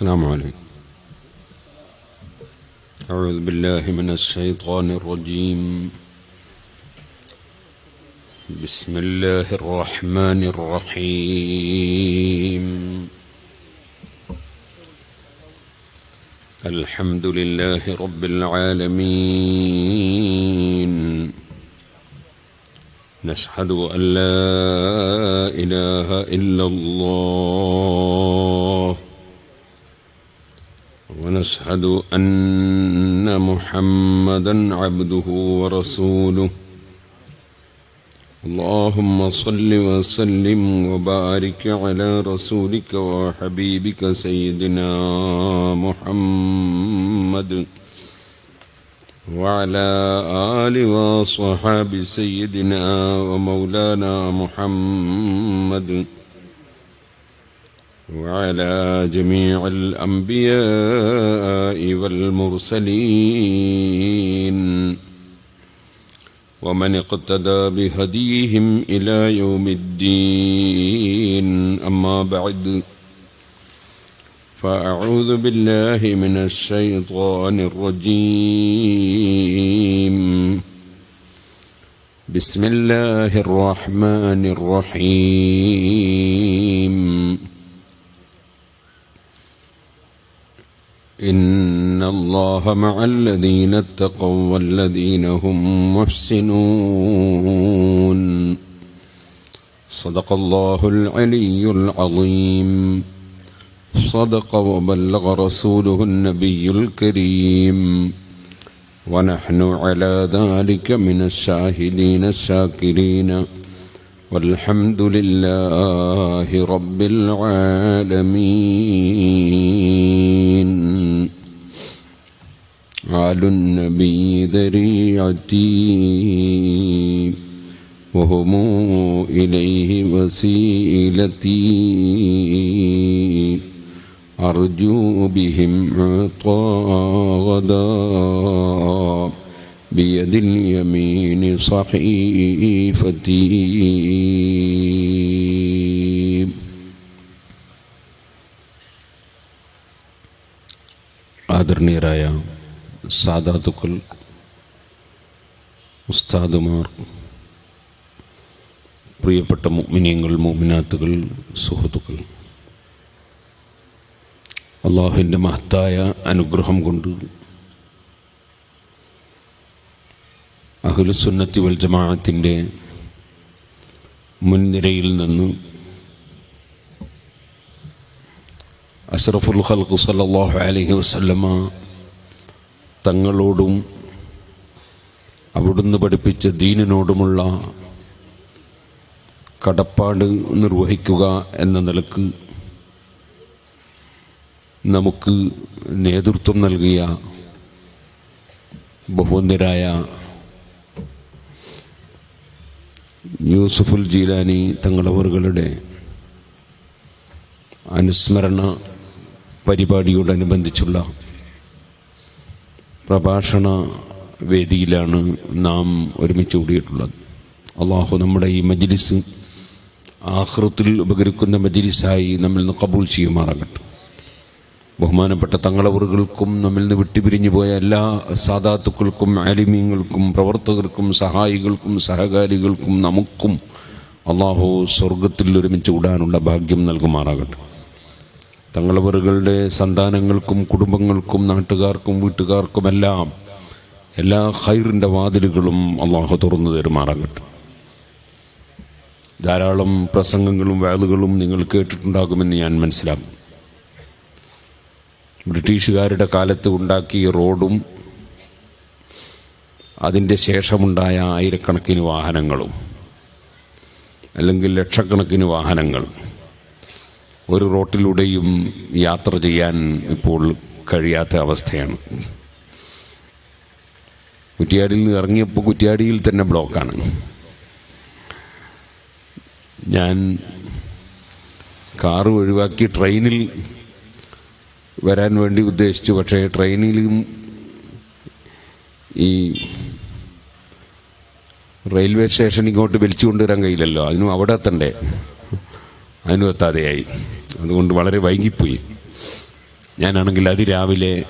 السلام عليكم. أعوذ بالله من الشيطان الرجيم. بسم الله الرحمن الرحيم. الحمد لله رب العالمين. نشهد أن لا إله إلا الله. ونشهد أن محمدا عبده ورسوله. اللهم صل وسلم وبارك على رسولك وحبيبك سيدنا محمد وعلى آل وصحاب سيدنا ومولانا محمد. وعلى جميع الأنبياء والمرسلين. ومن اقتدى بهديهم إلى يوم الدين. أما بعد فأعوذ بالله من الشيطان الرجيم. بسم الله الرحمن الرحيم. إن الله مع الذين اتقوا والذين هم محسنون. صدق الله العلي العظيم. صدق وبلغ رسوله النبي الكريم. ونحن على ذلك من الشاهدين الشاكرين. والحمد لله رب العالمين. على النبي ذريعتي وهم إليه وسيلتي أرجو بهم عطاء غدا بيد اليمين صحيفتي آدرني رأيه സാധാതുക്കൾ ഉസ്താദുമാർ പ്രിയപ്പെട്ട മുഗ്മിനിയങ്ങൾ മുഗ്മിനാത്തുകൾ സുഹൃത്തുക്കൾ. അള്ളാഹുവിന്റെ മഹത്തായ അനുഗ്രഹം കൊണ്ട് അഹുലുസുന്നത്തി വൽ ജമാഅത്തിന്റെ മുൻനിരയിൽ നിന്ന് അഷ്റഫുൽ ഖൽഖ് സല്ലല്ലാഹു അലൈഹി വസല്ലമ തങ്ങളോടും അവിടുന്ന് പഠിപ്പിച്ച ദീനിനോടുമുള്ള കടപ്പാട് നിർവഹിക്കുക എന്ന നിലയ്ക്ക് നമുക്ക് നേതൃത്വം നൽകിയ ബഹുവന്യരായ യൂസുഫുൽ ജീലാനി തങ്ങളവറുകളുടെ അനുസ്മരണ പരിപാടിയോടനുബന്ധിച്ചുള്ള പ്രഭാഷണ വേദിയിലാണ് നാം ഒരുമിച്ച് കൂടിയിട്ടുള്ളത്. അള്ളാഹു നമ്മുടെ ഈ മജ്ലിസ് ആഹൃത്തിൽ ഉപകരിക്കുന്ന മജ്ലിസായി നമ്മിൽ നിന്ന് കബൂൾ ചെയ്യുമാറാകട്ടെ. ബഹുമാനപ്പെട്ട തങ്ങളവറുകൾക്കും നമ്മിൽ നിന്ന് വിട്ടുപിരിഞ്ഞു പോയ എല്ലാ സാധാത്തുക്കൾക്കും ആലിമീങ്ങൾക്കും പ്രവർത്തകർക്കും സഹായികൾക്കും സഹകാരികൾക്കും നമുക്കും അള്ളാഹു സ്വർഗത്തിൽ ഒരുമിച്ച് കൂടാനുള്ള ഭാഗ്യം നൽകുമാറാകട്ടെ. തങ്ങളവറുകളുടെ സന്താനങ്ങൾക്കും കുടുംബങ്ങൾക്കും നാട്ടുകാർക്കും വീട്ടുകാർക്കുമെല്ലാം എല്ലാ ഹൈറിന്റെ വാതിലുകളും അള്ളാഹു തുറന്നു തരുമാറാകട്ടെ. ധാരാളം പ്രസംഗങ്ങളും വേളുകളും നിങ്ങൾ കേട്ടിട്ടുണ്ടാകുമെന്ന് ഞാൻ മനസ്സിലാക്കും ബ്രിട്ടീഷുകാരുടെ കാലത്ത് ഉണ്ടാക്കിയ റോഡും അതിന്റെ ശേഷമുണ്ടായ ആയിരക്കണക്കിന് വാഹനങ്ങളും അല്ലെങ്കിൽ ലക്ഷക്കണക്കിന് വാഹനങ്ങൾ ഒരു റോട്ടിലൂടെയും യാത്ര ചെയ്യാൻ ഇപ്പോൾ കഴിയാത്ത അവസ്ഥയാണ്. കുറ്റിയാടിയിൽ നിന്ന് ഇറങ്ങിയപ്പോൾ കുറ്റിയാടിയിൽ തന്നെ ബ്ലോക്കാണ്. ഞാൻ കാറ് ഒഴിവാക്കി ട്രെയിനിൽ വരാൻ വേണ്ടി ഉദ്ദേശിച്ചു. പക്ഷേ ട്രെയിനിലും ഈ റെയിൽവേ സ്റ്റേഷൻ ഇങ്ങോട്ട് വലിച്ചു കൊണ്ടുവരാൻ കഴിയില്ലല്ലോ. അതിനും അവിടെ എത്തണ്ടേ അതിനും എത്താതെയായി. അതുകൊണ്ട് വളരെ വൈകിപ്പോയി. ഞാനാണെങ്കിൽ അതിരാവിലെ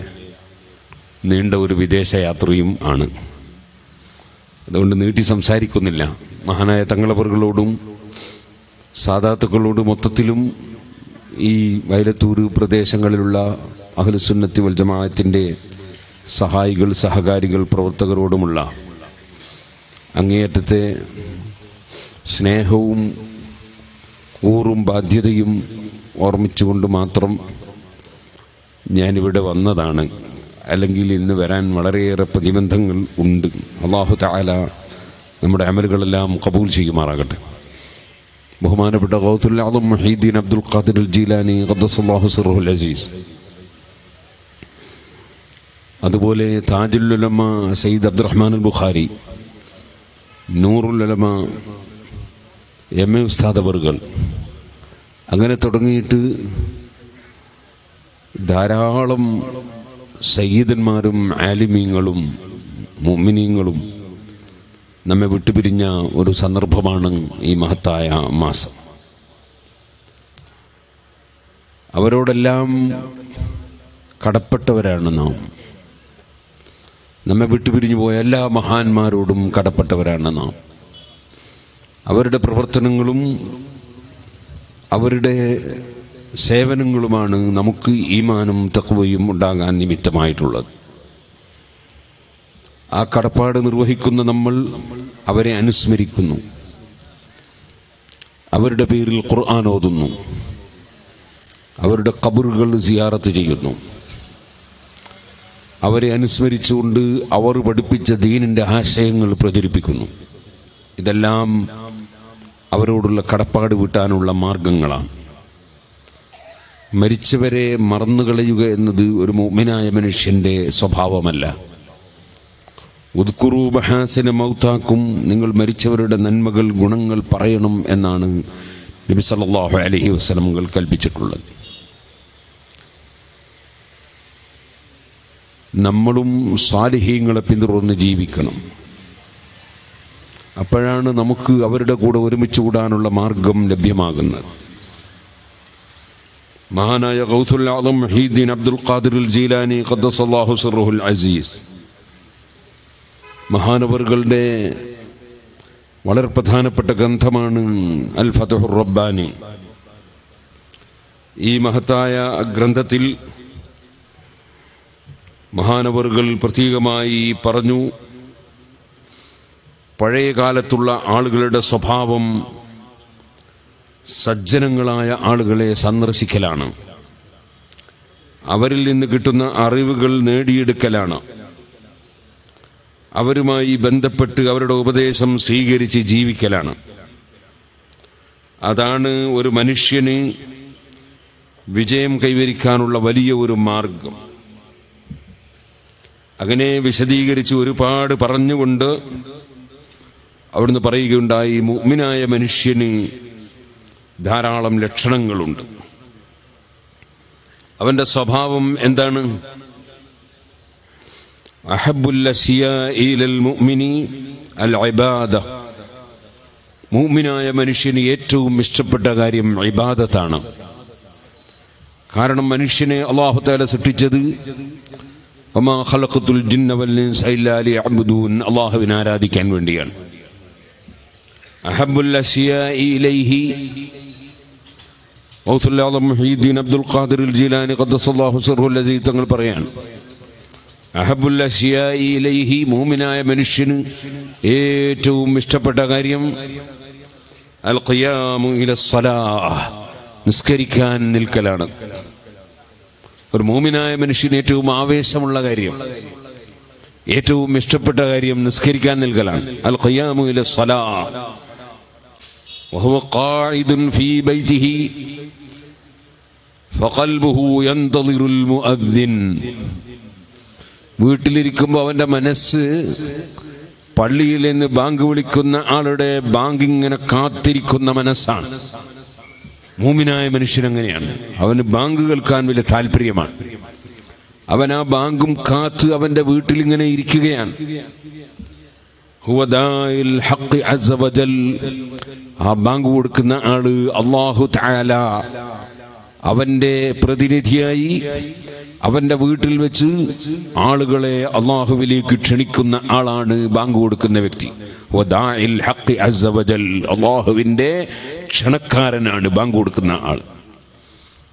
നീണ്ട ഒരു വിദേശയാത്രയും ആണ്. അതുകൊണ്ട് നീട്ടി സംസാരിക്കുന്നില്ല. മഹാനായ തങ്ങളവറുകളോടും സാധാത്തുക്കളോട് മൊത്തത്തിലും ഈ വയലത്തൂർ പ്രദേശങ്ങളിലുള്ള അഹ്ലുസുന്നത്തി വൽ ജമാഅത്തിന്റെ സഹായികൾ സഹകാരികൾ പ്രവർത്തകരോടുമുള്ള അങ്ങേയറ്റത്തെ സ്നേഹവും ഊറും ബാധ്യതയും ഓർമ്മിച്ചുകൊണ്ട് മാത്രം ഞാനിവിടെ വന്നതാണ്. അല്ലെങ്കിൽ ഇന്ന് വരാൻ വളരെയേറെ പ്രതിബന്ധങ്ങൾ ഉണ്ട്. അള്ളാഹു താല നമ്മുടെ അമലുകളെല്ലാം കബൂൽ ചെയ്യുമാറാകട്ടെ. ബഹുമാനപ്പെട്ട ആദം മഹീദ്ദീൻ അബ്ദുൽ ഖാദിർ ജീലാനി ഖദ്ദസല്ലാഹു സിറുൽ അസീസ്. അതുപോലെ താജുലമ സയ്യിദ് അബ്ദുറഹ്മാൻ അൽ ബുഖാരി നൂറുലമ എം എ ഉസ്താദ് അങ്ങനെ തുടങ്ങിയിട്ട് ധാരാളം സയ്യിദന്മാരും ആലിമീങ്ങളും മുമ്മിനീങ്ങളും നമ്മെ വിട്ടുപിരിഞ്ഞ ഒരു സന്ദർഭമാണ് ഈ മഹത്തായ മാസം. അവരോടെല്ലാം കടപ്പെട്ടവരാണ് നാം. നമ്മെ വിട്ടുപിരിഞ്ഞു പോയ എല്ലാ മഹാന്മാരോടും കടപ്പെട്ടവരാണ് നാം. അവരുടെ പ്രവർത്തനങ്ങളും അവരുടെ സേവനങ്ങളുമാണ് നമുക്ക് ഈമാനും തക്കവയും ഉണ്ടാകാൻ നിമിത്തമായിട്ടുള്ളത്. ആ കടപ്പാട് നിർവഹിക്കുന്ന നമ്മൾ അവരെ അനുസ്മരിക്കുന്നു. അവരുടെ പേരിൽ ഖുർആൻ ഓതുന്നു. അവരുടെ കബറുകൾ സിയാറത്ത് ചെയ്യുന്നു. അവരെ അനുസ്മരിച്ചുകൊണ്ട് അവർ പഠിപ്പിച്ച ദീനിന്റെ ആശയങ്ങൾ പ്രചരിപ്പിക്കുന്നു. ഇതെല്ലാം അവരോടുള്ള കടപ്പാട് വീട്ടാനുള്ള മാർഗങ്ങളാണ്. മരിച്ചവരെ മറന്നുകളയുക എന്നത് ഒരു മോമിനായ മനുഷ്യന്റെ സ്വഭാവമല്ല. ഉദ്കുറു ബഹാസിന് മൗത്താക്കും നിങ്ങൾ മരിച്ചവരുടെ നന്മകൾ ഗുണങ്ങൾ പറയണം എന്നാണ് നബി സല്ലാഹു അലഹി വസ്ലമുകൾ കൽപ്പിച്ചിട്ടുള്ളത്. നമ്മളും സ്വാലിഹീങ്ങളെ പിന്തുടർന്ന് ജീവിക്കണം. അപ്പോഴാണ് നമുക്ക് അവരുടെ കൂടെ ഒരുമിച്ച് കൂടാനുള്ള മാർഗം ലഭ്യമാകുന്നത്. മഹാനായ ഗൗസുൽ ആദം മഹീദ്ദീൻ അബ്ദുൽ ഖാദിർ ജീലാനി ഖദ്ദസല്ലാഹു അസീസ്. മഹാനവറുകളുടെ വളരെ പ്രധാനപ്പെട്ട ഗ്രന്ഥമാണ് അൽ ഫതഹുർ റബ്ബാനി. ഈ മഹത്തായ ഗ്രന്ഥത്തിൽ മഹാനവറുകൾ പ്രത്യേകമായി പറഞ്ഞു പഴയ കാലത്തുള്ള ആളുകളുടെ സ്വഭാവം സജ്ജനങ്ങളായ ആളുകളെ സന്ദർശിക്കലാണ്. അവരിൽ നിന്ന് കിട്ടുന്ന അറിവുകൾ നേടിയെടുക്കലാണ്. അവരുമായി ബന്ധപ്പെട്ട് അവരുടെ ഉപദേശം സ്വീകരിച്ച് ജീവിക്കലാണ്. അതാണ് ഒരു മനുഷ്യന് വിജയം കൈവരിക്കാനുള്ള വലിയ ഒരു മാർഗം. അങ്ങനെ വിശദീകരിച്ച് ഒരുപാട് പറഞ്ഞുകൊണ്ട് അവിടുന്ന് പറയുകയുണ്ടായി മുഗ്മിനായ മനുഷ്യന് ധാരാളം ലക്ഷണങ്ങളുണ്ട്. അവന്റെ സ്വഭാവം എന്താണ്? മൂമിനായ മനുഷ്യന് ഏറ്റവും ഇഷ്ടപ്പെട്ട കാര്യം ഇബാദത്താണ്. കാരണം മനുഷ്യനെ അള്ളാഹുത്താല സൃഷ്ടിച്ചത് അള്ളാഹുവിനെ ആരാധിക്കാൻ വേണ്ടിയാണ്. അശിയാഇ ഇലൈഹി ഗൗസുൽ ആദം മുഹീദ്ദീൻ അബ്ദുൽ ഖാദിർ ജീലാനി ഖദ്ദസല്ലാഹു സിർഹുൽ അസീസ് തങ്ങൾ പറയാണ് അഹബുൽ അഷിയായി ഇലൈഹി മൂമിനായ മനുഷ്യന് ഏറ്റവും ഇഷ്ടപ്പെട്ട കാര്യം അൽ ഖിയാമു ഇല സ്വലാഹ്. നിസ്കരിക്കാൻ നിൽക്കലാണ്. ഒരു മൂമിനായ മനുഷ്യന് ഏറ്റവും ആവേശമുള്ള കാര്യം ഏറ്റവും ഇഷ്ടപ്പെട്ട കാര്യം നിസ്കരിക്കാൻ നിൽക്കലാണ്. അൽ ഖിയാമു ഇല സ്വലാഹ്. وهو قاعد في بيته فقلبه ينتظر المؤذن വീട്ടിലിരിക്കുമ്പോൾ അവന്റെ മനസ്സ് പള്ളിയിൽ നിന്ന് ബാങ്ക് വിളിക്കുന്ന ആളുടെ ബാങ്ക് ഇങ്ങനെ കാത്തിരിക്കുന്ന മനസ്സാണ് മൂമിനായ മനുഷ്യൻ അങ്ങനെയാണ് അവന് ബാങ്ക് കേൾക്കാൻ വലിയ താല്പര്യമാണ് അവൻ ആ ബാങ്കും കാത്ത് അവന്റെ വീട്ടിൽ ഇങ്ങനെ ഇരിക്കുകയാണ് കൊടുക്കുന്ന ആൾ അള്ളാഹു അവന്റെ പ്രതിനിധിയായി അവന്റെ വീട്ടിൽ വെച്ച് ആളുകളെ അള്ളാഹുവിലേക്ക് ക്ഷണിക്കുന്ന ആളാണ് ബാങ്ക് കൊടുക്കുന്ന വ്യക്തി. അള്ളാഹുവിന്റെ ക്ഷണക്കാരനാണ് ബാങ്ക് കൊടുക്കുന്ന ആൾ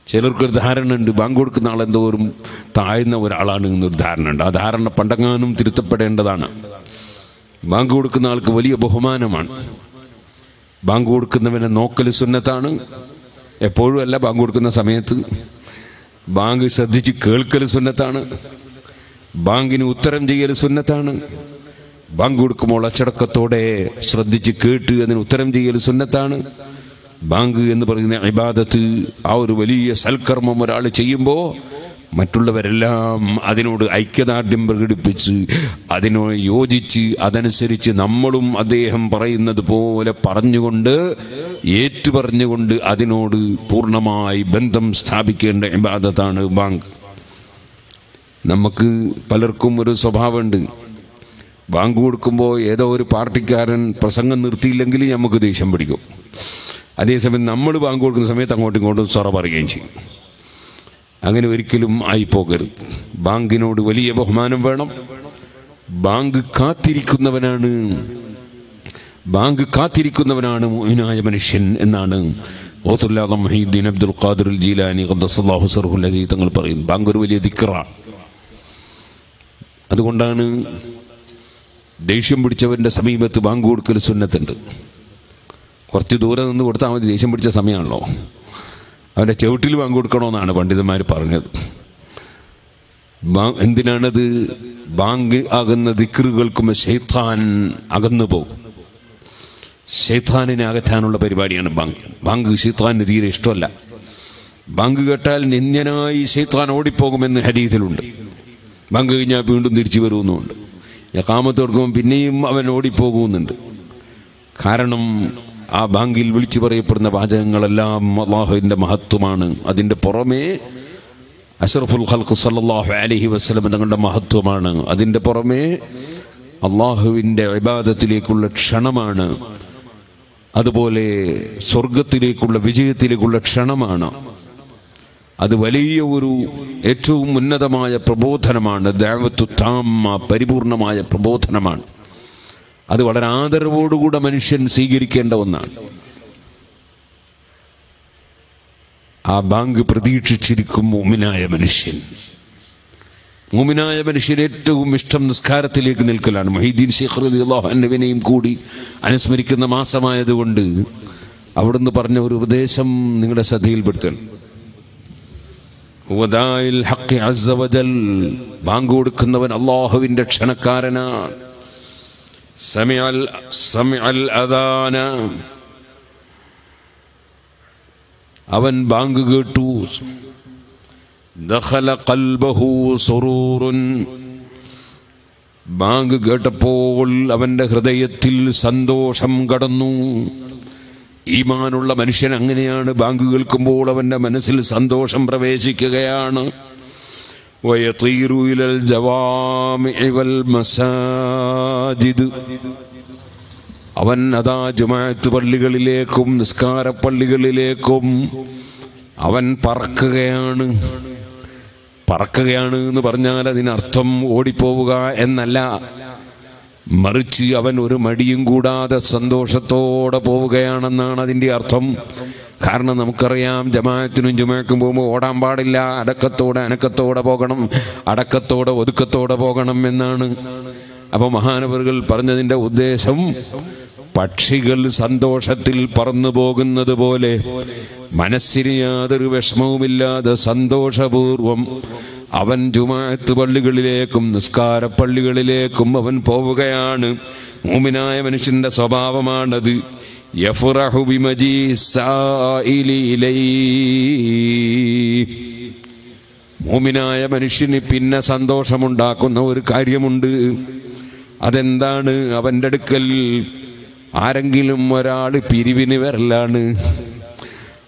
ചിലർക്കൊരു ധാരണ ഉണ്ട് ബാങ്ക് കൊടുക്കുന്ന ആൾ എന്തോറും താഴ്ന്ന ഒരാളാണ് എന്നൊരു ധാരണ ഉണ്ട്. ആ ധാരണ പണ്ടങ്ങാനും തിരുത്തപ്പെടേണ്ടതാണ്. ബാങ്ക് കൊടുക്കുന്ന ആൾക്ക് വലിയ ബഹുമാനമാണ്. ബാങ്ക് കൊടുക്കുന്നവനെ നോക്കൽ സുന്നത്താണ്. എപ്പോഴും അല്ല ബാങ്ക് കൊടുക്കുന്ന സമയത്ത്. ബാങ്ക് ശ്രദ്ധിച്ച് കേൾക്കൽ സുന്നത്താണ്. ബാങ്കിന് ഉത്തരം ചെയ്യൽ സുന്നത്താണ്. ബാങ്ക് കൊടുക്കുമ്പോൾ അച്ചടക്കത്തോടെ ശ്രദ്ധിച്ച് കേട്ട് അതിന് ഉത്തരം ചെയ്യൽ സുന്നത്താണ്. ബാങ്ക് എന്ന് പറയുന്ന ഇബാദത്ത് ആ ഒരു വലിയ സൽക്കർമ്മം ഒരാൾ ചെയ്യുമ്പോൾ മറ്റുള്ളവരെല്ലാം അതിനോട് ഐക്യദാർഢ്യം പ്രകടിപ്പിച്ച് അതിനോട് യോജിച്ച് അതനുസരിച്ച് നമ്മളും അദ്ദേഹം പറയുന്നത് പോലെ പറഞ്ഞുകൊണ്ട് ഏറ്റുപറഞ്ഞുകൊണ്ട് അതിനോട് പൂർണമായി ബന്ധം സ്ഥാപിക്കേണ്ട ഇബാദത്താണ് ബാങ്ക്. നമുക്ക് പലർക്കും ഒരു സ്വഭാവമുണ്ട്. ബാങ്ക് കൊടുക്കുമ്പോൾ ഏതോ ഒരു പാർട്ടിക്കാരൻ പ്രസംഗം നിർത്തിയില്ലെങ്കിൽ നമുക്ക് ദേഷ്യം പിടിക്കും. അതേസമയം നമ്മൾ ബാങ്ക് കൊടുക്കുന്ന സമയത്ത് അങ്ങോട്ടും ഇങ്ങോട്ടും സൊറ പറയുകയും ചെയ്യും. അങ്ങനെ ഒരിക്കലും ആയി ആയിപ്പോകരുത്. ബാങ്കിനോട് വലിയ ബഹുമാനം വേണം. ബാങ്ക് കാത്തിരിക്കുന്നവനാണ്. ബാങ്ക് കാത്തിരിക്കുന്നവനാണ് മോഹിനായ മനുഷ്യൻ എന്നാണ് ഓത്തുല്ലാദം അബ്ദുൽ ഖാദിർ ജീലാനി ഖദ്ദസല്ലാഹു തങ്ങൾ പറയും ബാങ്ക് ഒരു വലിയ ദിക്റാണ് അതുകൊണ്ടാണ് ദേഷ്യം പിടിച്ചവന്റെ സമീപത്ത് ബാങ്ക് കൊടുക്കൽ സുന്നത്തുണ്ട്. കുറച്ച് ദൂരെ നിന്ന് കൊടുത്താൽ മതി. ദേഷ്യം പിടിച്ച സമയമാണല്ലോ. അവന്റെ ചവിട്ടിൽ ബാങ്ക് കൊടുക്കണമെന്നാണ് പണ്ഡിതന്മാർ പറഞ്ഞത് എന്തിനാണത്? ബാങ്ക് ആകുന്ന ദിക്റുകൾക്കും ഷെയ്ത്താൻ അകന്നു പോകും. ഷെയ്ത്താനിനെ അകറ്റാനുള്ള പരിപാടിയാണ് ബാങ്ക്. ബാങ്ക് ഷെയ്ത്താന് തീരെ ഇഷ്ടമല്ല. ബാങ്ക് കേട്ടാൽ നിന്യനായി ഷെയ്ത്താൻ ഓടിപ്പോകുമെന്ന് ഹരീതിലുണ്ട് ബാങ്ക് കഴിഞ്ഞാൽ വീണ്ടും തിരിച്ചു വരുമെന്നുമുണ്ട്. കാമത്ത് കൊടുക്കുമ്പോൾ പിന്നെയും അവൻ ഓടിപ്പോകുന്നുണ്ട് കാരണം ആ ബാങ്കിൽ വിളിച്ചു പറയപ്പെടുന്ന വാചകങ്ങളെല്ലാം അള്ളാഹുവിന്റെ മഹത്വമാണ്. അതിന്റെ പുറമേ അഷറഫുൽ ഖൽഖ് സല്ലാഹു അലഹി വസ്ലം തങ്ങളുടെ മഹത്വമാണ്. അതിന്റെ പുറമേ അള്ളാഹുവിന്റെ വിവാദത്തിലേക്കുള്ള ക്ഷണമാണ്. അതുപോലെ സ്വർഗത്തിലേക്കുള്ള വിജയത്തിലേക്കുള്ള ക്ഷണമാണ്. അത് വലിയ ഒരു ഏറ്റവും ഉന്നതമായ പ്രബോധനമാണ്. ദേവത്വ താമ പരിപൂർണമായ പ്രബോധനമാണ്. അത് വളരെ ആദരവോടുകൂടെ മനുഷ്യൻ സ്വീകരിക്കേണ്ട ഒന്നാണ്. ആ ബാങ്ക് പ്രതീക്ഷിച്ചിരിക്കും മൂമിനായ മനുഷ്യൻ. മൂമിനായ മനുഷ്യൻ ഏറ്റവും ഇഷ്ടം നിസ്കാരത്തിലേക്ക് നിൽക്കലാണ്. മൊഹീദ്ദീൻ ഷെയ്ഖ് അള്ളാഹുവിനെയും കൂടി അനുസ്മരിക്കുന്ന മാസമായതുകൊണ്ട് അവിടുന്ന് പറഞ്ഞ ഒരു ഉപദേശം നിങ്ങളുടെ ശ്രദ്ധയിൽപ്പെടുത്തണം. ബാങ്ക് കൊടുക്കുന്നവൻ അള്ളാഹുവിന്റെ ക്ഷണക്കാരനാണ്. സമിഅൽ سمع അദാന അവൻ ബാങ്ക് കേട്ടു. ദഖല ഖൽബഹു സുറൂറുൻ. ബാങ്ക് കേട്ടപ്പോൾ അവന്റെ ഹൃദയത്തിൽ സന്തോഷം കടന്നു. ഈമാനുള്ള മനുഷ്യൻ അങ്ങനെയാണ്. ബാങ്ക് കേൾക്കുമ്പോൾ അവന്റെ മനസ്സിൽ സന്തോഷം പ്രവേശിക്കുകയാണ്. ويطير إلى الجوامع والمساجد അവൻ അതാ ജുമാഅത്ത് പള്ളികളിലേക്കും നിസ്കാര പള്ളികളിലേക്കും അവൻ പറക്കുകയാണ് പറക്കുകയാണ് എന്ന് പറഞ്ഞാൽ അതിനർത്ഥം ഓടിപ്പോവുക എന്നല്ല മറിച്ച് അവൻ ഒരു മടിയും കൂടാതെ സന്തോഷത്തോടെ പോവുകയാണെന്നാണ് അതിന്റെ അർത്ഥം. കാരണം നമുക്കറിയാം ജമാഅത്തിനും ജുമാക്കും പോകുമ്പോൾ ഓടാൻ പാടില്ല. അടക്കത്തോടെ അനക്കത്തോടെ പോകണം. അടക്കത്തോടെ ഒതുക്കത്തോടെ പോകണം എന്നാണ്. അപ്പോൾ മഹാനവറുകൾ പറഞ്ഞതിന്റെ ഉദ്ദേശം പക്ഷികൾ സന്തോഷത്തിൽ പറന്നു പോകുന്നത് പോലെ മനസ്സിന് യാതൊരു വിഷമവുമില്ലാതെ സന്തോഷപൂർവം അവൻ ജുമാഅത്ത് പള്ളികളിലേക്കും നിസ്കാര പള്ളികളിലേക്കും അവൻ പോവുകയാണ്. മൂമിനായ മനുഷ്യന്റെ സ്വഭാവമാണത്. മൂമിനായ മനുഷ്യന് പിന്നെ സന്തോഷമുണ്ടാക്കുന്ന ഒരു കാര്യമുണ്ട്. അതെന്താണ്? അവന്റെ അടുക്കൽ ആരെങ്കിലും ഒരാൾ പിരിവിന് വരലാണ്.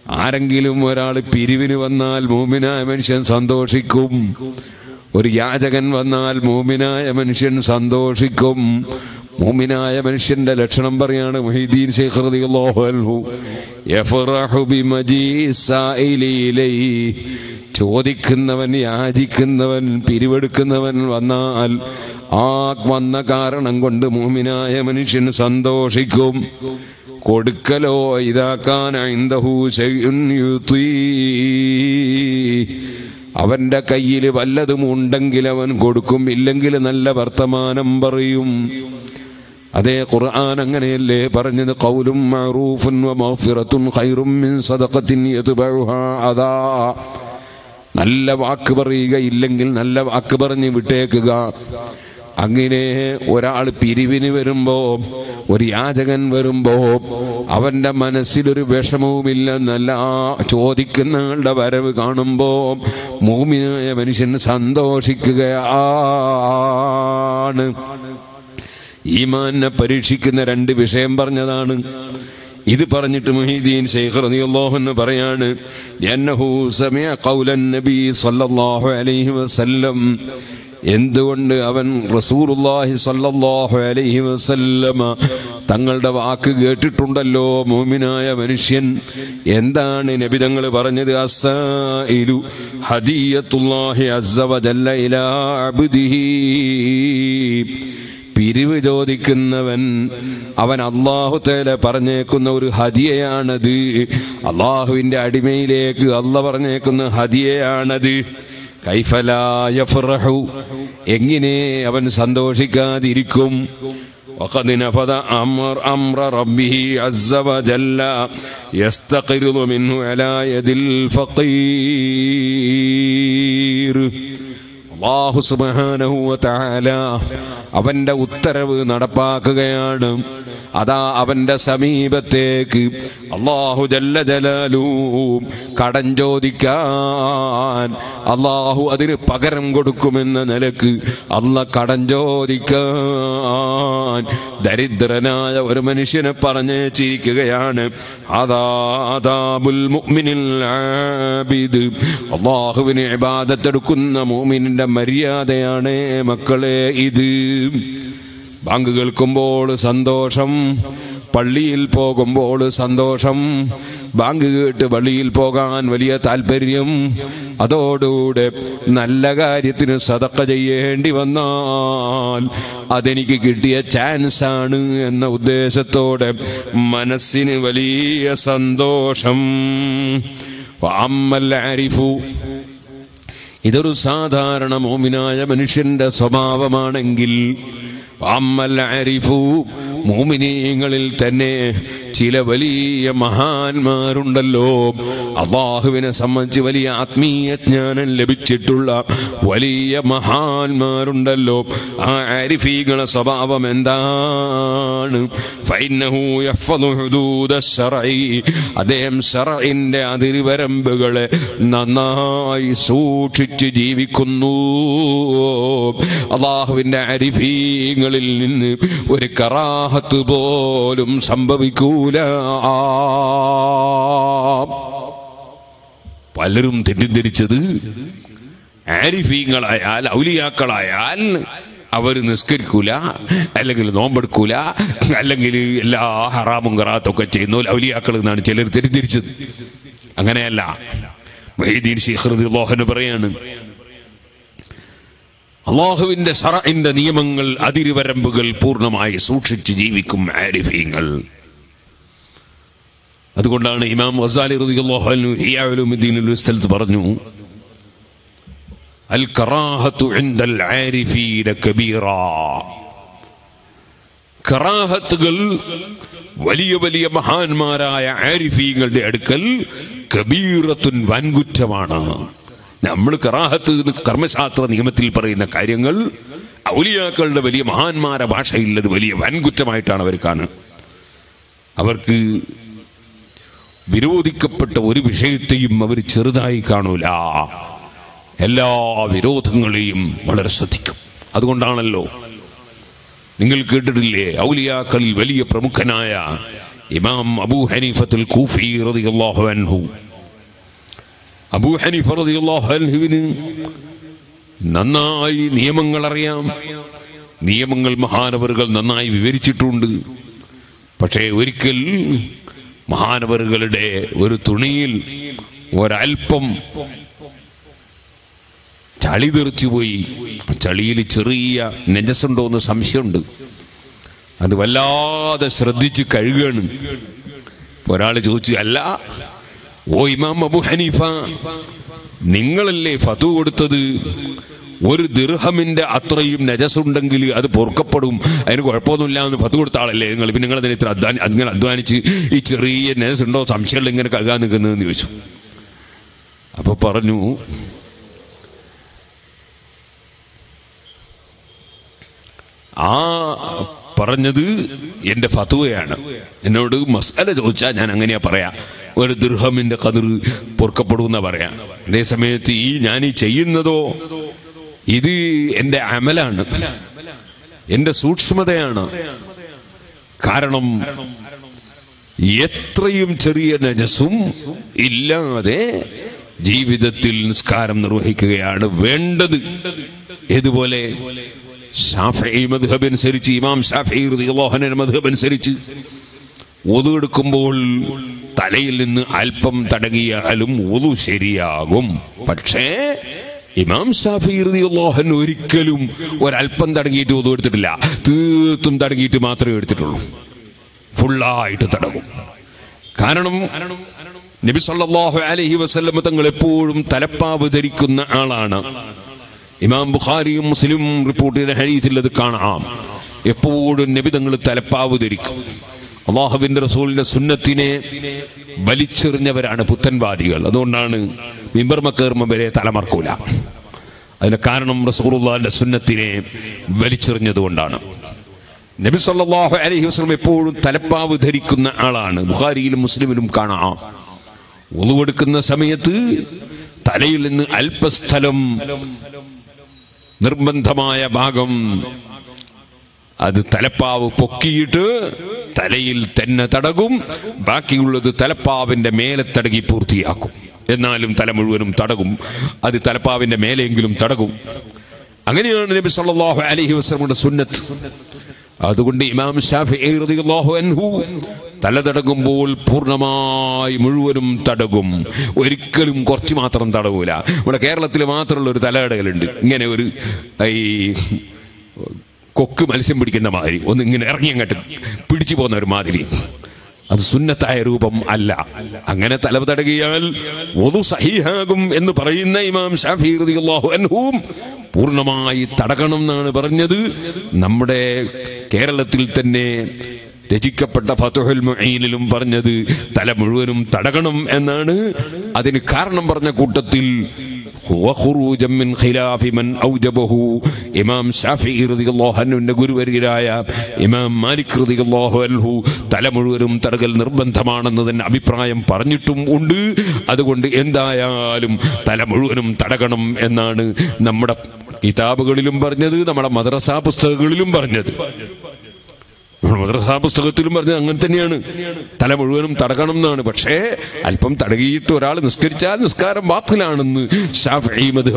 ആരെങ്കിലും ഒരാൾ പിരിവിന് വന്നാൽ മൂമിനായ മനുഷ്യൻ സന്തോഷിക്കും. ഒരു യാചകൻ വന്നാൽ മൂമിനായ മനുഷ്യൻ സന്തോഷിക്കും. മൂമിനായ മനുഷ്യന്റെ ലക്ഷണം പറയാണ് മുഹീദ്ദീൻ ചോദിക്കുന്നവൻ യാചിക്കുന്നവൻ പിരിവെടുക്കുന്നവൻ വന്നാൽ ആ വന്ന കാരണം കൊണ്ട് മൂമിനായ മനുഷ്യൻ സന്തോഷിക്കും. കൊടുക്കലോ ഇതാക്കാൻ അവന്റെ കയ്യിൽ വല്ലതും ഉണ്ടെങ്കിൽ അവൻ കൊടുക്കും ഇല്ലെങ്കിൽ നല്ല വർത്തമാനം പറയും. അതേ ഖുർആൻ അങ്ങനെയല്ലേ പറഞ്ഞത്? കൗലും മഅറൂഫുൻ വമഗ്ഫിറത്തുൻ മഗ്ഫിറത്തുൻ ഖൈറും മിൻ സദഖത്തിൻ യത്ബഉഹാ അദാ. നല്ല വാക്ക് പറയുക ഇല്ലെങ്കിൽ നല്ല വാക്ക് പറഞ്ഞ് വിട്ടേക്കുക. അങ്ങനെ ഒരാൾ പിരിവിന് വരുമ്പോ ഒരു യാചകൻ വരുമ്പോ അവന്റെ മനസ്സിലൊരു വിഷമവുമില്ലെന്നല്ല ചോദിക്കുന്ന ആളുടെ വരവ് കാണുമ്പോ മൂമിനായ മനുഷ്യൻ സന്തോഷിക്കുകയാണ്. ഈമാനെ പരീക്ഷിക്കുന്ന രണ്ട് വിഷയം പറഞ്ഞതാണ്. ഇത് പറഞ്ഞിട്ട് മൊഹീദീൻ ശൈഖ് റളിയല്ലാഹു പറയാണ് യന്നഹു സമിഅ ഖൗലൻ നബി സല്ലല്ലാഹു അലൈഹി വസല്ലം എന്തുകൊണ്ട് അവൻ റസൂലുള്ളാഹി സല്ലല്ലാഹു അലൈഹി വസല്ലമ തങ്ങളുടെ വാക്ക് കേട്ടിട്ടുണ്ടല്ലോ മോമിനായ മനുഷ്യൻ? എന്താണ് നബി തങ്ങൾ പറഞ്ഞത്? അസ്സായിലു ഹദിയത്തുല്ലാഹി അബ്ദിഹി. പിരിവ് ചോദിക്കുന്നവൻ അവൻ അള്ളാഹു തേല പറഞ്ഞേക്കുന്ന ഒരു ഹദിയയാണത്. അള്ളാഹുവിന്റെ അടിമയിലേക്ക് അല്ല പറഞ്ഞേക്കുന്ന ഹദിയയാണത്. കൈഫലായഫറഹു എങ്ങനെ അവൻ സന്തോഷിക്കാതിരിക്കും وقد نفذ أمر أمر ربه عز وجل يستقرض منه على يد الفقير അള്ളാഹു സുബ്ഹാനഹു വതആല അവന്റെ ഉത്തരവ് നടപ്പാക്കുകയാണ്. അതാ അവന്റെ സമീപത്തേക്ക് അള്ളാഹു ജല്ല ജലാലൂ കടം ചോദിക്കാൻ അള്ളാഹു അതിന് പകരം കൊടുക്കുമെന്ന നിലയ്ക്ക് അല്ല കടം ചോദിക്കാൻ ദരിദ്രനായ ഒരു മനുഷ്യനെ പറഞ്ഞേച്ചിരിക്കുകയാണ് അതാതാബുൽ മുഅ്മിനിൽ ആബിദ്. അള്ളാഹുവിന് ഇബാദത്തെടുക്കുന്ന മുഅ്മിനിന്റെ മര്യാദയാണ് മക്കളെ ഇത്. ബാങ്ക് കേൾക്കുമ്പോൾ സന്തോഷം പള്ളിയിൽ പോകുമ്പോൾ സന്തോഷം ബാങ്ക് കേട്ട് പള്ളിയിൽ പോകാൻ വലിയ താല്പര്യം. അതോടുകൂടെ നല്ല കാര്യത്തിന് സതക്ക ചെയ്യേണ്ടി വന്നാൽ അതെനിക്ക് കിട്ടിയ ചാൻസ് ആണ് എന്ന ഉദ്ദേശത്തോടെ മനസ്സിന് വലിയ സന്തോഷം. അമ്മൽ ആരിഫു. ഇതൊരു സാധാരണ മോമിനായ മനുഷ്യന്റെ സ്വഭാവമാണെങ്കിൽ അമ്മൽ അരിഫു മോമിനീയങ്ങളിൽ തന്നെ ചില വലിയ മഹാന്മാരുണ്ടല്ലോ. അള്ളാഹുവിനെ സംബന്ധിച്ച് വലിയ ആത്മീയ ജ്ഞാനം ലഭിച്ചിട്ടുള്ള വലിയ മഹാന്മാരുണ്ടല്ലോ. ആ ആരിഫീകളെ സ്വഭാവം എന്താണ്? അദ്ദേഹം സറയിന്റെ അതിരുവരമ്പുകളെ നന്നായി സൂക്ഷിച്ച് ജീവിക്കുന്നു. അള്ളാഹുവിന്റെ അരിഫീങ്ങളിൽ നിന്ന് ഒരു കറാഹത്ത് പോലും സംഭവിക്കൂല പലരും തെറ്റിദ്ധരിച്ചത് ആരിഫീങ്ങളായാൽ ഔലിയാക്കളായാൽ അവർ നിസ്കരിക്കൂല അല്ലെങ്കിൽ നോമ്പെടുക്കൂല അല്ലെങ്കിൽ എല്ലാ ഹറാമും കറാത്തൊക്കെ ചെയ്യുന്നു ഔലിയാക്കൾ എന്നാണ് ചിലർ തെറ്റിദ്ധരിച്ചത്. അങ്ങനെയല്ല. വൈദീൻ ശിഖ്റദിള്ളാഹുന് പറയാണ് അള്ളാഹുവിന്റെ നിയമങ്ങൾ അതിരുവരമ്പുകൾ പൂർണമായി സൂക്ഷിച്ച് ജീവിക്കും ആരിഫീങ്ങൾ. അതുകൊണ്ടാണ് ഇമാം വസാലി ഹിയാഉലുദ്ദീനിൽ ഒരു സ്ഥലത്ത് പറഞ്ഞു അൽ കറാഹത്തു കബീറ. കറാഹത്തുകൾ വലിയ വലിയ മഹാന്മാരായ ആരിഫീങ്ങളുടെ അടുക്കൽ കബീറത്തുൻ വൻകുറ്റമാണ്. നമ്മൾ കറാഹത്ത് കർമ്മശാസ്ത്ര നിയമത്തിൽ പറയുന്ന കാര്യങ്ങൾ ഔലിയാക്കളുടെ വലിയ മഹാന്മാരെ അത് വലിയ വൻകുറ്റമായിട്ടാണ് അവർ കാണുക. അവർക്ക് വിരോധിക്കപ്പെട്ട ഒരു വിഷയത്തെയും അവർ ചെറുതായി കാണൂല. എല്ലാ വിരോധങ്ങളെയും വളരെ ശ്രദ്ധിക്കും. അതുകൊണ്ടാണല്ലോ നിങ്ങൾ കേട്ടിട്ടില്ലേ? ഔലിയാക്കളിൽ വലിയ പ്രമുഖനായ ഇമാം അബൂ ഹനീഫത്തുൽ കൂഫി റളിയല്ലാഹു അൻഹു. അബൂ ഹനീഫ അൻഹുവിന് നന്നായി നിയമങ്ങൾ അറിയാം നിയമങ്ങൾ മഹാനവറുകൾ നന്നായി വിവരിച്ചിട്ടുണ്ട്. പക്ഷേ ഒരിക്കൽ മഹാനവറുകളുടെ ഒരു തുണിയിൽ ഒരൽപ്പം ചളി തെറിച്ചുപോയി. ചളിയിൽ ചെറിയ നെജസുണ്ടോ എന്ന് സംശയമുണ്ട്. അത് വല്ലാതെ ശ്രദ്ധിച്ച് കഴുകണം. ഒരാൾ ചോദിച്ചു അല്ല ഓ ഇമാം അബു ഹനീഫ നിങ്ങളല്ലേ ഫതു കൊടുത്തത്? ഒരു ദിർഹമിന്റെ അത്രയും നജസുണ്ടെങ്കിൽ അത് പൊറുക്കപ്പെടും. അതിന് കുഴപ്പമൊന്നുമില്ല എന്ന് പത്ത് കൊടുത്ത ആളല്ലേ നിങ്ങൾ? പിന്നെ നിങ്ങൾ അതിനെ ഇത്ര അധ്വാനി അധ്വാനിച്ച് ഈ ചെറിയ നജസ് ഉണ്ടോ സംശയമുള്ള ഇങ്ങനെ കഴുകാൻ നിൽക്കുന്നതെന്ന് ചോദിച്ചു. അപ്പൊ പറഞ്ഞു ആ പറഞ്ഞത് എന്റെ ഫതുവയാണ്. എന്നോട് മസാല ചോദിച്ചാൽ ഞാൻ അങ്ങനെയാ പറയാ. ഒരു ദുർഹമിന്റെ കതിർ പൊറുക്കപ്പെടുമെന്നാ പറയാം. അതേ സമയത്ത് ഈ ഞാൻ ഈ ചെയ്യുന്നതോ ഇത് എന്റെ അമലാണ്. എന്റെ സൂക്ഷ്മതയാണ്. കാരണം എത്രയും ചെറിയ നജസും ഇല്ലാതെ ജീവിതത്തിൽ നിസ്കാരം നിർവഹിക്കുകയാണ് വേണ്ടത്. ഇതുപോലെ ഷാഫി അനുസരിച്ച് ഇമാം ഷാഫി മദ്ഹബ് അനുസരിച്ച് ഒതുവെടുക്കുമ്പോൾ തലയിൽ നിന്ന് അല്പം തടങ്ങിയാലും ഒതു ശരിയാകും. പക്ഷേ ഇമാം ഷാഫി റളിയല്ലാഹു ഒരിക്കലും ഒരല്പം തടങ്ങിയിട്ട് ഒതു എടുത്തിട്ടില്ല. തീർത്തും തടങ്ങിയിട്ട് മാത്രമേ എടുത്തിട്ടുള്ളൂ. ഫുള്ളായിട്ട് തടങ്ങും കാരണം നബി സല്ലാഹു അലഹി വസല്ലം തങ്ങൾ എപ്പോഴും തലപ്പാവ് ധരിക്കുന്ന ആളാണ്. ഇമാം ബുഖാരിയും മുസ്ലിം റിപ്പോർട്ട് ചെയ്ത ഹരീസിൽ അത് കാണാം. എപ്പോഴും നബി തങ്ങൾ തലപ്പാവ് ധരിക്കും. അള്ളാഹുബിന്റെ റസൂലിന്റെ സുന്നത്തിനെ വലിച്ചെറിഞ്ഞവരാണ് പുത്തൻവാദികൾ. അതുകൊണ്ടാണ് മിമ്പർമ കയറുമ്പം വരെ തലമറക്കൂല. അതിന് കാരണം റസൂറുള്ളാന്റെ സുന്നത്തിനെ വലിച്ചെറിഞ്ഞത് കൊണ്ടാണ്. നബി സല്ലല്ലാഹു അലൈഹി വസല്ലം എപ്പോഴും തലപ്പാവ് ധരിക്കുന്ന ആളാണ്. ബുഖാരിയിലും മുസ്ലിമിലും കാണാം. ഒതുവെടുക്കുന്ന സമയത്ത് തലയിൽ നിന്ന് അല്പസ്ഥലം നിർബന്ധമായ ഭാഗം അത് തലപ്പാവ് പൊക്കിയിട്ട് തലയിൽ തന്നെ തടകും ബാക്കിയുള്ളത് തലപ്പാവിന്റെ മേലെ തടകി പൂർത്തിയാക്കും. എന്നാലും തല മുഴുവനും തടകും അത് തലപ്പാവിന്റെ മേലെയെങ്കിലും തടകും. അങ്ങനെയാണ് നബി സല്ലല്ലാഹു അലൈഹി വസല്ലമയുടെ സുന്നത്ത്. അതുകൊണ്ട് ഇമാം ഷാഫിഈ റളിയല്ലാഹു അൻഹു തല തടകുമ്പോൾ പൂർണമായി മുഴുവനും തടകും. ഒരിക്കലും കുറച്ച് മാത്രം തടവൂല. ഇവിടെ കേരളത്തിൽ മാത്രമുള്ള ഒരു തലയിടലുണ്ട് ഇങ്ങനെ ഒരു ഈ കൊക്ക് മത്സ്യം പിടിക്കുന്ന മാതിരി. ഒന്ന് ഇങ്ങനെ ഇറങ്ങി അങ്ങോട്ട് പിടിച്ചു പോകുന്ന ഒരു മാതിരി. അത് സുന്നത്തായ രൂപം അല്ല. അങ്ങനെ തലവ് തടകിയാൽ ഒതു സഹിഹാകും എന്ന് പറയുന്ന ഇമാം ഷാഫി അൻഹും പൂർണമായി തടകണം എന്നാണ് പറഞ്ഞത്. നമ്മുടെ കേരളത്തിൽ തന്നെ രചിക്കപ്പെട്ട ഫതുഹുൽ മൊയ്നിലും പറഞ്ഞത് തല മുഴുവനും തടകണം എന്നാണ്. അതിന് കാരണം പറഞ്ഞ കൂട്ടത്തിൽ وخروجا من خلاف من أوجبه ഇമാം ഷാഫി റളിയല്ലാഹു അൻഹുവിന്റെ ഗുരുവര്യരായ ഇമാം മാലിക് റളിയല്ലാഹു അൻഹു തല മുഴുവനും തടകൽ നിർബന്ധമാണെന്ന് തന്നെ അഭിപ്രായം പറഞ്ഞിട്ടും ഉണ്ട് അതുകൊണ്ട് എന്തായാലും തല മുഴുവനും തടകണം എന്നാണ് നമ്മുടെ കിതാബുകളിലും പറഞ്ഞത് നമ്മുടെ മദ്രസാ പുസ്തകങ്ങളിലും പറഞ്ഞത് നമ്മുടെ മദ്രസാ പുസ്തകത്തിലും പറഞ്ഞത് അങ്ങനെ തന്നെയാണ്. തല മുഴുവനും തടകണം എന്നാണ്. പക്ഷേ അല്പം തടകിയിട്ട് ഒരാൾ നിസ്കരിച്ചാൽ നിസ്കാരം ബാത്തിലാണെന്ന്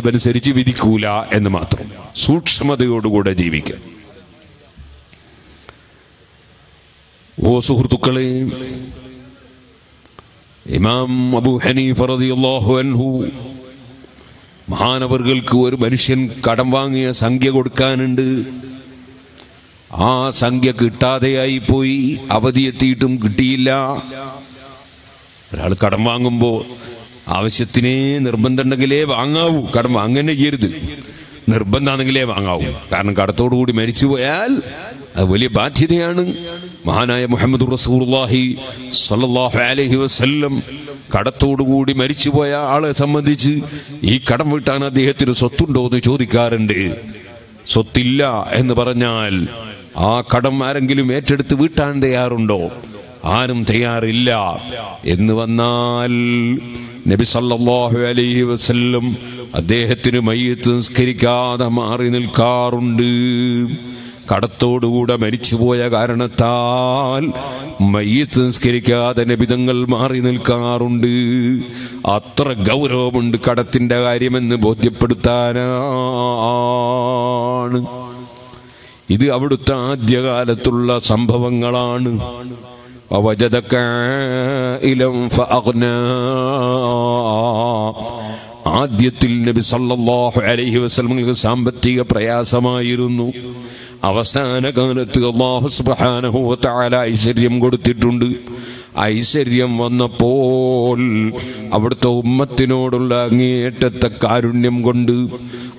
അനുസരിച്ച് വിധിക്കൂല എന്ന് മാത്രം. സൂക്ഷ്മതയോടുകൂടെ ജീവിക്കുക. ഓ സുഹൃത്തുക്കളെ ഇമാം അബു ഹനീഫ റളിയല്ലാഹു അൻഹു മഹാനവറുകൾക്ക് ഒരു മനുഷ്യൻ കടം വാങ്ങിയ സംഖ്യ കൊടുക്കാനുണ്ട്. ആ സംഖ്യ കിട്ടാതെയായി പോയി. അവധി എത്തിയിട്ടും കിട്ടിയില്ല. ഒരാൾ കടം വാങ്ങുമ്പോൾ ആവശ്യത്തിനേ നിർബന്ധമുണ്ടെങ്കിലേ വാങ്ങാവൂ. കടം അങ്ങനെ ചെയ്യരുത്. നിർബന്ധമാണെങ്കിലേ വാങ്ങാവൂ. കാരണം കടത്തോടു കൂടി മരിച്ചു പോയാൽ അത് വലിയ ബാധ്യതയാണ്. മഹാനായ മുഹമ്മദ് റസൂർലാഹി സല്ലല്ലാഹു അലൈഹി വസല്ലം കടത്തോടുകൂടി മരിച്ചുപോയ ആളെ സംബന്ധിച്ച് ഈ കടം വിട്ടാണ് അദ്ദേഹത്തിന് സ്വത്തുണ്ടോ എന്ന് ചോദിക്കാറുണ്ട്. സ്വത്തില്ല എന്ന് പറഞ്ഞാൽ ആ കടം ആരെങ്കിലും ഏറ്റെടുത്ത് വീട്ടാൻ തയ്യാറുണ്ടോ? ആരും തയ്യാറില്ല. എന്ന് വന്നാൽ നബി സല്ലല്ലാഹു അലൈഹി വസല്ലം അദ്ദേഹത്തിന് മയ്യത്ത് നിസ്കരിക്കാതെ മാറി നിൽക്കാറുണ്ട്. കടത്തോടുകൂടെ മരിച്ചുപോയ കാരണത്താൽ മയ്യത്ത് നിസ്കരിക്കാതെ നബിതങ്ങൾ മാറി നിൽക്കാറുണ്ട്. അത്ര ഗൗരവമുണ്ട് കടത്തിന്റെ കാര്യമെന്ന് ബോധ്യപ്പെടുത്താനാണ്. ഇത് അവിടുത്തെ ആദ്യകാലത്തുള്ള സംഭവങ്ങളാണ്. ആദ്യത്തിൽ നബി സല്ലല്ലാഹു അലൈഹി വസല്ലമക്ക് സാമ്പത്തിക പ്രയാസമായിരുന്നു. അവസാന കാലത്ത് അള്ളാഹു സുബ്ഹാനഹു വതആല ഐശ്വര്യം കൊടുത്തിട്ടുണ്ട്. ഐശ്വര്യം വന്നപ്പോൾ അവിടുത്തെ ഉമ്മത്തിനോടുള്ള അങ്ങേയറ്റത്തെ കാരുണ്യം കൊണ്ട്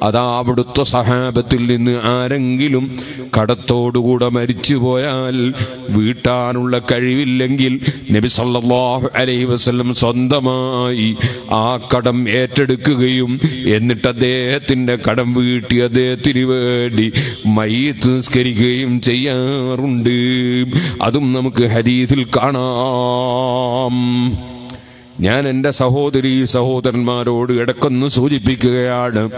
അതാ അവിടുത്തെ സഹാബത്തിൽ നിന്ന് ആരെങ്കിലും കടത്തോടുകൂടെ മരിച്ചു പോയാൽ വീട്ടാനുള്ള കഴിവില്ലെങ്കിൽ നബി സല്ലല്ലാഹു അലൈഹി വസല്ലം സ്വന്തമായി ആ കടം ഏറ്റെടുക്കുകയും എന്നിട്ട് അദ്ദേഹത്തിന്റെ കടം വീട്ടി അദ്ദേഹത്തിന് വേണ്ടി മയ്യത്ത് നിസ്കരിക്കുകയും ചെയ്യാറുണ്ട്. അതും നമുക്ക് ഹദീസിൽ കാണാം. ഞാൻ എന്റെ സഹോദരി സഹോദരന്മാരോട് ഇടക്കൊന്ന് സൂചിപ്പിക്കുകയാണ്.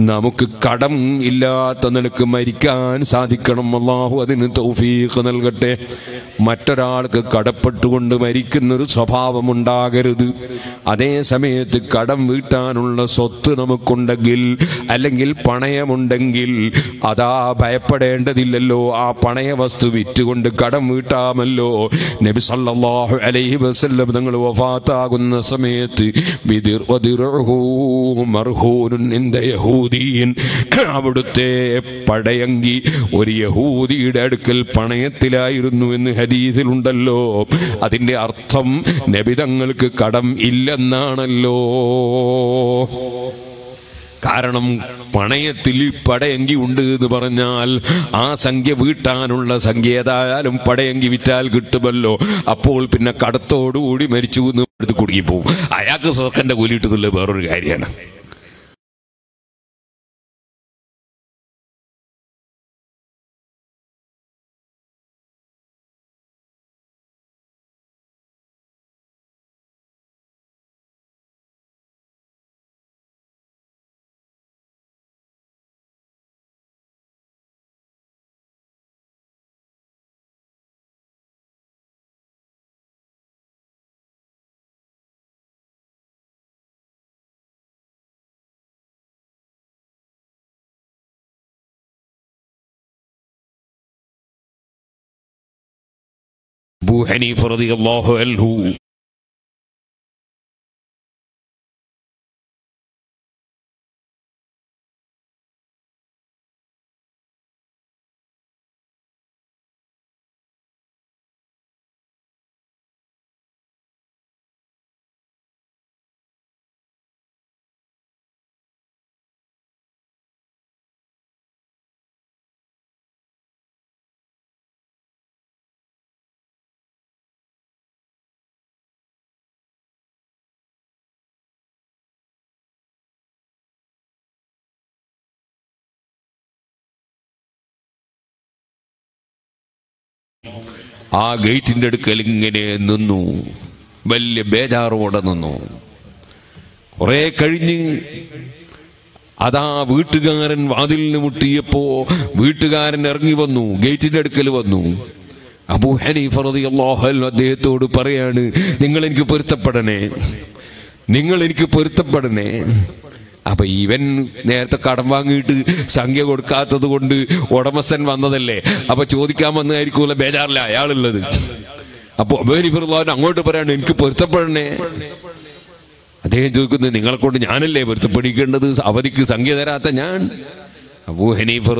നമുക്ക് കടം ഇല്ലാത്ത നിലയ്ക്ക് മരിക്കാൻ സാധിക്കണം. അള്ളാഹു അതിന് തൗഫീഖ് നൽകട്ടെ. മറ്റൊരാൾക്ക് കടപ്പെട്ടുകൊണ്ട് മരിക്കുന്നൊരു സ്വഭാവം ഉണ്ടാകരുത് അതേ സമയത്ത് കടം വീട്ടാനുള്ള സ്വത്ത് നമുക്കുണ്ടെങ്കിൽ അല്ലെങ്കിൽ പണയമുണ്ടെങ്കിൽ അതാ ഭയപ്പെടേണ്ടതില്ലല്ലോ. ആ പണയ വസ്തു വിറ്റുകൊണ്ട് കടം വീട്ടാമല്ലോ. നബി സല്ലല്ലാഹു അലൈഹി വസല്ലം നിങ്ങൾ വഫാത്താകുന്ന സമയത്ത് ബിദിർ വദിറുഹു മർഹൂനുൻ ഇൻദ യഹൂദിയൻ അവിടുത്തെ പടയങ്കി ഒരു യഹൂദിയുടെ അടുക്കൽ പണയത്തിലായിരുന്നു എന്ന് ഹദീസിലുണ്ടല്ലോ. അതിന്റെ അർത്ഥം നബിതങ്ങൾക്ക് കടം ഇല്ലെന്നാണല്ലോ. കാരണം പണയത്തിൽ പടയങ്കി ഉണ്ട് എന്ന് പറഞ്ഞാൽ ആ സംഖ്യ വീട്ടാനുള്ള സംഖ്യ ഏതായാലും പടയങ്കി വിറ്റാൽ കിട്ടുമല്ലോ. അപ്പോൾ പിന്നെ കടത്തോടുകൂടി മരിച്ചു എന്ന് എടുത്ത് കുടുങ്ങിപ്പോവും. അയാൾക്ക് സ്വക്കന്റെ കൂലിയിട്ടതല്ലേ വേറൊരു കാര്യമാണ്. അബൂ ഹനീഫ് റളിയല്ലാഹു അൻഹു ആ ഗേറ്റിന്റെ അടുക്കൽ ഇങ്ങനെ നിന്നു. വലിയ ബേജാറോടെ നിന്നു. കുറെ കഴിഞ്ഞ് അതാ വീട്ടുകാരൻ വാതിലിന് മുട്ടിയപ്പോ വീട്ടുകാരൻ ഇറങ്ങി വന്നു ഗേറ്റിന്റെ അടുക്കൽ വന്നു. അബൂ ഹനീഫ് റളിയല്ലാഹു അദ്ദേഹത്തോട് പറയാണ് നിങ്ങൾ എനിക്ക് പൊരുത്തപ്പെടണേ. നിങ്ങൾ എനിക്ക് പൊരുത്തപ്പെടണേ. അപ്പൊ ഇവൻ നേരത്തെ കടം വാങ്ങിയിട്ട് സംഖ്യ കൊടുക്കാത്തത് കൊണ്ട് ഉടമസ്ഥൻ വന്നതല്ലേ? അപ്പൊ ചോദിക്കാൻ വന്നതായിരിക്കുമല്ലോ ബേജാറില്ല അയാളുള്ളത്. അപ്പൊ അബേരിഫുള്ളവൻ അങ്ങോട്ട് പറയാണ് എനിക്ക് പൊരുത്തപ്പെടണേ. അദ്ദേഹം ചോദിക്കുന്നത് നിങ്ങളെ കൊണ്ട് ഞാനല്ലേ പൊരുത്തപ്പെടിക്കേണ്ടത്? അവധിക്ക് സംഖ്യ തരാത്ത ഞാൻ? അബൂ ഹനീഫ്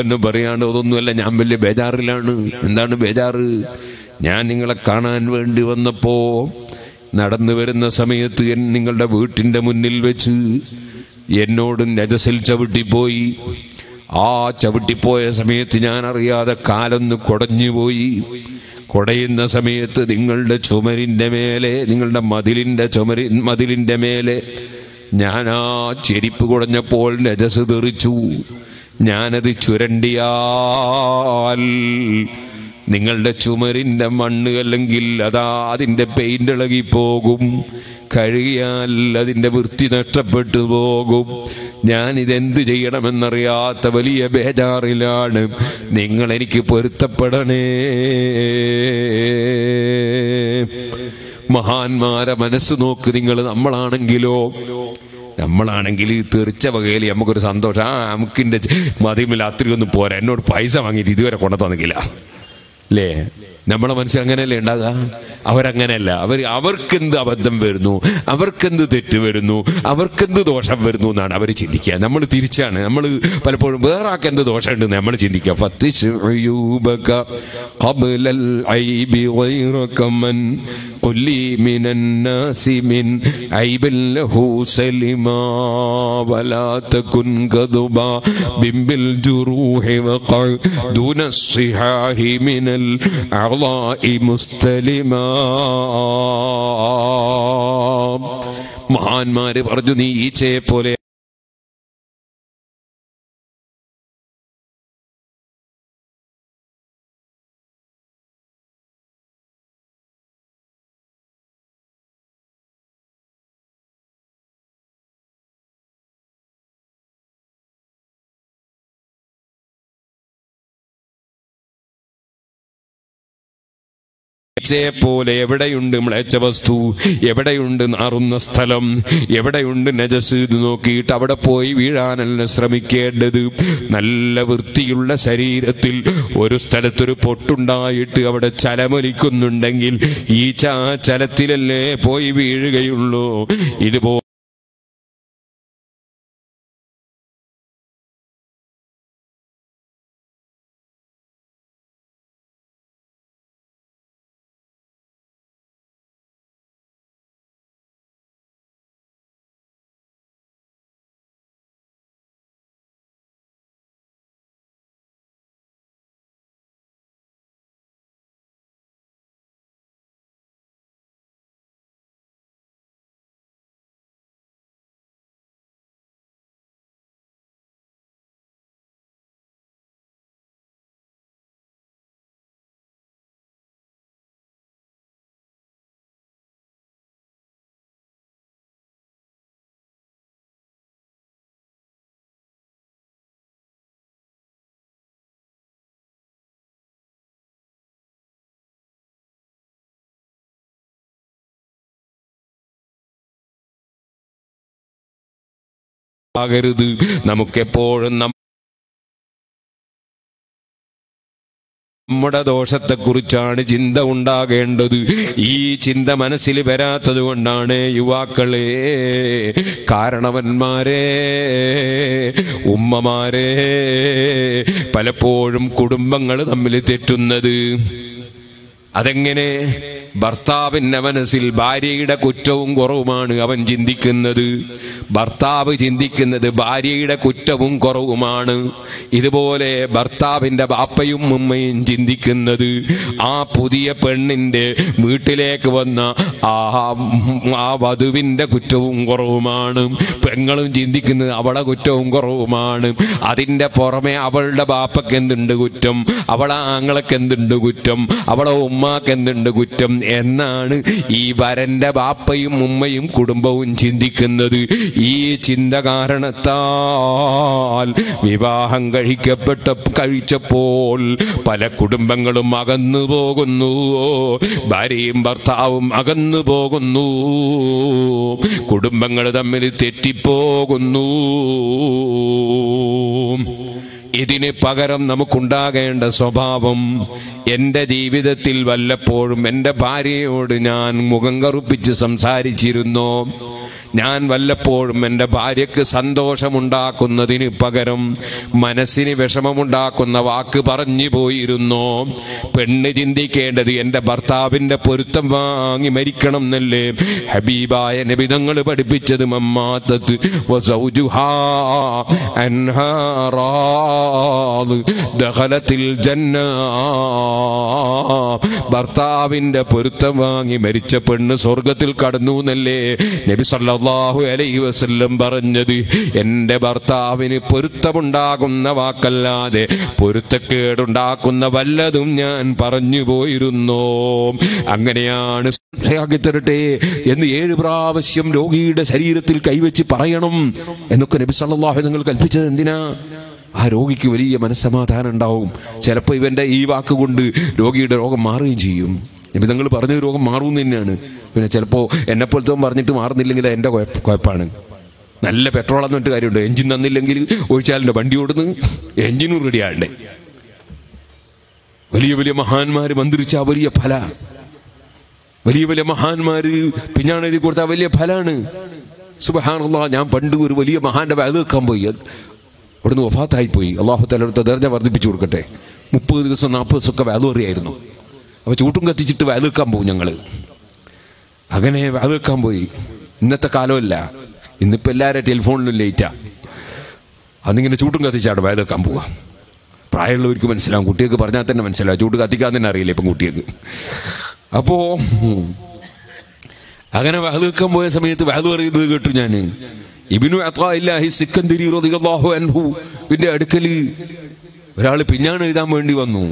എന്ന് പറയാണ്ട് അതൊന്നുമല്ല ഞാൻ വലിയ ബേജാറിലാണ്. എന്താണ് ബേജാറ്? ഞാൻ നിങ്ങളെ കാണാൻ വേണ്ടി വന്നപ്പോ നടന്നു വരുന്ന സമയത്ത് നിങ്ങളുടെ വീട്ടിന്റെ മുന്നിൽ വെച്ച് എന്നോട് നജസിൽ ചവിട്ടിപ്പോയി. ആ ചവിട്ടിപ്പോയ സമയത്ത് ഞാൻ അറിയാതെ കാലൊന്ന് കുടഞ്ഞുപോയി. കുടയുന്ന സമയത്ത് നിങ്ങളുടെ ചുമരിന്റെ മേലെ നിങ്ങളുടെ മതിലിന്റെ ചുമരി മതിലിന്റെ മേലെ ഞാൻ ആ ചെരിപ്പ് കുടഞ്ഞപ്പോൾ രജസ് തെറിച്ചു. ഞാനത് ചുരണ്ടിയാൽ നിങ്ങളുടെ ചുമരിന്റെ മണ്ണ് അല്ലെങ്കിൽ അതാ അതിന്റെ പെയിന്റ് ഇളകിപ്പോകും. പോകും കഴുകിയാൽ അതിന്റെ വൃത്തി നഷ്ടപ്പെട്ടു പോകും. ഞാൻ ഇതെന്ത് ചെയ്യണമെന്നറിയാത്ത വലിയ ബേജാറിലാണ്. നിങ്ങൾ എനിക്ക് പൊരുത്തപ്പെടണേ. മഹാന്മാരെ മനസ്സ് നോക്ക് നിങ്ങൾ നമ്മളാണെങ്കിലോ? നമ്മളാണെങ്കിൽ തെറിച്ച വകയിൽ നമുക്കൊരു സന്തോഷം. ആ നമുക്കിന്റെ മതിമിൽ അത്രയൊന്നും പോരാ. എന്നോട് പൈസ വാങ്ങിയിട്ട് ഇതുവരെ കൊണ്ടു തന്നിക്കില്ല അല്ലേ നമ്മളെ മനസ്സിൽ അങ്ങനെയല്ലേ ഉണ്ടാകുക? അവരങ്ങനെയല്ല. അവർ അവർക്കെന്ത് അബദ്ധം വരുന്നു? അവർക്കെന്ത് തെറ്റ് വരുന്നു? അവർക്കെന്ത് ദോഷം വരുന്നു എന്നാണ് അവർ ചിന്തിക്കുക. നമ്മൾ തിരിച്ചാണ്. നമ്മൾ പലപ്പോഴും വേറെ ആൾക്ക് എന്ത് ദോഷം ഉണ്ടെന്ന് നമ്മൾ ചിന്തിക്കുക. ഫത്തിശ് ഉയൂബക ഖബ്ലൽ ഐബി ഗൈറക മൻ قلي من الناس من عيب له سلما ولا تكن كذبا بن بالجروح وقع دون الصحاح من الأعضاء مستلما മഹാന്മാര് പറഞ്ഞു നീ ഈച്ചയെ പോലെ പോലെ എവിടെയുണ്ട് മ്ലേച്ഛ വസ്തു? എവിടെയുണ്ട് നാറുന്ന സ്ഥലം? എവിടെയുണ്ട് നജസ്? ഇത് നോക്കിയിട്ട് അവിടെ പോയി വീഴാനല്ല ശ്രമിക്കേണ്ടത്. നല്ല വൃത്തിയുള്ള ശരീരത്തിൽ ഒരു സ്ഥലത്തൊരു പൊട്ടുണ്ടായിട്ട് അവിടെ ചലമൊലിക്കുന്നുണ്ടെങ്കിൽ ഈ ആ ചലത്തിലല്ലേ പോയി വീഴുകയുള്ളൂ. ഇതുപോ ആകരുത് നമുക്കെപ്പോഴും നമ്മുടെ ദോഷത്തെക്കുറിച്ചാണ് ചിന്ത ഉണ്ടാകേണ്ടത്. ഈ ചിന്ത മനസ്സിൽ വരാത്തത് കൊണ്ടാണ് യുവാക്കളെ കാരണവന്മാരെ ഉമ്മമാരെ പലപ്പോഴും കുടുംബങ്ങൾ തമ്മിൽ തെറ്റുന്നത്. അതെങ്ങനെ? ഭർത്താവിന്റെ മനസ്സിൽ ഭാര്യയുടെ കുറ്റവും കുറവുമാണ് അവൻ ചിന്തിക്കുന്നത്. ഭർത്താവ് ചിന്തിക്കുന്നത് ഭാര്യയുടെ കുറ്റവും കുറവുമാണ്. ഇതുപോലെ ഭർത്താവിന്റെ ബാപ്പയും ഉമ്മയും ചിന്തിക്കുന്നത് ആ പുതിയ പെണ്ണിന്റെ വീട്ടിലേക്ക് വന്ന ആ ആ വധുവിന്റെ കുറ്റവും കുറവുമാണ്. പെങ്ങളും ചിന്തിക്കുന്നത് അവളെ കുറ്റവും കുറവുമാണ്. അതിന്റെ പുറമെ അവളുടെ ബാപ്പയ്ക്ക് എന്തുണ്ട് കുറ്റം? അവളെ ആങ്ങളക്ക് എന്തുണ്ട് കുറ്റം? അവളെ ഉമ്മാക്ക് എന്തുണ്ട് കുറ്റം? എന്നാണ് ഈ വരന്റെ ബാപ്പയും ഉമ്മയും കുടുംബവും ചിന്തിക്കുന്നത്. ഈ ചിന്ത കാരണത്താൽ വിവാഹം കഴിക്കപ്പെട്ട കഴിച്ചപ്പോൾ പല കുടുംബങ്ങളും അകന്നു പോകുന്നു. ഭാര്യയും ഭർത്താവും അകന്നു പോകുന്നു. കുടുംബങ്ങൾ തമ്മിൽ തെറ്റിപ്പോകുന്നു. ഇതിന് പകരം നമുക്കുണ്ടാകേണ്ട സ്വഭാവം എന്റെ ജീവിതത്തിൽ വല്ലപ്പോഴും എന്റെ ഭാര്യയോട് ഞാൻ മുഖം കറുപ്പിച്ച് സംസാരിച്ചിരുന്നു? ഞാൻ വല്ലപ്പോഴും എന്റെ ഭാര്യയ്ക്ക് സന്തോഷമുണ്ടാക്കുന്നതിന് പകരം മനസ്സിന് വിഷമമുണ്ടാക്കുന്ന വാക്ക് പറഞ്ഞു പോയിരുന്നു? പെണ്ണ് ചിന്തിക്കേണ്ടത് എന്റെ ഭർത്താവിന്റെ പൊരുത്തം വാങ്ങി മരിക്കണം എന്നല്ലേ ഹബീബായ നബിതങ്ങൾ പഠിപ്പിച്ചത് മമ്മാത്തത്ത് അൻഹാറാദ് ദഖലത്തിൽ ജന്ന ഭർത്താവിന്റെ പൊരുത്തം വാങ്ങി മരിച്ച പെണ്ണ് സ്വർഗത്തിൽ കടന്നു എന്നല്ലേ നബി സല്ലല്ലാഹു അലൈഹി വസല്ലം പറഞ്ഞത് എന്റെ ഭർത്താവിന് പൊരുത്തമുണ്ടാകുന്ന വാക്കല്ലാതെ പൊരുത്തക്കേടുണ്ടാക്കുന്ന വല്ലതും ഞാൻ പറഞ്ഞു പോയിരുന്നോ? അങ്ങനെയാണ് ശരിയാക്കി തരട്ടെ എന്ന് ഏഴ് പ്രാവശ്യം രോഗിയുടെ ശരീരത്തിൽ കൈവച്ച് പറയണം എന്നൊക്കെ നബി സല്ലല്ലാഹു നിങ്ങൾ കൽപ്പിച്ചത് എന്തിനാ? ആ രോഗിക്ക് വലിയ മനസ്സമാധാനം ഉണ്ടാവും. ചിലപ്പോൾ ഇവന്റെ ഈ വാക്ക് കൊണ്ട് രോഗിയുടെ രോഗം മാറുകയും ചെയ്യും. ഇപ്പം നിങ്ങൾ പറഞ്ഞ രോഗം മാറുമെന്ന് തന്നെയാണ്. പിന്നെ ചിലപ്പോൾ എന്നെപ്പോലത്തെ പറഞ്ഞിട്ട് മാറുന്നില്ലെങ്കിൽ എന്റെ കുഴപ്പ- കുഴപ്പമാണ് നല്ല പെട്രോൾ എന്ന് പറഞ്ഞിട്ട് കാര്യമുണ്ട്. എഞ്ചിൻ തന്നില്ലെങ്കിൽ ഒഴിച്ചാലിന്റെ വണ്ടി ഓടുന്നു. എഞ്ചിനും റെഡി ആകണ്ടേ. വലിയ വലിയ മഹാന്മാർ മന്ത്രിച്ച വലിയ ഫല. വലിയ വലിയ മഹാന്മാര് പിന്നാണ് എഴുതി കൊടുത്ത വലിയ ഫലാണ്. സുബഹാനുള്ള ഞാൻ പണ്ട് ഒരു വലിയ മഹാന്റെ വയത് വെക്കാൻ പോയി. അവിടുന്ന് വഫാത്തായിപ്പോയി. അള്ളാഹു തലടുത്ത ദർജ വർദ്ധിപ്പിച്ചു കൊടുക്കട്ടെ. മുപ്പത് ദിവസം നാൽപ്പത് ദിവസമൊക്കെ വയത് അറിയായിരുന്നു അപ്പോൾ ചൂട്ടും കത്തിച്ചിട്ട് വയത് വെക്കാൻ പോകും ഞങ്ങൾ അങ്ങനെ വയത് വെക്കാൻ പോയി. ഇന്നത്തെ കാലമല്ല. ഇന്നിപ്പോൾ എല്ലാവരും ടെലിഫോണിലും ലേറ്റാ. അന്നിങ്ങനെ ചൂട്ടും കത്തിച്ചാണ് വയത് പോവുക പോവാ. പ്രായമുള്ളവർക്ക് മനസ്സിലാവും. കുട്ടികൾക്ക് പറഞ്ഞാൽ തന്നെ മനസ്സിലാവും. ചൂട്ട് കത്തിക്കാൻ തന്നെ അറിയില്ല ഇപ്പം കുട്ടികൾക്ക്. അപ്പോൾ അങ്ങനെ വഹദ് വെക്കാൻ പോയ സമയത്ത് വാലു അറിയുന്നത് കേട്ടു ഞാൻ ഇബിനു അത്രാഹി സിക്കന്തിരി അൻഹു. ഇതിന്റെ അടുക്കൽ ഒരാൾ പിഞ്ഞാണ് എഴുതാൻ വേണ്ടി വന്നു.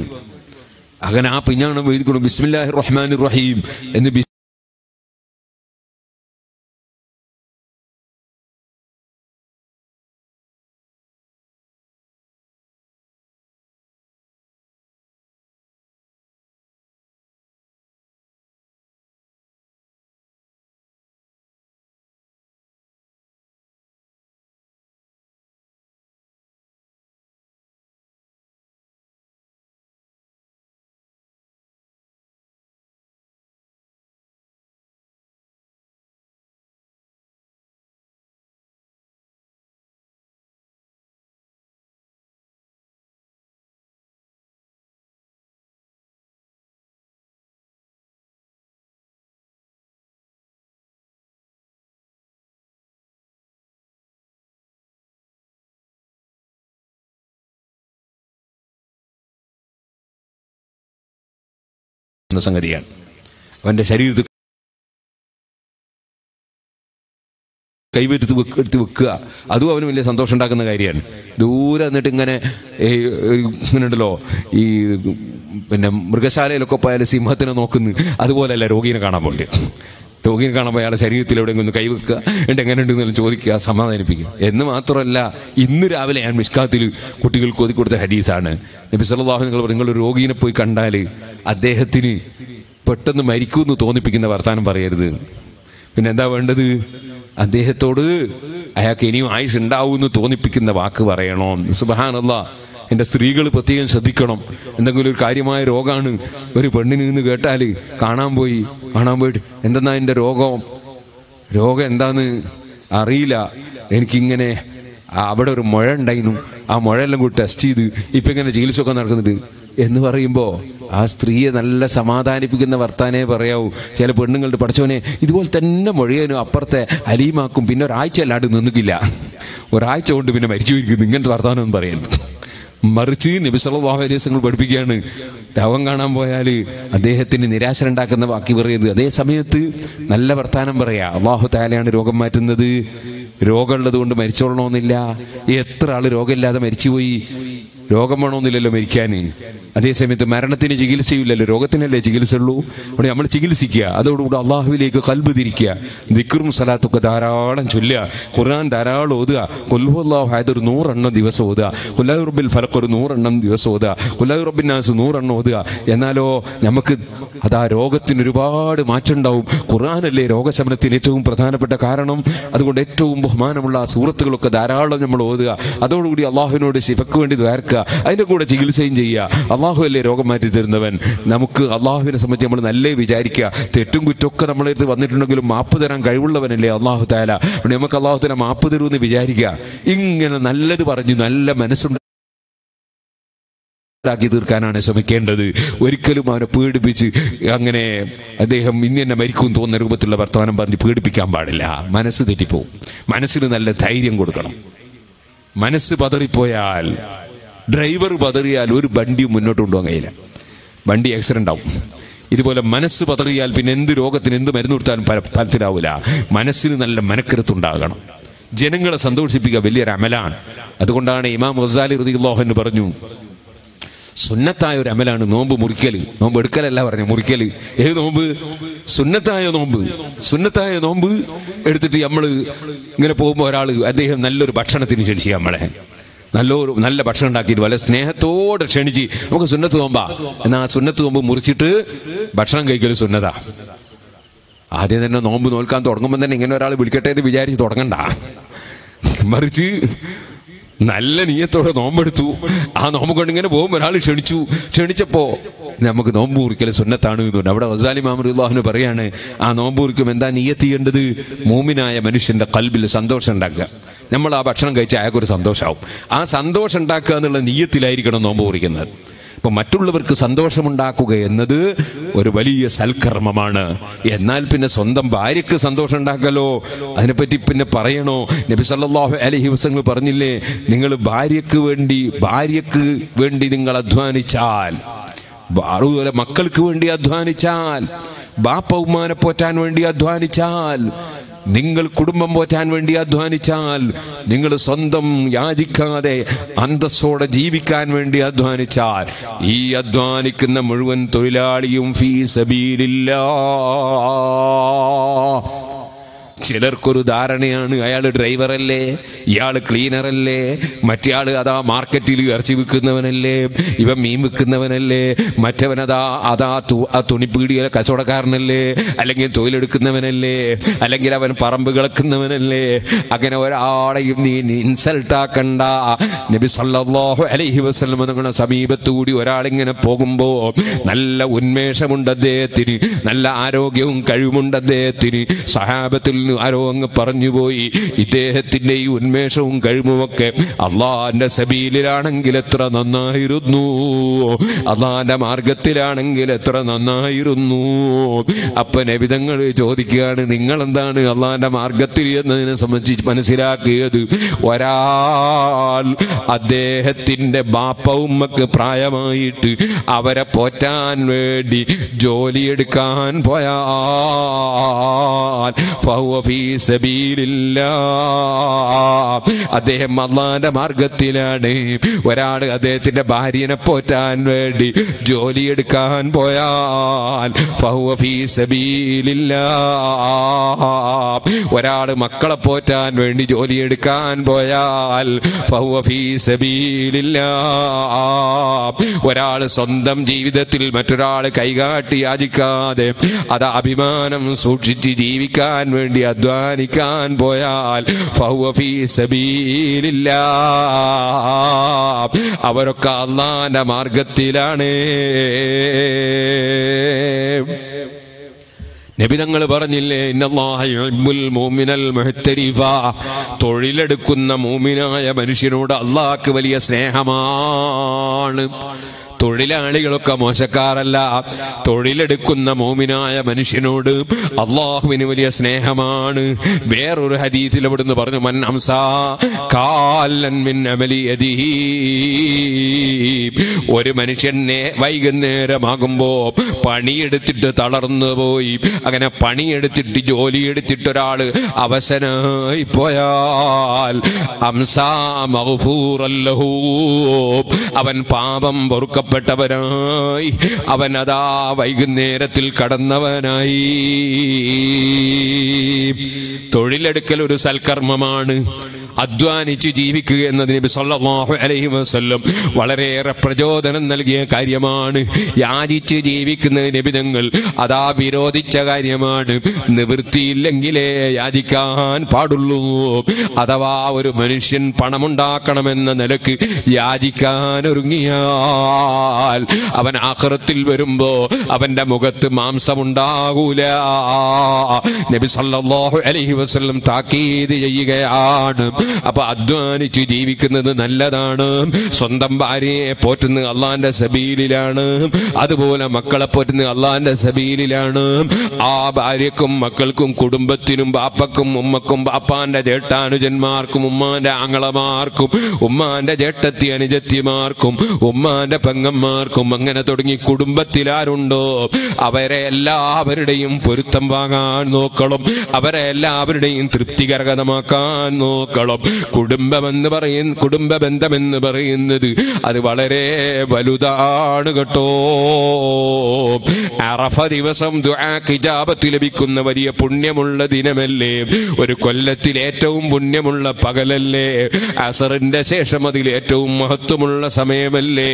അങ്ങനെ ആ പിഞ്ഞാണ് എഴുതിക്കൊണ്ട് ബിസ്മില്ലാഹി റഹ്മാൻ റഹീം എന്ന് എന്ന സംഗതിയാണ്. അവന്റെ ശരീരത്തിൽ കൈവരുത്തി വെക്ക് എടുത്ത് വെക്കുക. അതും അവന് വലിയ സന്തോഷം ഉണ്ടാക്കുന്ന കാര്യമാണ്. ദൂരെ എന്നിട്ട് ഇങ്ങനെ ഇങ്ങനെ ഉണ്ടല്ലോ ഈ പിന്നെ മൃഗശാലയിലൊക്കെ പോയാൽ സിംഹത്തിനെ നോക്കുന്നു. അതുപോലെയല്ല രോഗീനെ കാണാൻ പോണ്ടി. രോഗീനെ കാണുമ്പോൾ അയാളുടെ ശരീരത്തിൽ എവിടെയെങ്കിലും ഒന്ന് കൈവെക്കുക എന്നിട്ട് എങ്ങനെ ഉണ്ടെന്ന് ചോദിക്കുക സമാധാനിപ്പിക്കുക. എന്ന് മാത്രമല്ല ഇന്ന് രാവിലെ ഞാൻ മിഷ്കാത്തിൽ കുട്ടികൾക്ക് ഒതുക്കി കൊടുത്ത ഹരീസാണ് നബി സല്ലല്ലാഹു നിങ്ങൾ നിങ്ങൾ രോഗീനെ പോയി കണ്ടാൽ അദ്ദേഹത്തിന് പെട്ടെന്ന് മരിക്കുമെന്ന് തോന്നിപ്പിക്കുന്ന വർത്താനം പറയരുത്. പിന്നെ എന്താ വേണ്ടത്? അദ്ദേഹത്തോട് അയാൾക്ക് ഇനിയും ആയുസ് ഉണ്ടാവുമെന്ന് തോന്നിപ്പിക്കുന്ന വാക്ക് പറയണോ. സുബഹാനല്ല. എന്റെ സ്ത്രീകൾ പ്രത്യേകം ശ്രദ്ധിക്കണം. എന്തെങ്കിലും ഒരു കാര്യമായ രോഗമാണ് ഒരു പെണ്ണിന് നിന്ന് കേട്ടാൽ കാണാൻ പോയി. കാണാൻ പോയിട്ട് എന്തെന്നാ എന്റെ രോഗം? രോഗം എന്താന്ന് അറിയില്ല. എനിക്കിങ്ങനെ അവിടെ ഒരു മുഴ ഉണ്ടായിരുന്നു. ആ മുഴയെല്ലാം കൂടി ടെസ്റ്റ് ചെയ്ത് ഇപ്പം ഇങ്ങനെ ചികിത്സയൊക്കെ നടക്കുന്നുണ്ട്. എന്ന് പറയുമ്പോൾ ആ സ്ത്രീയെ നല്ല സമാധാനിപ്പിക്കുന്ന വർത്താനേ പറയാവൂ. ചില പെണ്ണുങ്ങളുടെ പഠിച്ചവനെ ഇതുപോലെ തന്നെ മുഴയനും അപ്പുറത്തെ അലീമാക്കും. പിന്നെ ഒരാഴ്ച അല്ലാണ്ട് നിന്നിക്കില്ല. ഒരാഴ്ച കൊണ്ട് പിന്നെ മരിച്ചു ഇരിക്കുന്നു ഇങ്ങനത്തെ വർത്താനമൊന്നും പറയുന്നത് മറിച്ച് വസല്ലം പഠിപ്പിക്കുകയാണ്. രോഗം കാണാൻ പോയാൽ അദ്ദേഹത്തിന് നിരാശ ഉണ്ടാക്കുന്ന വാക്കി പറയരുത് അതേ സമയത്ത് നല്ല വർത്താനം പറയാ. അള്ളാഹു താലയാണ് രോഗം മാറ്റുന്നത്. രോഗമുള്ളത് കൊണ്ട് മരിച്ചോളണമെന്നില്ല. എത്ര ആൾ രോഗമില്ലാതെ മരിച്ചുപോയി. രോഗം വേണമെന്നില്ലല്ലോ മരിക്കാൻ. അതേസമയത്ത് മരണത്തിന് ചികിത്സയില്ലല്ലോ രോഗത്തിനല്ലേ ചികിത്സ ഉള്ളൂ അവിടെ നമ്മൾ ചികിത്സിക്കുക. അതോടുകൂടി അള്ളാഹുവിലേക്ക് കൽബ് തിരിക്കുക. ദിക്റും സലാത്തൊക്കെ ധാരാളം ചൊല്ലുക. ഖുർആൻ ധാരാളം ഓതുക. കൊല്ലുഹുല്ലാഹു ആയത് ഒരു നൂറെണ്ണം ദിവസം ഓതുക. കൊല്ലാഹുറബിൽ ഫലക്ക് ഒരു നൂറെണ്ണം ദിവസം ഓതുക. കൊല്ലാഹുറബിൻ നാസ് നൂറെണ്ണം ഓതുക. എന്നാലോ നമുക്ക് ആ രോഗത്തിന് ഒരുപാട് മാറ്റം ഉണ്ടാവും. ഖുർആനല്ലേ രോഗശമനത്തിന് ഏറ്റവും പ്രധാനപ്പെട്ട കാരണം. അതുകൊണ്ട് ഏറ്റവും ബഹുമാനമുള്ള സുഹൃത്തുക്കളൊക്കെ ധാരാളം നമ്മൾ ഓതുക. അതോടുകൂടി അള്ളാഹുവിനോട് ശിവക്ക് വേണ്ടി ദ്വാരക്കുക. അതിന്റെ കൂടെ ചികിത്സയും ചെയ്യുക. അള്ളാഹു അല്ലേ രോഗം മാറ്റി തരുന്നവൻ? നമുക്ക് അള്ളാഹുവിനെ സംബന്ധിച്ച് നമ്മൾ നല്ലേ വിചാരിക്കുക. തെറ്റും കുറ്റമൊക്കെ നമ്മളെ അടുത്ത് വന്നിട്ടുണ്ടെങ്കിലും മാപ്പ് തരാൻ കഴിവുള്ളവനല്ലേ അള്ളാഹു താല നമുക്ക് അള്ളാഹു തന്നെ മാപ്പ് തരുമെന്ന് വിചാരിക്കുക. ഇങ്ങനെ നല്ലത് പറഞ്ഞു നല്ല മനസ്സുണ്ട്. ാക്കി തീർക്കാനാണ് ശ്രമിക്കേണ്ടത്. ഒരിക്കലും അവനെ പീഡിപ്പിച്ച് അങ്ങനെ അദ്ദേഹം ഇനി തന്നെ മരിക്കും തോന്നുന്ന രൂപത്തിലുള്ള വർത്തമാനം പറഞ്ഞ് പീഡിപ്പിക്കാൻ പാടില്ല. മനസ്സ് തെറ്റിപ്പോവും. മനസ്സിന് നല്ല ധൈര്യം കൊടുക്കണം. മനസ്സ് പതറിപ്പോയാൽ ഡ്രൈവർ പതറിയാൽ ഒരു വണ്ടി മുന്നോട്ട് കൊണ്ടുപോകാൻ കഴിയില്ല. വണ്ടി ആക്സിഡന്റ് ആവും. ഇതുപോലെ മനസ്സ് പതറിയാൽ പിന്നെ എന്ത് രോഗത്തിന് എന്ത് മരുന്ന് കൊടുത്താലും പല ഫലത്തിലാവില്ല മനസ്സിന് നല്ല മനക്കരുത്തുണ്ടാകണം ജനങ്ങളെ സന്തോഷിപ്പിക്കുക വലിയൊരു അമലാണ്. അതുകൊണ്ടാണ് ഇമാം ഗസാലി റളിയല്ലാഹു എന്ന് പറഞ്ഞു സുന്നത്തായ ഒരു അമലാണ് നോമ്പ് മുറിക്കൽ നോമ്പ് എടുക്കലല്ല പറഞ്ഞു മുറിക്കൽ ഏത് നോമ്പ്? സുന്നത്തായ നോമ്പ്. സുന്നത്തായ നോമ്പ് എടുത്തിട്ട് നമ്മൾ ഇങ്ങനെ പോകുമ്പോൾ ഒരാൾ അദ്ദേഹം നല്ലൊരു ഭക്ഷണത്തിന് ക്ഷണിച്ചു നമ്മളെ. നല്ലൊരു നല്ല ഭക്ഷണം ഉണ്ടാക്കിയിട്ട് വളരെ സ്നേഹത്തോടെ ക്ഷണിച്ച് നമുക്ക് സുന്നത്ത് നോമ്പാ എന്നാ ആ സുന്നത്ത് നോമ്പ് മുറിച്ചിട്ട് ഭക്ഷണം കഴിക്കൽ സുന്നതാ. ആദ്യം തന്നെ നോമ്പ് നോൽക്കാൻ തുടങ്ങുമ്പോൾ തന്നെ ഇങ്ങനെ ഒരാൾ വിളിക്കട്ടെ എന്ന് വിചാരിച്ച് തുടങ്ങണ്ട. മറിച്ച് നല്ല നീയത്തോടെ നോമ്പെടുത്തു. ആ നോമ്പ് കൊണ്ട് ഇങ്ങനെ പോകും ഒരാൾ ക്ഷണിച്ചു. ക്ഷണിച്ചപ്പോ നമുക്ക് നോമ്പ് മുറിക്കൽ സുന്നത്താണ് എന്നുണ്ട് അവിടെ വസാലി മാമറുല്ലാഹുന് പറയാണ് ആ നോമ്പ് മുറിക്കും എന്താ നീയത്ത് ചെയ്യേണ്ടത്? മൂമിനായ മനുഷ്യന്റെ കൽബിൽ സന്തോഷം ഉണ്ടാക്കുക. നമ്മൾ ആ ഭക്ഷണം കഴിച്ച അയാൾക്കൊരു സന്തോഷമാവും. ആ സന്തോഷം ഉണ്ടാക്കുക എന്നുള്ള നീയത്തിലായിരിക്കണം നോമ്പ് മുറിക്കുന്നത് ഇപ്പൊ മറ്റുള്ളവർക്ക് സന്തോഷമുണ്ടാക്കുക എന്നത് ഒരു വലിയ സൽക്കർമ്മമാണ്. എന്നാൽ പിന്നെ സ്വന്തം ഭാര്യക്ക് സന്തോഷം ഉണ്ടാക്കലോ അതിനെപ്പറ്റി പിന്നെ പറയണോ? നബി സല്ലാഹു അലഹി വസങ്ങൾ പറഞ്ഞില്ലേ നിങ്ങൾ ഭാര്യക്ക് വേണ്ടി ഭാര്യക്ക് വേണ്ടി നിങ്ങൾ അധ്വാനിച്ചാൽ അതുപോലെ മക്കൾക്ക് വേണ്ടി അധ്വാനിച്ചാൽ ബാപ്പ ഉമ്മാനെ പോറ്റാൻ വേണ്ടി അധ്വാനിച്ചാൽ നിങ്ങൾ കുടുംബം പോറ്റാൻ വേണ്ടി അധ്വാനിച്ചാൽ നിങ്ങൾ സ്വന്തം യാചിക്കാതെ അന്തസ്സോടെ ജീവിക്കാൻ വേണ്ടി അധ്വാനിച്ചാൽ ഈ അധ്വാനിക്കുന്ന മുഴുവൻ തൊഴിലാളിയും ഫീ സബീലില്ലാ. ചിലർക്കൊരു ധാരണയാണ് അയാൾ ഡ്രൈവറല്ലേ ഇയാൾ ക്ലീനറല്ലേ മറ്റേയാൾ അതാ മാർക്കറ്റിൽ ഇറച്ചി വിൽക്കുന്നവനല്ലേ ഇവ മീൻ വിൽക്കുന്നവനല്ലേ മറ്റവൻ അതാ ആ തുണിപ്പീടിയിലെ കച്ചവടക്കാരനല്ലേ അല്ലെങ്കിൽ തൊഴിലെടുക്കുന്നവനല്ലേ അല്ലെങ്കിൽ അവൻ പറമ്പ് കിളക്കുന്നവനല്ലേ അങ്ങനെ ഒരാളെയും നീ ഇൻസൾട്ട് ആക്കണ്ട. നബി സല്ലാഹു അലൈഹി വസല്ലം നിങ്ങളുടെ സമീപത്തുകൂടി ഒരാളിങ്ങനെ പോകുമ്പോ നല്ല ഉന്മേഷമുണ്ട് അദ്ദേഹത്തിന് നല്ല ആരോഗ്യവും കഴിവുമുണ്ട് അദ്ദേഹത്തിന്. സഹാബത്തിൽ നിന്ന് ആരോ അങ്ങ് പറഞ്ഞുപോയി. ഇദ്ദേഹത്തിന്റെ ഈ ഉന്മേഷവും കഴിവുമൊക്കെ അള്ളാന്റെ സബീലിലാണെങ്കിൽ എത്ര നന്നായിരുന്നു. അള്ളാന്റെ മാർഗത്തിലാണെങ്കിൽ എത്ര നന്നായിരുന്നു. അപ്പൊ വിധങ്ങൾ ചോദിക്കുകയാണ് നിങ്ങൾ എന്താണ് അള്ളാന്റെ മാർഗത്തിൽ എന്നതിനെ സംബന്ധിച്ച് മനസ്സിലാക്കിയത്? ഒരാൾ അദ്ദേഹത്തിന്റെ ബാപ്പ ഉമ്മക്ക് പ്രായമായിട്ട് അവരെ പോറ്റാൻ വേണ്ടി ജോലിയെടുക്കാൻ പോയാൽ. അദ്ദേഹം അള്ളാന്റെ മാർഗത്തിലാണ് ഒരാൾ അദ്ദേഹത്തിന്റെ ഭാര്യനെ പോറ്റാൻ വേണ്ടി ജോലി എടുക്കാൻ പോയാൽ. ഒരാൾ മക്കളെ പോറ്റാൻ വേണ്ടി ജോലി എടുക്കാൻ പോയാൽ. ഒരാൾ സ്വന്തം ജീവിതത്തിൽ മറ്റൊരാൾ കൈകാട്ടി യാചിക്കാതെ അത് അഭിമാനം സൂക്ഷിച്ച് ജീവിക്കാൻ വേണ്ടി അധ്വാനിക്കാൻ പോയാൽ. അവരൊക്കെ അള്ളാന്റെ മാർഗത്തിലാണ്. നബിതങ്ങൾ പറഞ്ഞില്ലേ തൊഴിലെടുക്കുന്ന മൂമിനായ മനുഷ്യനോട് അള്ളാഹ്ക്ക് വലിയ സ്നേഹമാണ്. തൊഴിലാളികളൊക്കെ മോശക്കാരല്ല തൊഴിലെടുക്കുന്ന മോമിനായ മനുഷ്യനോട് അള്ളാഹുവിന് വലിയ സ്നേഹമാണ് വേറൊരു ഹദീസിൽ അവിടുന്ന് പറഞ്ഞു മൻ ഹംസാ കാലൻ മിൻ. ഒരു മനുഷ്യനെ വൈകുന്നേരമാകുമ്പോ പണിയെടുത്തിട്ട് തളർന്നു പോയി അങ്ങനെ പണിയെടുത്തിട്ട് ജോലിയെടുത്തിട്ട് ഒരാൾ അവസനായി പോയാൽ. അവൻ പാപം പൊറുക്കപ്പെട്ടവനായി അവൻ അതാ വൈകുന്നേരത്തിൽ കടന്നവനായി. തൊഴിലെടുക്കൽ ഒരു സൽക്കർമ്മമാണ്. അധ്വാനിച്ച് ജീവിക്കുക എന്നതിന് അലൈഹി വസല്ലം വളരെയേറെ പ്രചോദനം നൽകിയ കാര്യമാണ്. യാചിച്ച് ജീവിക്കുന്ന നിബിധങ്ങൾ അതാ വിരോധിച്ച കാര്യമാണ്. നിവൃത്തിയില്ലെങ്കിലേ യാചിക്കാൻ പാടുള്ളൂ. അഥവാ ഒരു മനുഷ്യൻ പണമുണ്ടാക്കണമെന്ന നിലയ്ക്ക് യാചിക്കാൻ ഒരുങ്ങിയാൽ അവൻ ആഖിറത്തിൽ വരുമ്പോ അവന്റെ മുഖത്ത് മാംസമുണ്ടാകൂല. നബി സല്ലാഹു അലഹി വസല്ലം താക്കീത് ചെയ്യുകയാണ്. അപ്പൊ അധ്വാനിച്ച് ജീവിക്കുന്നത് നല്ലതാണ്. സ്വന്തം ഭാര്യയെ പോറ്റുന്നത് അള്ളാന്റെ സബീലിലാണ്. അതുപോലെ മക്കളെ പോറ്റുന്നത് അള്ളാന്റെ സബീലിലാണ്. ആ ഭാര്യക്കും മക്കൾക്കും കുടുംബത്തിനും ബാപ്പക്കും ഉമ്മക്കും ബാപ്പാന്റെ ചേട്ടാനുജന്മാർക്കും ഉമ്മാന്റെ ആങ്ങളമാർക്കും ഉമ്മാന്റെ ചേട്ടത്തി അനുജത്തിമാർക്കും ഉമ്മാന്റെ പെങ്ങന്മാർക്കും അങ്ങനെ തുടങ്ങി കുടുംബത്തിലാരുണ്ടോ? അവരെ എല്ലാവരുടെയും പൊരുത്തം വാങ്ങാൻ നോക്കണം. അവരെ എല്ലാവരുടെയും തൃപ്തികരകതമാക്കാൻ നോക്കണം. കുടുംബമെന്ന് പറയുന്ന കുടുംബ ബന്ധമെന്ന് പറയുന്നത് അത് വളരെ വലുതാണ് കേട്ടോ. അറഫ ദിവസം ദുആക്ക് ഇജാബത്ത് ലഭിക്കുന്ന വലിയ പുണ്യമുള്ള ദിനമല്ലേ? ഒരു കൊല്ലത്തിൽ ഏറ്റവും പുണ്യമുള്ള പകലല്ലേ? അസറിന്റെ ശേഷം അതിൽ ഏറ്റവും മഹത്വമുള്ള സമയമല്ലേ?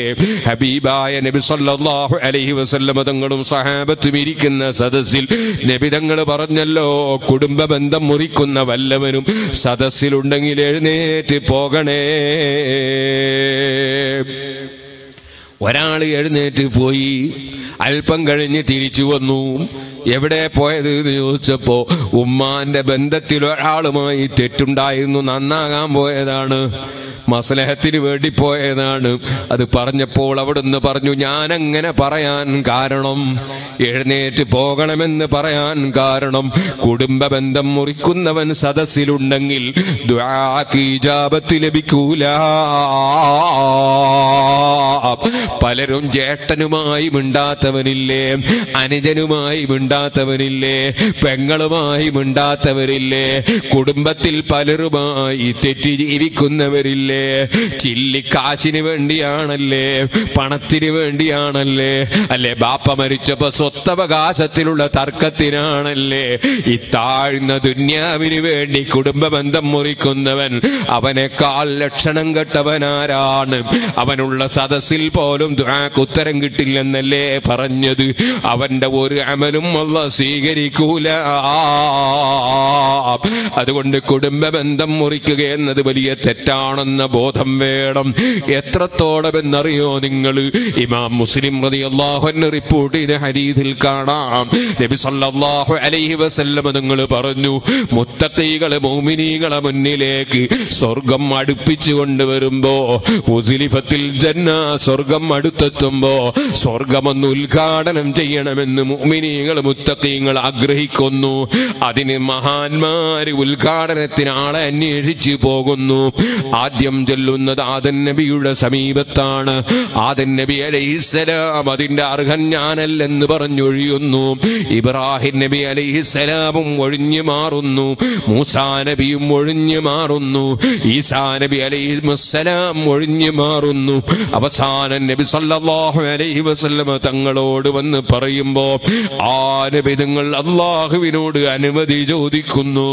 ഹബീബായ നബി സല്ലല്ലാഹു അലൈഹി വസല്ലമ തങ്ങളും സഹാബത്തും ഇരിക്കുന്ന സദസ്സിൽ നബി തങ്ങൾ പറഞ്ഞല്ലോ കുടുംബ ബന്ധം മുറിക്കുന്ന വല്ലവനും സദസ്സിലുണ്ടെങ്കിൽ ഉണ്ടെങ്കിൽ എഴുന്നേറ്റ് പോകണേ. ഒരാൾ എഴുന്നേറ്റ് പോയി അല്പം കഴിഞ്ഞ് തിരിച്ചു വന്നു. എവിടെ പോയത് എന്ന് ചോദിച്ചപ്പോ ഉമ്മാന്റെ ബന്ധത്തിൽ ഒരാളുമായി തെറ്റുണ്ടായിരുന്നു നന്നാകാൻ പോയതാണ് മസലഹത്തിന് വേണ്ടി പോയതാണ്. അത് പറഞ്ഞപ്പോൾ അവിടുന്ന് പറഞ്ഞു ഞാൻ അങ്ങനെ പറയാൻ കാരണം എഴുന്നേറ്റ് പോകണമെന്ന് പറയാൻ കാരണം കുടുംബ ബന്ധം മുറിക്കുന്നവൻ സദസ്സിലുണ്ടെങ്കിൽ ലഭിക്കൂല. പലരും ജ്യേഷ്ഠനുമായി മിണ്ടാത്തവനില്ലേ അനുജനുമായി മിണ്ടാത്തവനില്ലേ പെങ്ങളുമായി മിണ്ടാത്തവരില്ലേ? കുടുംബത്തിൽ പലരുമായി തെറ്റി ജീവിക്കുന്നവരില്ലേ ചില്ലിക്കാശിന് വേണ്ടിയാണല്ലേ? പണത്തിന് വേണ്ടിയാണല്ലേ? അല്ലെ? ബാപ്പ മരിച്ചപ്പോ സ്വത്തവകാശത്തിലുള്ള തർക്കത്തിനാണല്ലേ? ഈ താഴ്ന്ന ദുന്യാവിന് വേണ്ടി കുടുംബ ബന്ധം മുറിക്കുന്നവൻ അവനേക്കാൾ ലക്ഷണം കെട്ടവനാരാണ്? അവനുള്ള സദസ്സിൽ പോലും ഉത്തരം കിട്ടില്ലെന്നല്ലേ പറഞ്ഞത്? അവന്റെ ഒരു അമലും അല്ല സ്വീകരിക്കൂല. അതുകൊണ്ട് കുടുംബ ബന്ധം മുറിക്കുക എന്നത് വലിയ തെറ്റാണെന്ന ബോധം വേണം. എത്രത്തോളം എന്നറിയോ നിങ്ങൾ ഇമാം മുസ്ലിം റളിയല്ലാഹു റിപ്പോർട്ട് ചെയ്ത ഹരീതിൽ കാണാം. നബി സല്ലല്ലാഹു അലൈഹി വസല്ലം നിങ്ങൾ പറഞ്ഞു മുത്തഖീകളെ മോമിനീകളെ മുന്നിലേക്ക് സ്വർഗം അടുപ്പിച്ചു കൊണ്ടുവരുമ്പോ മുസ്ലിഫത്തിൽ ജന്ന സ്വർഗം അടുത്തെത്തുമ്പോ സ്വർഗമൊന്ന് ഉദ്ഘാടനം ചെയ്യണമെന്ന് മുഅ്മിനീങ്ങൾ മുത്തഖീങ്ങൾ ആഗ്രഹിക്കുന്നു. അതിന് മഹാന്മാര് ഉദ്ഘാടനത്തിന് ആളെ അന്വേഷിച്ചു പോകുന്നു. ആദ്യം ചെല്ലുന്നത് ആദൻ നബിയുടെ സമീപത്താണ്. ആദൻ നബി അലൈഹിസ്സലാം അതിന്റെ അർഹൻ ഞാനല്ലെന്ന് പറഞ്ഞൊഴിയുന്നു. ഇബ്രാഹിം നബി അലൈഹിസ്സലാമും ഒഴിഞ്ഞു മാറുന്നു. മൂസാ നബിയും ഒഴിഞ്ഞു മാറുന്നു. ഈസാ നബി അലൈഹിസ്സലാം ഒഴിഞ്ഞു മാറുന്നു. അവസാനം നബി സല്ലല്ലാഹു അലൈഹി വസല്ലമ തങ്ങളോട് വന്ന് പറയുമ്പോ ആ നബി നിങ്ങൾ അള്ളാഹുവിനോട് അനുമതി ചോദിക്കുന്നു.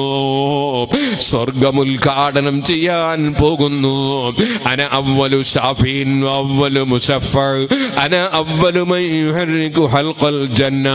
സ്വർഗം ഉദ്ഘാടനം ചെയ്യാൻ പോകുന്നു. അന അവലു ഷാഫീൻ അവലു മുസഫർ അന അവലു മൻ യുഹർരികു ഹൽഖൽ ജന്ന.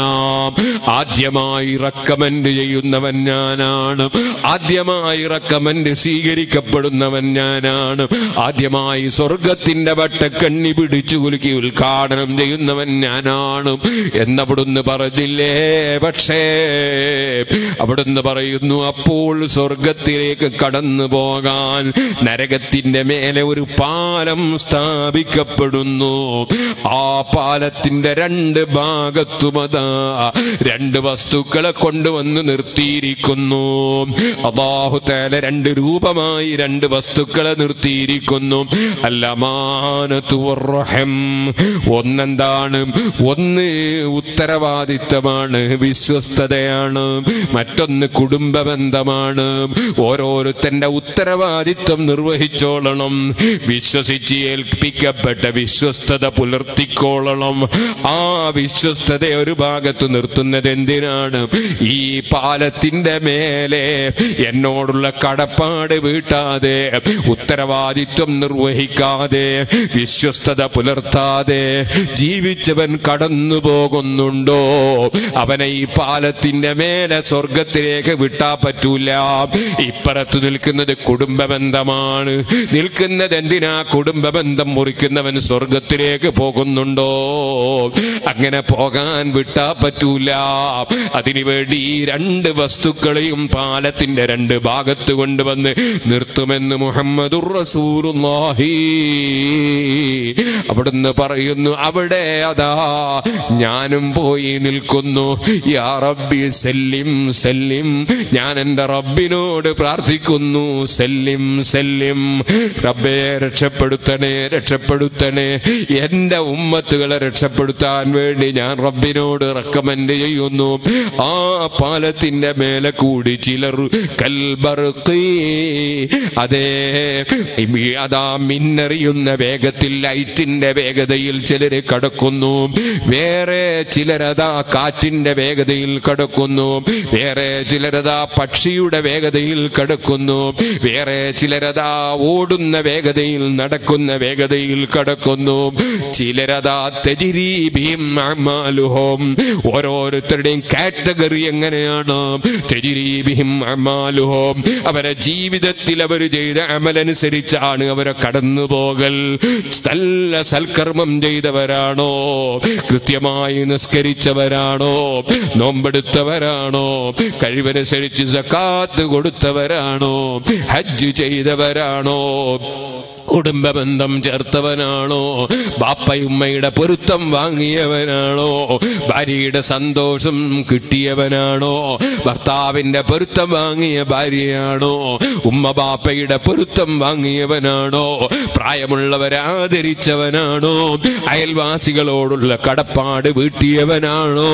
ആദ്യമായി റെക്കമെൻഡ് ചെയ്യുന്നവൻ ഞാനാണ്. ആദ്യമായി റെക്കമെൻഡ് സ്വീകരിക്കപ്പെടുന്നവൻ ഞാനാണ്. ആദ്യമായി സ്വർഗത്തിന്റെ വട്ടക്കണ്ണി പിടിച്ചു കുലുക്കി ഉദ്ഘാടനം ചെയ്യുന്നവൻ ഞാനാണ്. എന്നവിടുന്ന് പറഞ്ഞില്ലേ? പക്ഷേ അവിടുന്ന് പറയുന്നു അപ്പോൾ സ്വർഗത്തിലേക്ക് കടന്നു പോകാൻ നരകത്തിന്റെ മേലെ ഒരു പാലം സ്ഥാപിക്കപ്പെടുന്നു. ആ പാലത്തിന്റെ രണ്ട് ഭാഗത്തുമതാ രണ്ട് വസ്തുക്കളെ കൊണ്ടുവന്ന് നിർത്തിയിരിക്കുന്നു. അള്ളാഹു തേല രണ്ട് രൂപമായി രണ്ട് വസ്തുക്കളെ നിർത്തിയിരിക്കുന്നു. അല്ലമാനത്തുറഹം ഒന്നെന്താണ്? ഒന്ന് ഉത്തരവാദിത്തമാണ്. വിശ്വസ്തതയാണ് മറ്റൊന്ന് കുടുംബ ബന്ധമാണ് ഓരോരുത്തന്റെ ഉത്തരവാദിത്വം നിർവഹിച്ചോളണം വിശ്വസിച്ച് ഏൽപ്പിക്കപ്പെട്ട വിശ്വസ്തത പുലർത്തിക്കോളണം. ആ വിശ്വസ്തത ഒരു ഭാഗത്ത് നിർത്തുന്നത് എന്തിനാണ്? ഈ പാലത്തിന്റെ മേലെ എന്നോടുള്ള കടപ്പാട് വീട്ടാതെ ഉത്തരവാദിത്വം നിർവഹിക്കാതെ വിശ്വസ്തത പുലർത്താതെ ജീവിച്ചവൻ കടന്നു പോകുന്നുണ്ടോ അവനെ ഈ പാലത്തിന്റെ മേലെ സ്വർഗത്തിലേക്ക് വിട്ടാ പറ്റൂല. ഇപ്പുറത്ത് നിൽക്കുന്നത് കുടുംബ ബന്ധമാണ് നിൽക്കുന്നത് എന്തിനാ കുടുംബ ബന്ധം മുറിക്കുന്നവൻ സ്വർഗത്തിലേക്ക് പോകുന്നുണ്ടോ? അങ്ങനെ പോകാൻ വിട്ടാ പറ്റൂല. അതിനുവേണ്ടി ഈ രണ്ട് വസ്തുക്കളെയും പാലത്തിന്റെ രണ്ട് ഭാഗത്ത് കൊണ്ടുവന്ന് നിർത്തുമെന്ന് മുഹമ്മദുർ റസൂലുള്ളാഹി. അവിടുന്ന് പറയുന്നു അവിടെ അതാ ഞാനും പോയി നിൽക്കുന്നു. റബ്ബി സെല്ലിം സെല്ലിം. ഞാൻ എന്റെ റബ്ബിനോട് പ്രാർത്ഥിക്കുന്നു. സെല്ലിം സെല്ലിം. റബ്ബെ രക്ഷപ്പെടുത്തണേ രക്ഷപ്പെടുത്തണേ. എന്റെ ഉമ്മത്തുകളെ രക്ഷപ്പെടുത്താൻ വേണ്ടി ഞാൻ റബ്ബിനോട് റെക്കമെൻഡ് ചെയ്യുന്നു. ആ പാലത്തിന്റെ മേലെ കൂടി ചിലർ കൽബർക്കി അതേ അതാ മിന്നറിയുന്ന വേഗത്തിൽ ലൈറ്റിന്റെ വേഗതയിൽ ചിലര് കടക്കുന്നു. വേറെ ചിലരതാ കാറ്റിന്റെ വേഗതയിൽ കടക്കുന്നു. വേറെ ചിലരതാ പക്ഷിയുടെ വേഗതയിൽ കടക്കുന്നു. വേറെ ചിലരതാ ഓടുന്ന വേഗതയിൽ നടക്കുന്ന വേഗതയിൽ കടക്കുന്നു. ചിലരതാ തെജിരീബിയും അമാലുഹോം ഓരോരുത്തരുടെയും കാറ്റഗറി എങ്ങനെയാണ്? തെജിരീബിഹിം അമാലുഹോം അവരെ ജീവിതത്തിൽ അവർ ചെയ്ത അമലനുസരിച്ചാണ് അവരെ കടന്നുപോകൽ. നല്ല സൽക്കർമ്മം ചെയ്തവരാണോ? കൃത്യമായി നിസ്കരിച്ചവരാണോ? നോമ്പെടുത്തവരാണോ? കഴിവനുസരിച്ച് സക്കാത്ത് കൊടുത്തവരാണോ? ഹജ്ജ് ചെയ്തവരാണോ? കുടുംബ ബന്ധം ചേർത്തവനാണോ? ബാപ്പയുമ്മയുടെ പൊരുത്തം വാങ്ങിയവനാണോ? ഭാര്യയുടെ സന്തോഷം കിട്ടിയവനാണോ? ഭർത്താവിന്റെ പൊരുത്തം വാങ്ങിയ ഭാര്യയാണോ? ഉമ്മ ബാപ്പയുടെ പൊരുത്തം വാങ്ങിയവനാണോ? പ്രായമുള്ളവരെ ആദരിച്ചവനാണോ? അയൽവാസികളോടുള്ള കടപ്പാട് വീട്ടിയവനാണോ?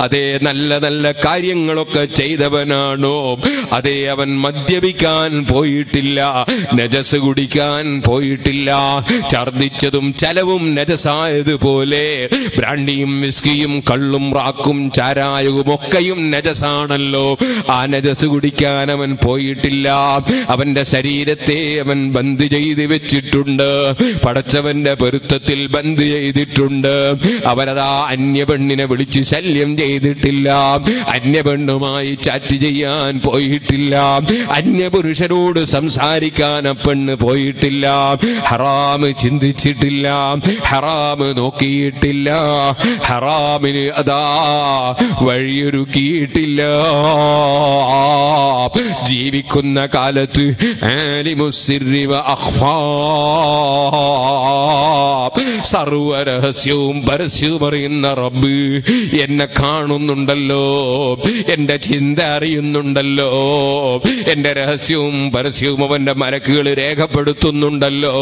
അതേ നല്ല നല്ല കാര്യങ്ങളൊക്കെ ചെയ്തവനാണോ? അതേ അവൻ മദ്യപിക്കാൻ പോയിട്ടില്ല. നജസ് കുടിക്കാൻ പോയിട്ടില്ല. ഛർദിച്ചതും ചലവും നജസായതുപോലെ ബ്രാണ്ടിയും വിസ്കിയും കള്ളും റാക്കും ചാരായവും ഒക്കെയും നജസാണല്ലോ. ആ നജസ് കുടിക്കാൻ അവൻ പോയിട്ടില്ല. അവന്റെ ശരീരത്തെ അവൻ ബന്ദ് ചെയ്ത് വെച്ചിട്ടുണ്ട്. പടച്ചവന്റെ പൊരുത്തത്തിൽ ബന്ദ് ചെയ്തിട്ടുണ്ട്. അവനതാ അന്യപെണ്ണിനെ വിളിച്ച് ശല്യം ചെയ്തിട്ടില്ല. അന്യപെണ്ണുമായി ചാറ്റ് ചെയ്യാൻ പോയിട്ടില്ല. അന്യപുരുഷനോട് സംസാരിക്കാൻ ആ പോയിട്ടില്ല. ഹറാമ് ചിന്തിച്ചിട്ടില്ല. ഹറാമ് നോക്കിയിട്ടില്ല. ഹറാമിന് അതാ വഴിയൊരുക്കിയിട്ടില്ല. ജീവിക്കുന്ന കാലത്ത്. സർവരഹസ്യവും പരസ്യവും അറിയുന്ന റബ്ബ് എന്നെ കാണുന്നുണ്ടല്ലോ. എന്റെ ചിന്ത അറിയുന്നുണ്ടല്ലോ. എന്റെ രഹസ്യവും പരസ്യവും അവന്റെ മലക്കുകൾ രേഖപ്പെടുത്തുന്നുണ്ടല്ലോ.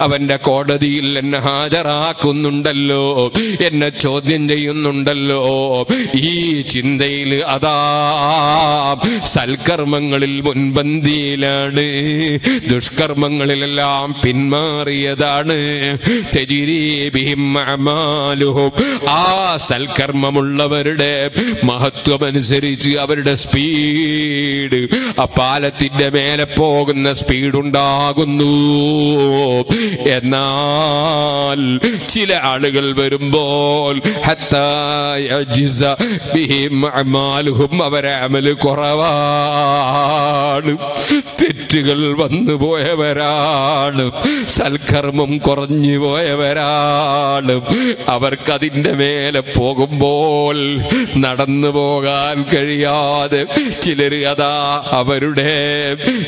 അവന്റെ കോടതിയിൽ എന്നെ ഹാജരാക്കുന്നുണ്ടല്ലോ. എന്നെ ചോദ്യം ചെയ്യുന്നുണ്ടല്ലോ. ഈ ചിന്തയിൽ അതാ സൽക്കർമ്മങ്ങളിൽ മുൻപന്തിയിലാണ്. ദുഷ്കർമ്മങ്ങളിലെല്ലാം പിന്മാറിയതാണ്. ആ സൽക്കർമ്മമുള്ളവരുടെ മഹത്വമനുസരിച്ച് അവരുടെ സ്പീഡ് ആ പാലത്തിന്റെ മേലെ പോകുന്ന സ്പീഡ് ഉണ്ടാകുന്നു. എന്നാൽ ചില ആളുകൾ വരുമ്പോൾ അവരെ അമൽ കുറവാണ്. തെറ്റുകൾ വന്നു പോയവരാണ്. സൽക്കർമ്മം കുറഞ്ഞു പോയവരാണ്. അവർക്കതിന്റെ മേലെ പോകുമ്പോൾ നടന്നു പോകാൻ കഴിയാതെ ചിലർ അതാ അവരുടെ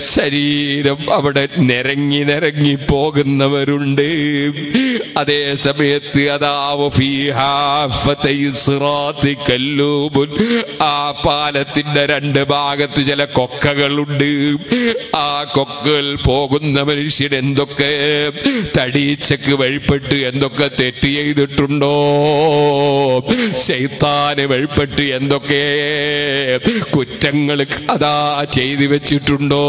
ശരീരം അവിടെ നിരങ്ങി നിരങ്ങി പോകുന്നവരുണ്ട്. അതേ സമയത്ത് അതാ. ആ പാലത്തിന്റെ രണ്ട് ഭാഗത്ത് ചില കൊക്കകളുണ്ട്. ആ കൊക്കകൾ പോകുന്ന മനുഷ്യൻ എന്തൊക്കെ തടീച്ചക്ക് വഴിപ്പെട്ട് എന്തൊക്കെ തെറ്റ് ചെയ്തിട്ടുണ്ടോ? ശൈത്താന് വഴിപ്പെട്ട് എന്തൊക്കെ കുറ്റങ്ങൾ അതാ ചെയ്തു വെച്ചിട്ടുണ്ടോ?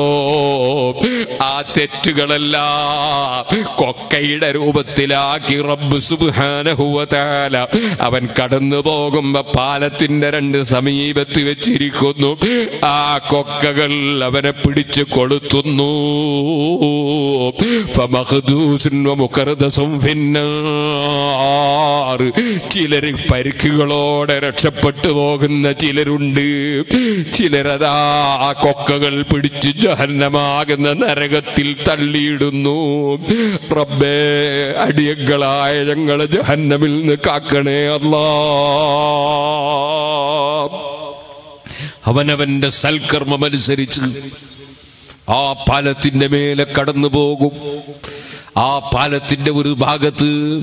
ആ തെറ്റുകളെല്ലാം കൊക്കയുടെ രൂപത്തിലാക്കി റബ്ബ് സുബാനഹുവല അവൻ കടന്നു പോകുമ്പോ പാലത്തിന്റെ രണ്ട് സമീപത്ത് വെച്ചിരിക്കുന്നു. ആ കൊക്കകൾ അവനെ പിടിച്ചു കൊളുത്തുന്നു ഫിന്നാർ. ചിലര് പരിക്കുകളോടെ രക്ഷപ്പെട്ടു പോകുന്ന ചിലരുണ്ട്. ചിലരതാ കൊക്കകൾ പിടിച്ച് ജഹന്നമാകുന്ന നരകത്തിൽ തള്ളിയിടുന്നു. റബ്ബേ അടിയങ്ങളായ ഞങ്ങളെ ജഹന്നമിൽ നിന്ന് കാക്കണേ അല്ലാ. അവനവന്റെ സൽക്കർമ്മമനുസരിച്ച് ആ പാലത്തിന്റെ മേലെ കടന്നു പോകും. ആ പാലത്തിന്റെ ഒരു ഭാഗത്ത്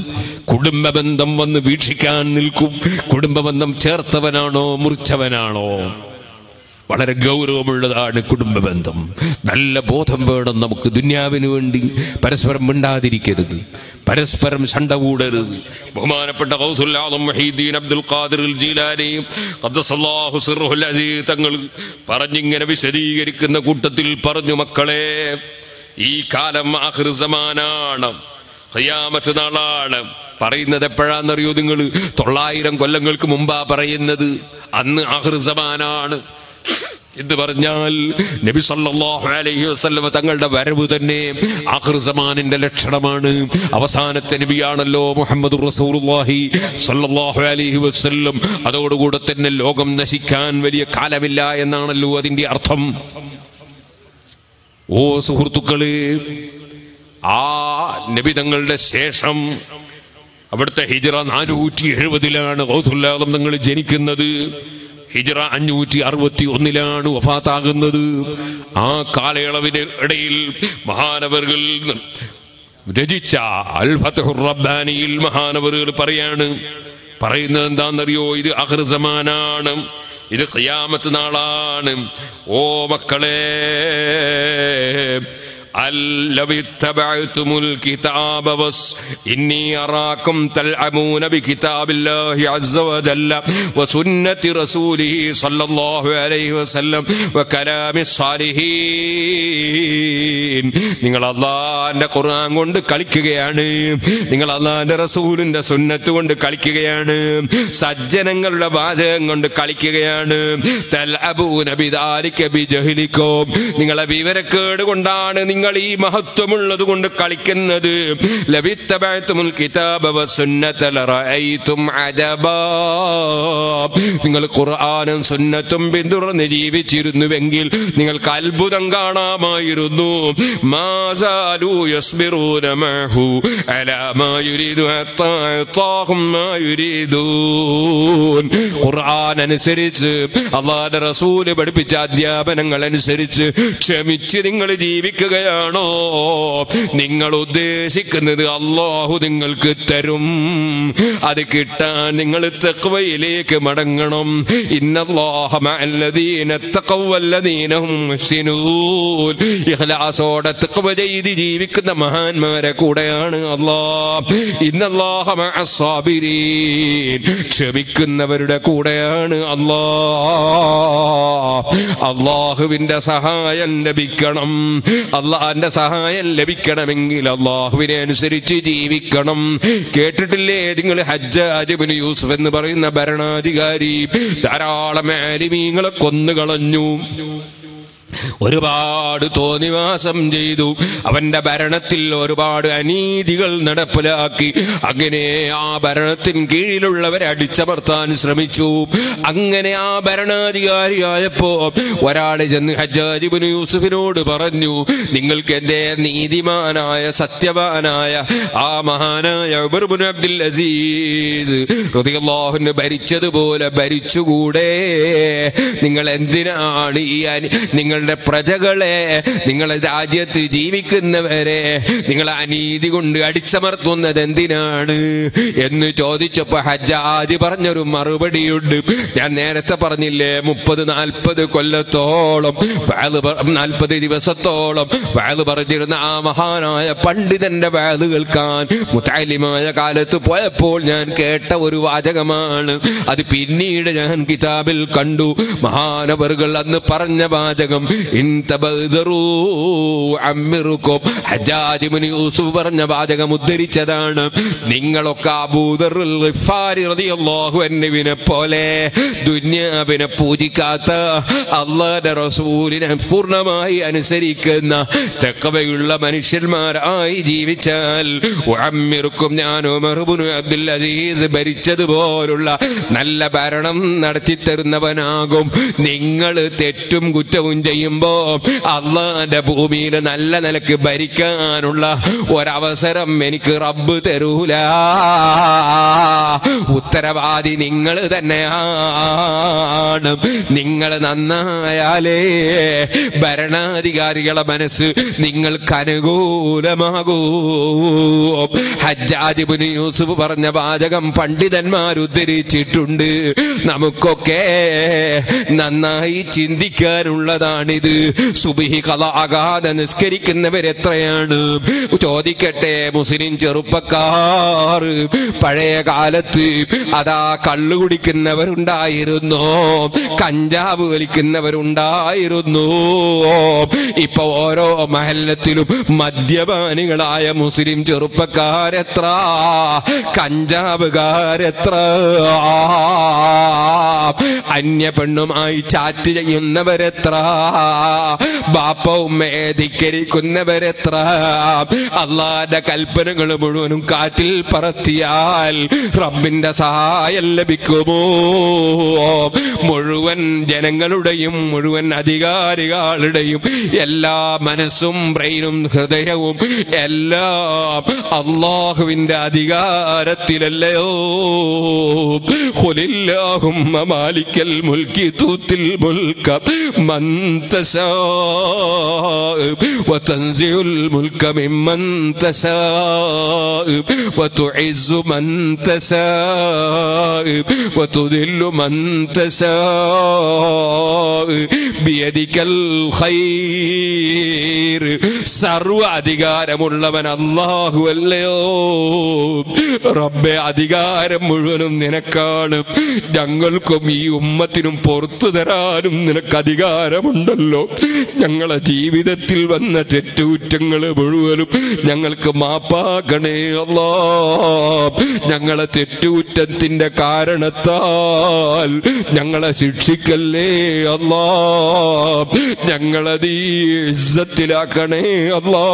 കുടുംബബന്ധം വന്ന് വീക്ഷിക്കാൻ നിൽക്കും. കുടുംബബന്ധം ചേർത്തവനാണോ മുറിച്ചവനാണോ? വളരെ ഗൗരവമുള്ളതാണ് കുടുംബ ബന്ധം നല്ല ബോധം വേണം നമുക്ക് ദുന്യാവിന് വേണ്ടി. പരസ്പരം മിണ്ടാതിരിക്കരുത്. പരസ്പരം ശണ്ട കൂടരുത്. ബഹുമാനപ്പെട്ട അബ്ദുൽ ഖാദിർ തങ്ങൾ പറഞ്ഞിങ്ങനെ വിശദീകരിക്കുന്ന കൂട്ടത്തിൽ പറഞ്ഞു മക്കളെ ഈ കാലം ആഖിർ സമാനാണ്. ഖിയാമത്ത് നാളാണ്. പറയുന്നത് എപ്പോഴാണെന്നറിയോ നിങ്ങൾ? തൊള്ളായിരം കൊല്ലങ്ങൾക്ക് മുമ്പാ പറയുന്നത്. അന്ന് ആഹൃസമാനാണ് എന്ന് പറഞ്ഞാൽ നബി സല്ലല്ലാഹു അലൈഹി വസല്ലമ തങ്ങളുടെ വരവ് തന്നെ ആഖിർസമാനിന്റെ ലക്ഷണമാണ്. അവസാനത്തെ നബിയാണല്ലോ മുഹമ്മദ് റസൂലുള്ളാഹി സല്ലല്ലാഹു അലൈഹി വസല്ലം. അതോടുകൂടെ തന്നെ ലോകം നശിക്കാൻ വലിയ കാലമില്ല എന്നാണല്ലോ അതിന്റെ അർത്ഥം. ഓ സുഹൃത്തുക്കൾ ആ നബി തങ്ങളുടെ ശേഷം അവിടുത്തെ ഹിജറ നാനൂറ്റി എഴുപതിലാണ് തങ്ങൾ ജനിക്കുന്നത്. ഹിജറ അഞ്ഞൂറ്റി അറുപത്തി ഒന്നിലാണ് വഫാത്താകുന്നത്. ആ കാലയളവിന് ഇടയിൽ മഹാനവറുകൾ രചിച്ച അൽ റബ്ബാനിയിൽ മഹാനവറുകൾ പറയാണ്. പറയുന്നത് എന്താണെന്നറിയോ? ഇത് അഹൃസമാനാണ് ഇത് ഖിയാമത്ത് നാളാണ്. ഓ മക്കളെ നിങ്ങൾ അള്ളാന്റെ ഖുർആൻ കൊണ്ട് കളിക്കുകയാണ്. നിങ്ങൾ അള്ളാന്റെ റസൂലിന്റെ സുന്നത്ത് കൊണ്ട് കളിക്കുകയാണ്. സജ്ജനങ്ങളുടെ വാചകം കൊണ്ട് കളിക്കുകയാണ്. നിങ്ങളെ വിവരക്കേട് കൊണ്ടാണ് നിങ്ങൾ ഈ മഹത്വമുള്ളത് കൊണ്ട് കളിക്കുന്നത്. നിങ്ങൾ ഖുർആാനും സുന്നത്തും പിന്തുടർന്ന് ജീവിച്ചിരുന്നുവെങ്കിൽ നിങ്ങൾക്ക് അത്ഭുതം കാണാമായിരുന്നു. ഖുർആൻ അനുസരിച്ച് റസൂൽ പഠിപ്പിച്ച അധ്യാപനങ്ങൾ അനുസരിച്ച് ക്ഷമിച്ച് നിങ്ങൾ ജീവിക്കുകയാണോ നിങ്ങൾ ഉദ്ദേശിക്കുന്നത് അള്ളാഹു നിങ്ങൾക്ക് തരും. അത് കിട്ടാൻ നിങ്ങൾ തെക്കുവയിലേക്ക് മടങ്ങണം. ഇന്നല്ലാഹ തെക്കുവ ചെയ്ത് ജീവിക്കുന്ന മഹാന്മാരെ കൂടെയാണ് അല്ലാഹ് ഇന്നല്ലാഹമസ്സാബിരീൻ ക്ഷമിക്കുന്നവരുടെ കൂടെയാണ് അല്ലാഹ് അള്ളാഹുവിന്റെ സഹായം ലഭിക്കണം. അള്ളാഹിന്റെ സഹായം ലഭിക്കണമെങ്കിൽ അള്ളാഹുവിനെ അനുസരിച്ച് ജീവിക്കണം. കേട്ടിട്ടില്ലേ? നിങ്ങൾ ഹജ്ജാജിബിന് യൂസഫ് എന്ന് പറയുന്ന ഭരണാധികാരി ധാരാളം ആലിമീങ്ങളെ കൊന്നുകളഞ്ഞു. ഒരുപാട് തോന്നിവാസം ചെയ്തു. അവന്റെ ഭരണത്തിൽ ഒരുപാട് അനീതികൾ നടപ്പിലാക്കി. അങ്ങനെ ആ ഭരണത്തിൻ കീഴിലുള്ളവരെ അടിച്ചമർത്താൻ ശ്രമിച്ചു. അങ്ങനെ ആ ഭരണാധികാരിയായപ്പോ ഒരാൾ ചെന്ന് ഹജ്ജാജിബിന് യൂസുഫിനോട് പറഞ്ഞു നിങ്ങൾക്ക് എന്റെ നീതിമാനായ സത്യവാനായ ആ മഹാനായ അബ്ദുൽ അസീസ് റളിയല്ലാഹുവിനെ ഭരിച്ചതുപോലെ ഭരിച്ചുകൂടെ? നിങ്ങൾ എന്തിനാണ് ഈ അനി- നിങ്ങളുടെ പ്രജകളെ നിങ്ങളെ രാജ്യത്ത് ജീവിക്കുന്നവരെ നിങ്ങൾ അനീതി കൊണ്ട് അടിച്ചമർത്തുന്നത് എന്തിനാണ്? എന്ന് ചോദിച്ചപ്പോ ഹജ്ജാജ് പറഞ്ഞൊരു മറുപടിയുണ്ട്. ഞാൻ നേരത്തെ പറഞ്ഞില്ലേ മുപ്പത് നാൽപ്പത് കൊല്ലത്തോളം നാൽപ്പത് ദിവസത്തോളം വയത് പറഞ്ഞിരുന്ന ആ മഹാനായ പണ്ഡിതന്റെ വയത് കേൾക്കാൻ മുത്താലിമായ കാലത്ത് പോയപ്പോൾ ഞാൻ കേട്ട ഒരു വാചകമാണ്. അത് പിന്നീട് ഞാൻ കിതാബിൽ കണ്ടു. മഹാനവറുകൾ അന്ന് പറഞ്ഞ വാചകം യൂസുഫ് പറഞ്ഞ വാചകം ഉദ്ധരിച്ചതാണ്. നിങ്ങളൊക്കെ അബൂദർവിനെ പോലെ ദുന്യാവിനെ പൂജിക്കാത്ത അള്ളാഹുവിന്റെ റസൂലിനെ പൂർണമായി അനുസരിക്കുന്ന തെക്കവയുള്ള മനുഷ്യന്മാരായി ജീവിച്ചാൽ അമ്മിർക്കും ഞാൻ ഉമർ ഇബ്നു അബ്ദുൽ അസീസ് ഭരിച്ചതുപോലുള്ള നല്ല ഭരണം നടത്തി തരുന്നവനാകും നിങ്ങൾ തെറ്റും കുറ്റവും ചെയ്യുമ്പോ അള്ളാന്റെ ഭൂമിയിൽ നല്ല നിലയ്ക്ക് ഭരിക്കാനുള്ള ഒരവസരം എനിക്ക് റബ്ബ് തരൂല. ഉത്തരവാദി നിങ്ങൾ തന്നെയാണ്. നിങ്ങൾ നന്നായാലേ ഭരണാധികാരികളെ മനസ്സ് നിങ്ങൾക്ക് അനുകൂലമാകൂ. ഹജ്ജാജിബിന് യൂസുഫ് പറഞ്ഞ വാചകം പണ്ഡിതന്മാർ ഉദ്ധരിച്ചിട്ടുണ്ട് നമുക്കൊക്കെ നന്നായി ചിന്തിക്കാനുള്ളതാണിത് സുബിഹി കഥ അകാല നിസ്കരിക്കുന്നവരെത്രയാണ് ചോദിക്കട്ടെ മുസ്ലിം ചെറുപ്പക്കാർ പഴയ കാലത്ത് അതാ കള്ളു കുടിക്കുന്നവരുണ്ടായിരുന്നു കഞ്ചാവ് വലിക്കുന്നവരുണ്ടായിരുന്നു. ഇപ്പൊ ഓരോ മഹല്ലത്തിലും മദ്യപാനികളായ മുസ്ലിം ചെറുപ്പക്കാരെത്ര കഞ്ചാവുകാരെത്ര. അന്യ പെണ്ണുമായി ചാറ്റ് ചെയ്യുന്നവരെത്ര. ബാപ്പ ഉമ്മയെ ധിക്കരിക്കുന്നവരെത്ര അള്ളാന്റെ കൽപ്പനകൾ മുഴുവനും കാറ്റിൽ പറത്തിയാൽ റബ്ബിന്റെ സഹായം ലഭിക്കുമോ? മുഴുവൻ ജനങ്ങളുടെയും മുഴുവൻ അധികാരികളുടെയും എല്ലാ മനസ്സും ബ്രെയിനും ഹൃദയവും എല്ലാം അള്ളാഹുവിന്റെ അധികാരത്തിലല്ലയോ? മാലിക്കൽ മുൽക്കി തൂത്തിൽ മുൽക്ക من تشاء وتنزع الملك ممن تشاء وتعز من تشاء وتذل من تشاء بيدك الخير സർവ അധികാരമുള്ളവൻ അള്ളാഹു അല്ലയോ റബ്ബെ അധികാരം മുഴുവനും നിനക്കാണ് ഞങ്ങൾക്കും ഈ ഉമ്മത്തിനും പുറത്തു തരാനും നിനക്ക് അധികാരമുണ്ടല്ലോ ഞങ്ങളെ ജീവിതത്തിൽ വന്ന തെറ്റുകുറ്റങ്ങൾ മുഴുവനും ഞങ്ങൾക്ക് മാപ്പാക്കണേ ഞങ്ങളെ തെറ്റുകുറ്റത്തിന്റെ കാരണത്താൽ ഞങ്ങളെ ശിക്ഷിക്കല്ലേ അല്ലാ. ഞങ്ങളെ നീ ഇസ്സത്തിലാക്കണേ അല്ലാ.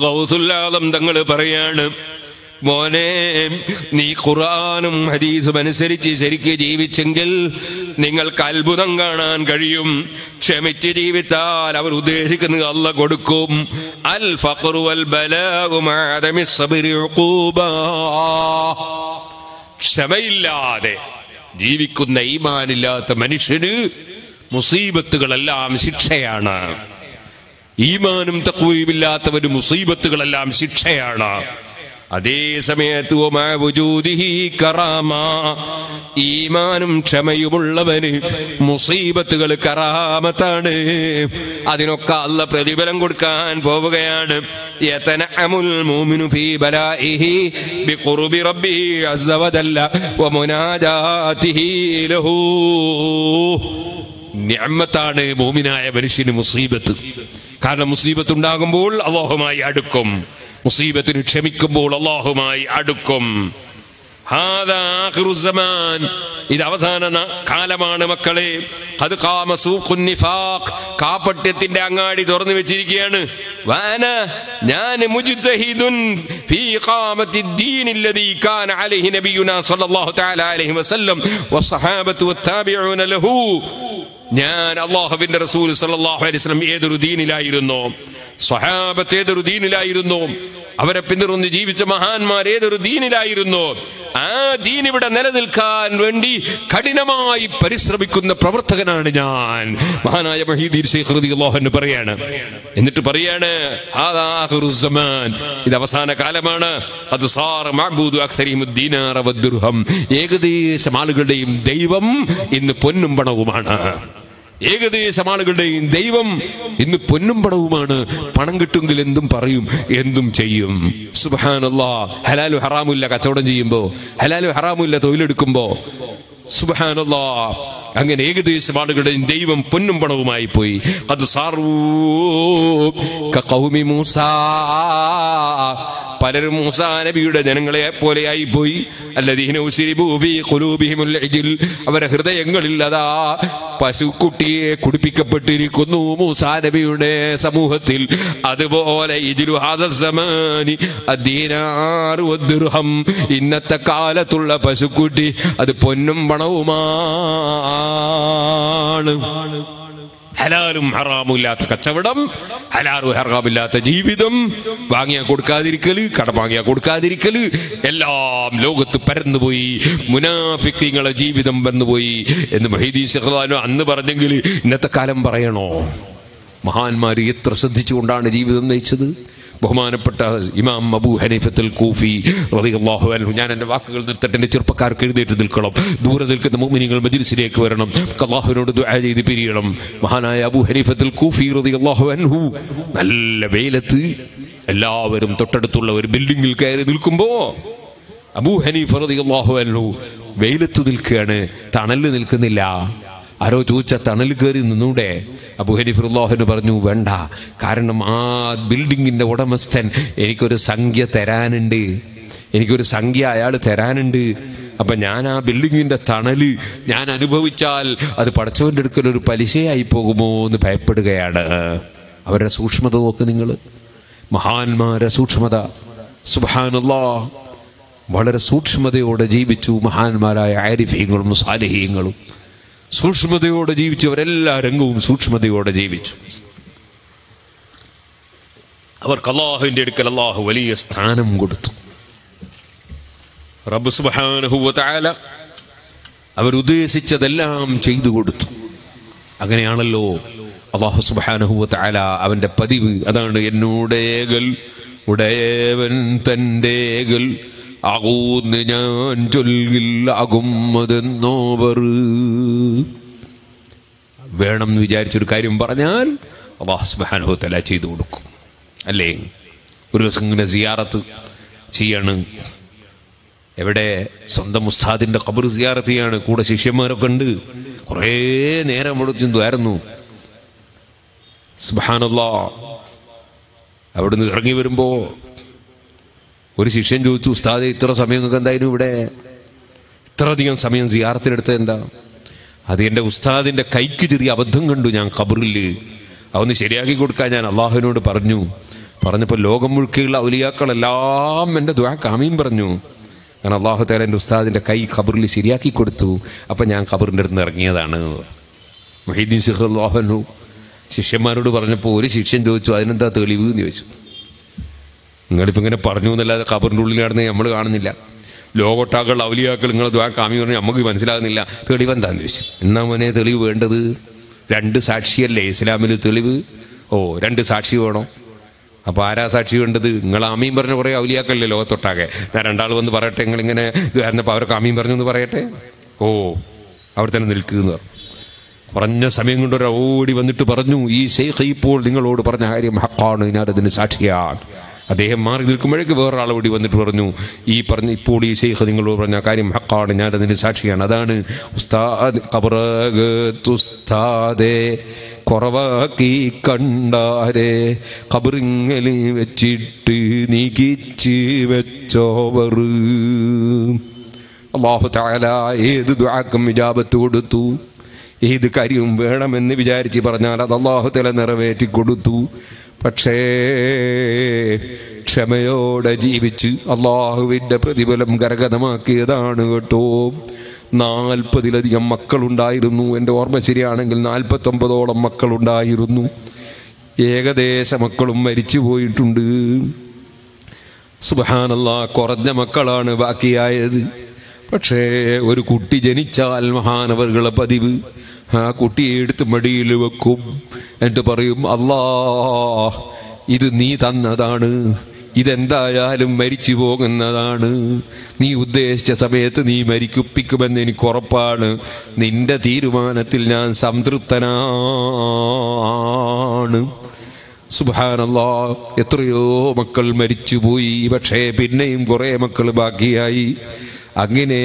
ഗൗസുല്ലാദം തങ്ങൾ പറയാണ് മോനെ നീ ഖുർആാനും ഹദീസും അനുസരിച്ച് ശരിക്ക് ജീവിച്ചെങ്കിൽ നിങ്ങൾക്ക് അത്ഭുതം കാണാൻ കഴിയും. ക്ഷമിച്ച് ജീവിച്ചാൽ അവർ ഉദ്ദേശിക്കുന്നത് അല്ല കൊടുക്കും. അൽ ഫഖറു വൽ ബലാഉ മഅദമി സബ്രി ക്ഷമയില്ലാതെ ജീവിക്കുന്ന ഈമാനില്ലാത്ത മനുഷ്യന് മുസീബത്തുകളെല്ലാം ശിക്ഷയാണ്. ഈമാനും തക്കുവയുമില്ലാത്തവന് മുസീബത്തുകളെല്ലാം ശിക്ഷയാണ്. അതേ സമയത്ത് ഈമാനും ക്ഷമയുമുള്ളവന് മുസീബത്തുകൾ കറാമത്താണ്. അതിനൊക്കെ അല്ല പ്രതിഫലം കൊടുക്കാൻ പോവുകയാണ്. ാണ് മോമിനായ മനുഷ്യന് മുസീബത്ത്. കാരണം മുസീബത്ത് ഉണ്ടാകുമ്പോൾ അള്ളാഹുമായി അടുക്കും. മുസീബത്തിന് ക്ഷമിക്കുമ്പോൾ അള്ളാഹുമായി അടുക്കും. ഇത് അവസാന കാലമാണ് മക്കളെ. അത് കാപ്പട്യത്തിന്റെ അങ്ങാടി തുറന്നു വെച്ചിരിക്കുകയാണ്. വാന ഞാൻ ഞാൻ അള്ളാഹുവിന്റെ റസൂൽ സല്ലല്ലാഹു അലൈഹി വസല്ലം ഏതൊരു ദീനിലായിരുന്നോ? സ്വഹാബത്ത് ഏതൊരു ദീനിലായിരുന്നു. അവരെ പിന്തുടർന്ന് ജീവിച്ച മഹാന്മാർ ഏതൊരു ദീനിലായിരുന്നു. ആ ദീൻ ഇവിടെ നിലനിൽക്കാൻ വേണ്ടി കഠിനമായി പരിശ്രമിക്കുന്ന പ്രവർത്തകനാണ് ഞാൻ. മഹാനായ പറയാണ്. എന്നിട്ട് പറയാണ് ഇത് അവസാന കാലമാണ്. അത് ഏകദേശം ആളുകളുടെയും ദൈവം ഇന്ന് പൊന്നും പണവുമാണ്. ഏകദേശം ആളുകളുടെയും ദൈവം ഇന്ന് പൊന്നും പടവുമാണ്. പണം കിട്ടുമെങ്കിൽ എന്തും പറയും എന്തും ചെയ്യും. സുബാനുള്ള ഹലാലു ഹറാമില്ല കച്ചവടം ചെയ്യുമ്പോ. ഹലാലു ഹറാമില്ല തൊഴിലെടുക്കുമ്പോ. അങ്ങനെ ഏകദേശം ആളുകളുടെയും ദൈവം പൊന്നും പണവുമായി പോയി. അത് മൂസ. പലരും മൂസാ നബിയുടെ ജനങ്ങളെ പോലെയായി പോയി. അല്ലെങ്കിൽ അവരെ ഹൃദയങ്ങളിൽ അതാ പശുക്കുട്ടിയെ കുടിപ്പിക്കപ്പെട്ടിരിക്കുന്നു മൂസാ നബിയുടെ സമൂഹത്തിൽ. അതുപോലെ ഇന്നത്തെ കാലത്തുള്ള പശുക്കുട്ടി അത് പൊന്നും പണവുമാണ് ഹലാലും ഹറാമും ഇല്ലാത്ത കച്ചവടം ഹലാലും ഹറാമില്ലാത്ത ജീവിതം. വാങ്ങിയാ കൊടുക്കാതിരിക്കൽ കടം വാങ്ങിയാ കൊടുക്കാതിരിക്കൽ. എല്ലാം ലോകത്ത് പരന്നുപോയി. മുനാഫിക്കിങ്ങളെ ജീവിതം വന്നുപോയി. എന്ന് മഹീദീൻ ഷെഹ്ലാനോ അന്ന് പറഞ്ഞെങ്കിൽ ഇന്നത്തെ കാലം പറയണോ? മഹാന്മാര് എത്ര ശ്രദ്ധിച്ചുകൊണ്ടാണ് ജീവിതം നയിച്ചത്? ബഹുമാനപ്പെട്ട ഇമാം അബൂ ഹനീഫത്തുൽ കൂഫി റളിയല്ലാഹു അൻഹു. ഞാൻ എന്റെ വാക്കുകൾ നിർത്തട്ടെ എന്റെ ചെറുപ്പക്കാർക്ക് എഴുന്നേറ്റ് നിൽക്കണം. ദൂരെ നിൽക്കുന്ന മുഅ്മിനീങ്ങൾ മജ്ലിസിലേക്ക് വരണം. അള്ളാഹുവിനോട് ദുആ ചെയ്ത് പിരിയണം. മഹാനായ അബൂ ഹനീഫത്തുൽ കൂഫി റളിയല്ലാഹു അൻഹു നല്ല വെയിലത്ത് എല്ലാവരും തൊട്ടടുത്തുള്ള ഒരു ബിൽഡിങ്ങിൽ കയറി നിൽക്കുമ്പോ അബൂ ഹനീഫ് റളിയല്ലാഹു അൻഹു വെയിലത്ത് നിൽക്കുകയാണ് തണൽ നിൽക്കുന്നില്ല. ആരോ ചോദിച്ച തണൽ കയറി നിന്നൂടെ. അബൂ ഹനീഫ് പറഞ്ഞു വേണ്ട. കാരണം ആ ബിൽഡിങ്ങിന്റെ ഉടമസ്ഥൻ എനിക്കൊരു സംഖ്യ തരാനുണ്ട്. എനിക്കൊരു സംഖ്യ അയാൾ തരാനുണ്ട്. അപ്പൊ ഞാൻ ആ ബിൽഡിങ്ങിന്റെ തണൽ ഞാൻ അനുഭവിച്ചാൽ അത് പടച്ചവന്റെ അടുക്കൽ ഒരു പലിശയായി പോകുമോ എന്ന് ഭയപ്പെടുകയാണ്. അവരുടെ സൂക്ഷ്മത നോക്ക് നിങ്ങൾ മഹാന്മാരെ സൂക്ഷ്മത. സുബാനുള്ള വളരെ സൂക്ഷ്മതയോടെ ജീവിച്ചു മഹാന്മാരായ ആരിഫീങ്ങളും സാലിഹീങ്ങളും. സൂക്ഷ്മതയോടെ ജീവിച്ചു. അവരെല്ലാ രംഗവും സൂക്ഷ്മതയോടെ ജീവിച്ചു. അവർക്ക് അള്ളാഹുവിന്റെ അടുക്കൽ അള്ളാഹു വലിയ സ്ഥാനം കൊടുത്തു. റബ്ബ് തആല അവരുദ്ദേശിച്ചതെല്ലാം ചെയ്തു കൊടുത്തു. അങ്ങനെയാണല്ലോ അള്ളാഹു സുബ്ഹാനഹു വ അവന്റെ പതിവ്. അതാണ് എന്നോടേകൽ ഉടയവൻ തന്റെകൾ ആകൂന്ന് ഞാൻ ചൊല്ലില്ലാകും അതെന്നോവർ വേണം എന്ന് വിചാരിച്ചൊരു കാര്യം പറഞ്ഞാൽ അള്ളാഹു തആല ചെയ്തു കൊടുക്കും. അല്ലേ? ഒരു ദിവസം ഇങ്ങനെ സിയാറത്ത് ചെയ്യാണ്. എവിടെ സ്വന്തം ഉസ്താദിന്റെ കബർ സിയാറത്ത് ചെയ്യാണ്. കൂടെ ശിഷ്യന്മാരൊക്കെ ഉണ്ട്. കുറേ നേരം അവിടെ ചിന്തുമായിരുന്നു സുബാനല്ലാ അവിടുന്ന് ഇറങ്ങി വരുമ്പോ ഒരു ശിഷ്യൻ ചോദിച്ചു ഉസ്താദ് ഇത്ര സമയം നിങ്ങൾക്ക് എന്തായാലും ഇവിടെ? ഇത്ര അധികം സമയം സിയാറത്തിനെടുത്തത് എന്താ? അത് എന്റെ ഉസ്താദിന്റെ കൈക്ക് ചെറിയ അബദ്ധം കണ്ടു ഞാൻ ഖബറിൽ അതൊന്ന് ശരിയാക്കി കൊടുക്കാൻ ഞാൻ അള്ളാഹുവിനോട് പറഞ്ഞു. പറഞ്ഞപ്പോൾ ലോകം മുഴുക്കിയുള്ള ഔലിയാക്കളെല്ലാം എന്റെ ദ്വാ കാമീം പറഞ്ഞു. കാരണം അള്ളാഹു താല എന്റെ ഉസ്താദിന്റെ കൈ ഖബറിൽ ശരിയാക്കി കൊടുത്തു. അപ്പം ഞാൻ ഖബറിന്റെ അടുത്ത് ഇറങ്ങിയതാണ്. മൊഹീദ്ദീൻ സിഹർ അള്ളാഹനു ശിഷ്യന്മാരോട് പറഞ്ഞപ്പോൾ ഒരു ശിഷ്യൻ ചോദിച്ചു അതിനെന്താ തെളിവ് എന്ന് ചോദിച്ചു. നിങ്ങളിപ്പോൾ ഇങ്ങനെ പറഞ്ഞു എന്നല്ലാതെ ഖബറിന്റെ ഉള്ളിൽ നടന്ന് നമ്മൾ കാണുന്നില്ല. ലോകോട്ടാക്കൾ ഔലിയാക്കൾ നിങ്ങൾ ദ്വാ കാമി പറഞ്ഞു നമുക്ക് മനസ്സിലാകുന്നില്ല. തെളിവ് എന്താന്ന് ചോദിച്ചു. എന്നാ മോനെ തെളിവ് വേണ്ടത്? രണ്ട് സാക്ഷിയല്ലേ ഇസ്ലാമിൽ തെളിവ്? ഓ രണ്ട് സാക്ഷി വേണോ. അപ്പൊ ആരാ സാക്ഷി വേണ്ടത്? നിങ്ങൾ ആമീൻ പറഞ്ഞ കുറെ ഔലിയാക്കല്ലേ ലോകത്തൊട്ടാകെ. ഞാൻ രണ്ടാൾ വന്ന് പറയട്ടെ നിങ്ങൾ ഇങ്ങനെ ഇത് വരുന്നപ്പോൾ അവർക്ക് ആമീൻ പറഞ്ഞു എന്ന് പറയട്ടെ? ഓ അവിടെ തന്നെ നിൽക്കുന്നു പറഞ്ഞു. കുറഞ്ഞ സമയം കൊണ്ട് ഒരു ഓടി വന്നിട്ട് പറഞ്ഞു ഈ ഷെയ്ഖ് ഇപ്പോൾ നിങ്ങളോട് പറഞ്ഞ കാര്യം ഹക്കാണ് ഞാനതിന് സാക്ഷിയാണ്. അദ്ദേഹം മാറി നിൽക്കുമ്പോഴേക്ക് വേറൊരാൾ ഓടി വന്നിട്ട് പറഞ്ഞു ഈ പറഞ്ഞ ഇപ്പോൾ ഈ ഷെയ്ഖ് നിങ്ങളോട് പറഞ്ഞ കാര്യം ഹക്കാണ് ഞാനതിന് സാക്ഷിയാണ്. അതാണ് ഉസ്താദ് ഖബറകത്തുസ്താദേ കുറവാക്കി കണ്ടാരെ കബറിങ്ങലി വെച്ചിട്ട് നീക്കിച്ച് വെച്ചോവർ. അള്ളാഹു താല ഏത് ദ്വാക്കും വിജാപത്ത് കൊടുത്തു. ഏത് കാര്യവും വേണമെന്ന് വിചാരിച്ച് പറഞ്ഞാൽ അത് അള്ളാഹു തല നിറവേറ്റി കൊടുത്തു. പക്ഷേ ക്ഷമയോടെ ജീവിച്ച് അള്ളാഹുവിന്റെ പ്രതിഫലം കരകതമാക്കിയതാണ് കേട്ടോ. നാൽപ്പതിലധികം മക്കളുണ്ടായിരുന്നു. എന്റെ ഓർമ്മ ശരിയാണെങ്കിൽ നാൽപ്പത്തൊമ്പതോളം മക്കളുണ്ടായിരുന്നു. ഏകദേശ മക്കളും മരിച്ചു പോയിട്ടുണ്ട്. സുബഹാനല്ല കുറഞ്ഞ മക്കളാണ് ബാക്കിയായത്. പക്ഷേ ഒരു കുട്ടി ജനിച്ചാൽ മഹാനവറുകളെ പതിവ്. ആ കുട്ടിയെ എടുത്ത് മടിയിൽ വെക്കും എന്നിട്ട് പറയും അല്ലാ ഇത് നീ തന്നതാണ്. ഇതെന്തായാലും മരിച്ചു പോകുന്നതാണ്. നീ ഉദ്ദേശിച്ച സമയത്ത് നീ മരിക്കുപ്പിക്കുമെന്ന് എനിക്ക് ഉറപ്പാണ്. നിന്റെ തീരുമാനത്തിൽ ഞാൻ സംതൃപ്തനാണ്. സുബാനല്ലാ എത്രയോ മക്കൾ മരിച്ചുപോയി. പക്ഷേ പിന്നെയും കുറേ മക്കൾ ബാക്കിയായി. അങ്ങനെ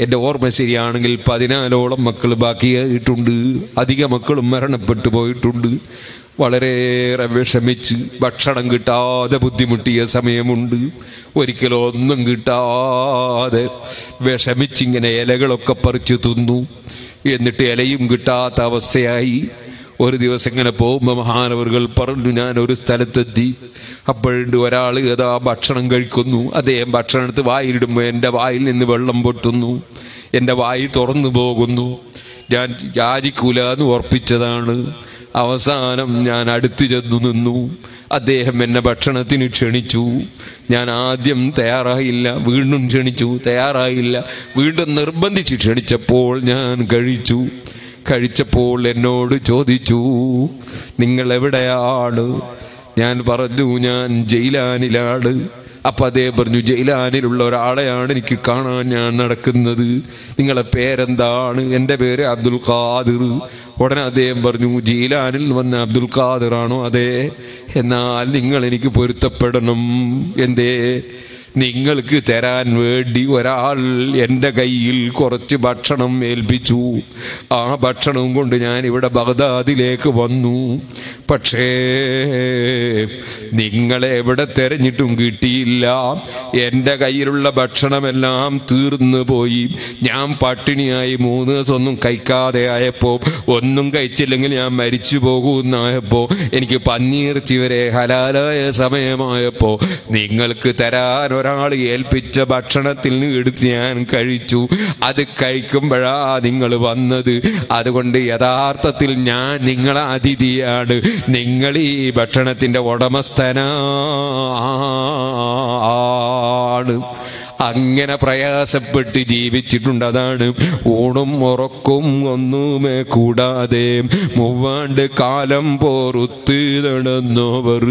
എന്റെ ഓർമ്മ ശരിയാണെങ്കിൽ പതിനാലോളം മക്കൾ ബാക്കിയായിട്ടുണ്ട്. അധിക മക്കളും മരണപ്പെട്ടു പോയിട്ടുണ്ട്. വളരെയേറെ വിഷമിച്ച് ഭക്ഷണം കിട്ടാതെ ബുദ്ധിമുട്ടിയ സമയമുണ്ട്. ഒരിക്കലും ഒന്നും കിട്ടാതെ വിഷമിച്ചിങ്ങനെ ഇലകളൊക്കെ പറിച്ചു തിന്നു. എന്നിട്ട് ഇലയും കിട്ടാത്ത അവസ്ഥയായി. ഒരു ദിവസം ഇങ്ങനെ പോകുമ്പോൾ മഹാനവറുകൾ പറഞ്ഞു ഞാൻ ഒരു സ്ഥലത്തെത്തി അപ്പോഴുണ്ട് ഒരാൾ ഏതാ ഭക്ഷണം കഴിക്കുന്നു. അദ്ദേഹം ഭക്ഷണം എടുത്ത് വായിലിടുമ്പോൾ എന്റെ വായിൽ നിന്ന് വെള്ളം പൊട്ടുന്നു. എന്റെ വായി തുറന്നു പോകുന്നു. ഞാൻ യാചിക്കൂല എന്ന് ഉറപ്പിച്ചതാണ്. അവസാനം ഞാൻ അടുത്തു ചെന്നു നിന്നു. അദ്ദേഹം എന്നെ ഭക്ഷണത്തിന് ക്ഷണിച്ചു. ഞാൻ ആദ്യം തയ്യാറായില്ല വീണ്ടും ക്ഷണിച്ചു. തയ്യാറായില്ല വീണ്ടും നിർബന്ധിച്ച് ക്ഷണിച്ചപ്പോൾ ഞാൻ കഴിച്ചു. കഴിച്ചപ്പോൾ എന്നോട് ചോദിച്ചു നിങ്ങൾ എവിടെയാണ് ഞാൻ പറഞ്ഞു ഞാൻ ജയിലാനിലാണ്. അപ്പൊ അദ്ദേഹം പറഞ്ഞു ജയിലാനിലുള്ള ഒരാളെയാണ് എനിക്ക് കാണാൻ ഞാൻ നടക്കുന്നത്. നിങ്ങളെ പേരെന്താണ്? എന്റെ പേര് അബ്ദുൽ ഖാദിർ. ഉടനെ അദ്ദേഹം പറഞ്ഞു ജയിലാനിൽ വന്ന അബ്ദുൽ ഖാദിർ ആണോ അതെ. എന്നാൽ നിങ്ങൾ എനിക്ക് പൊരുത്തപ്പെടണം. എന്തേ? നിങ്ങൾക്ക് തരാൻ വേണ്ടി ഒരാൾ എന്റെ കയ്യിൽ കുറച്ച് ഭക്ഷണം ഏൽപ്പിച്ചു. ആ ഭക്ഷണം കൊണ്ട് ഞാൻ ഇവിടെ ബഗ്ദാദിലേക്ക് വന്നു. പക്ഷേ നിങ്ങളെ എവിടെ തെരഞ്ഞിട്ടും കിട്ടിയില്ല. എന്റെ കയ്യിലുള്ള ഭക്ഷണമെല്ലാം തീർന്നു പോയി. ഞാൻ പട്ടിണിയായി മൂന്ന് ദിവസം ഒന്നും കഴിക്കാതെ ആയപ്പോൾ ഒന്നും കഴിച്ചില്ലെങ്കിൽ ഞാൻ മരിച്ചു പോകുന്നായപ്പോൾ എനിക്ക് പന്നീർച്ചി വരെ ഹലാലായ സമയമായപ്പോൾ നിങ്ങൾക്ക് തരാൻ ഒരാൾ ഏൽപ്പിച്ച ഭക്ഷണത്തിൽ നിന്ന് എടുത്ത് ഞാൻ കഴിച്ചു. അത് കഴിക്കുമ്പോഴാ നിങ്ങൾ വന്നത്. അതുകൊണ്ട് യഥാർത്ഥത്തിൽ ഞാൻ നിങ്ങളെ അതിഥിയാണ്. നിങ്ങൾ ഈ ഭക്ഷണത്തിന്റെ ഉടമസ്ഥനാണ്. അങ്ങനെ പ്രയാസപ്പെട്ട് ജീവിച്ചിട്ടുണ്ട്. അതാണ് ഊണും ഉറക്കും ഒന്നുമേ കൂടാതെ മൂവാണ്ട് കാലം പോറുത്ത് നടന്നവർ.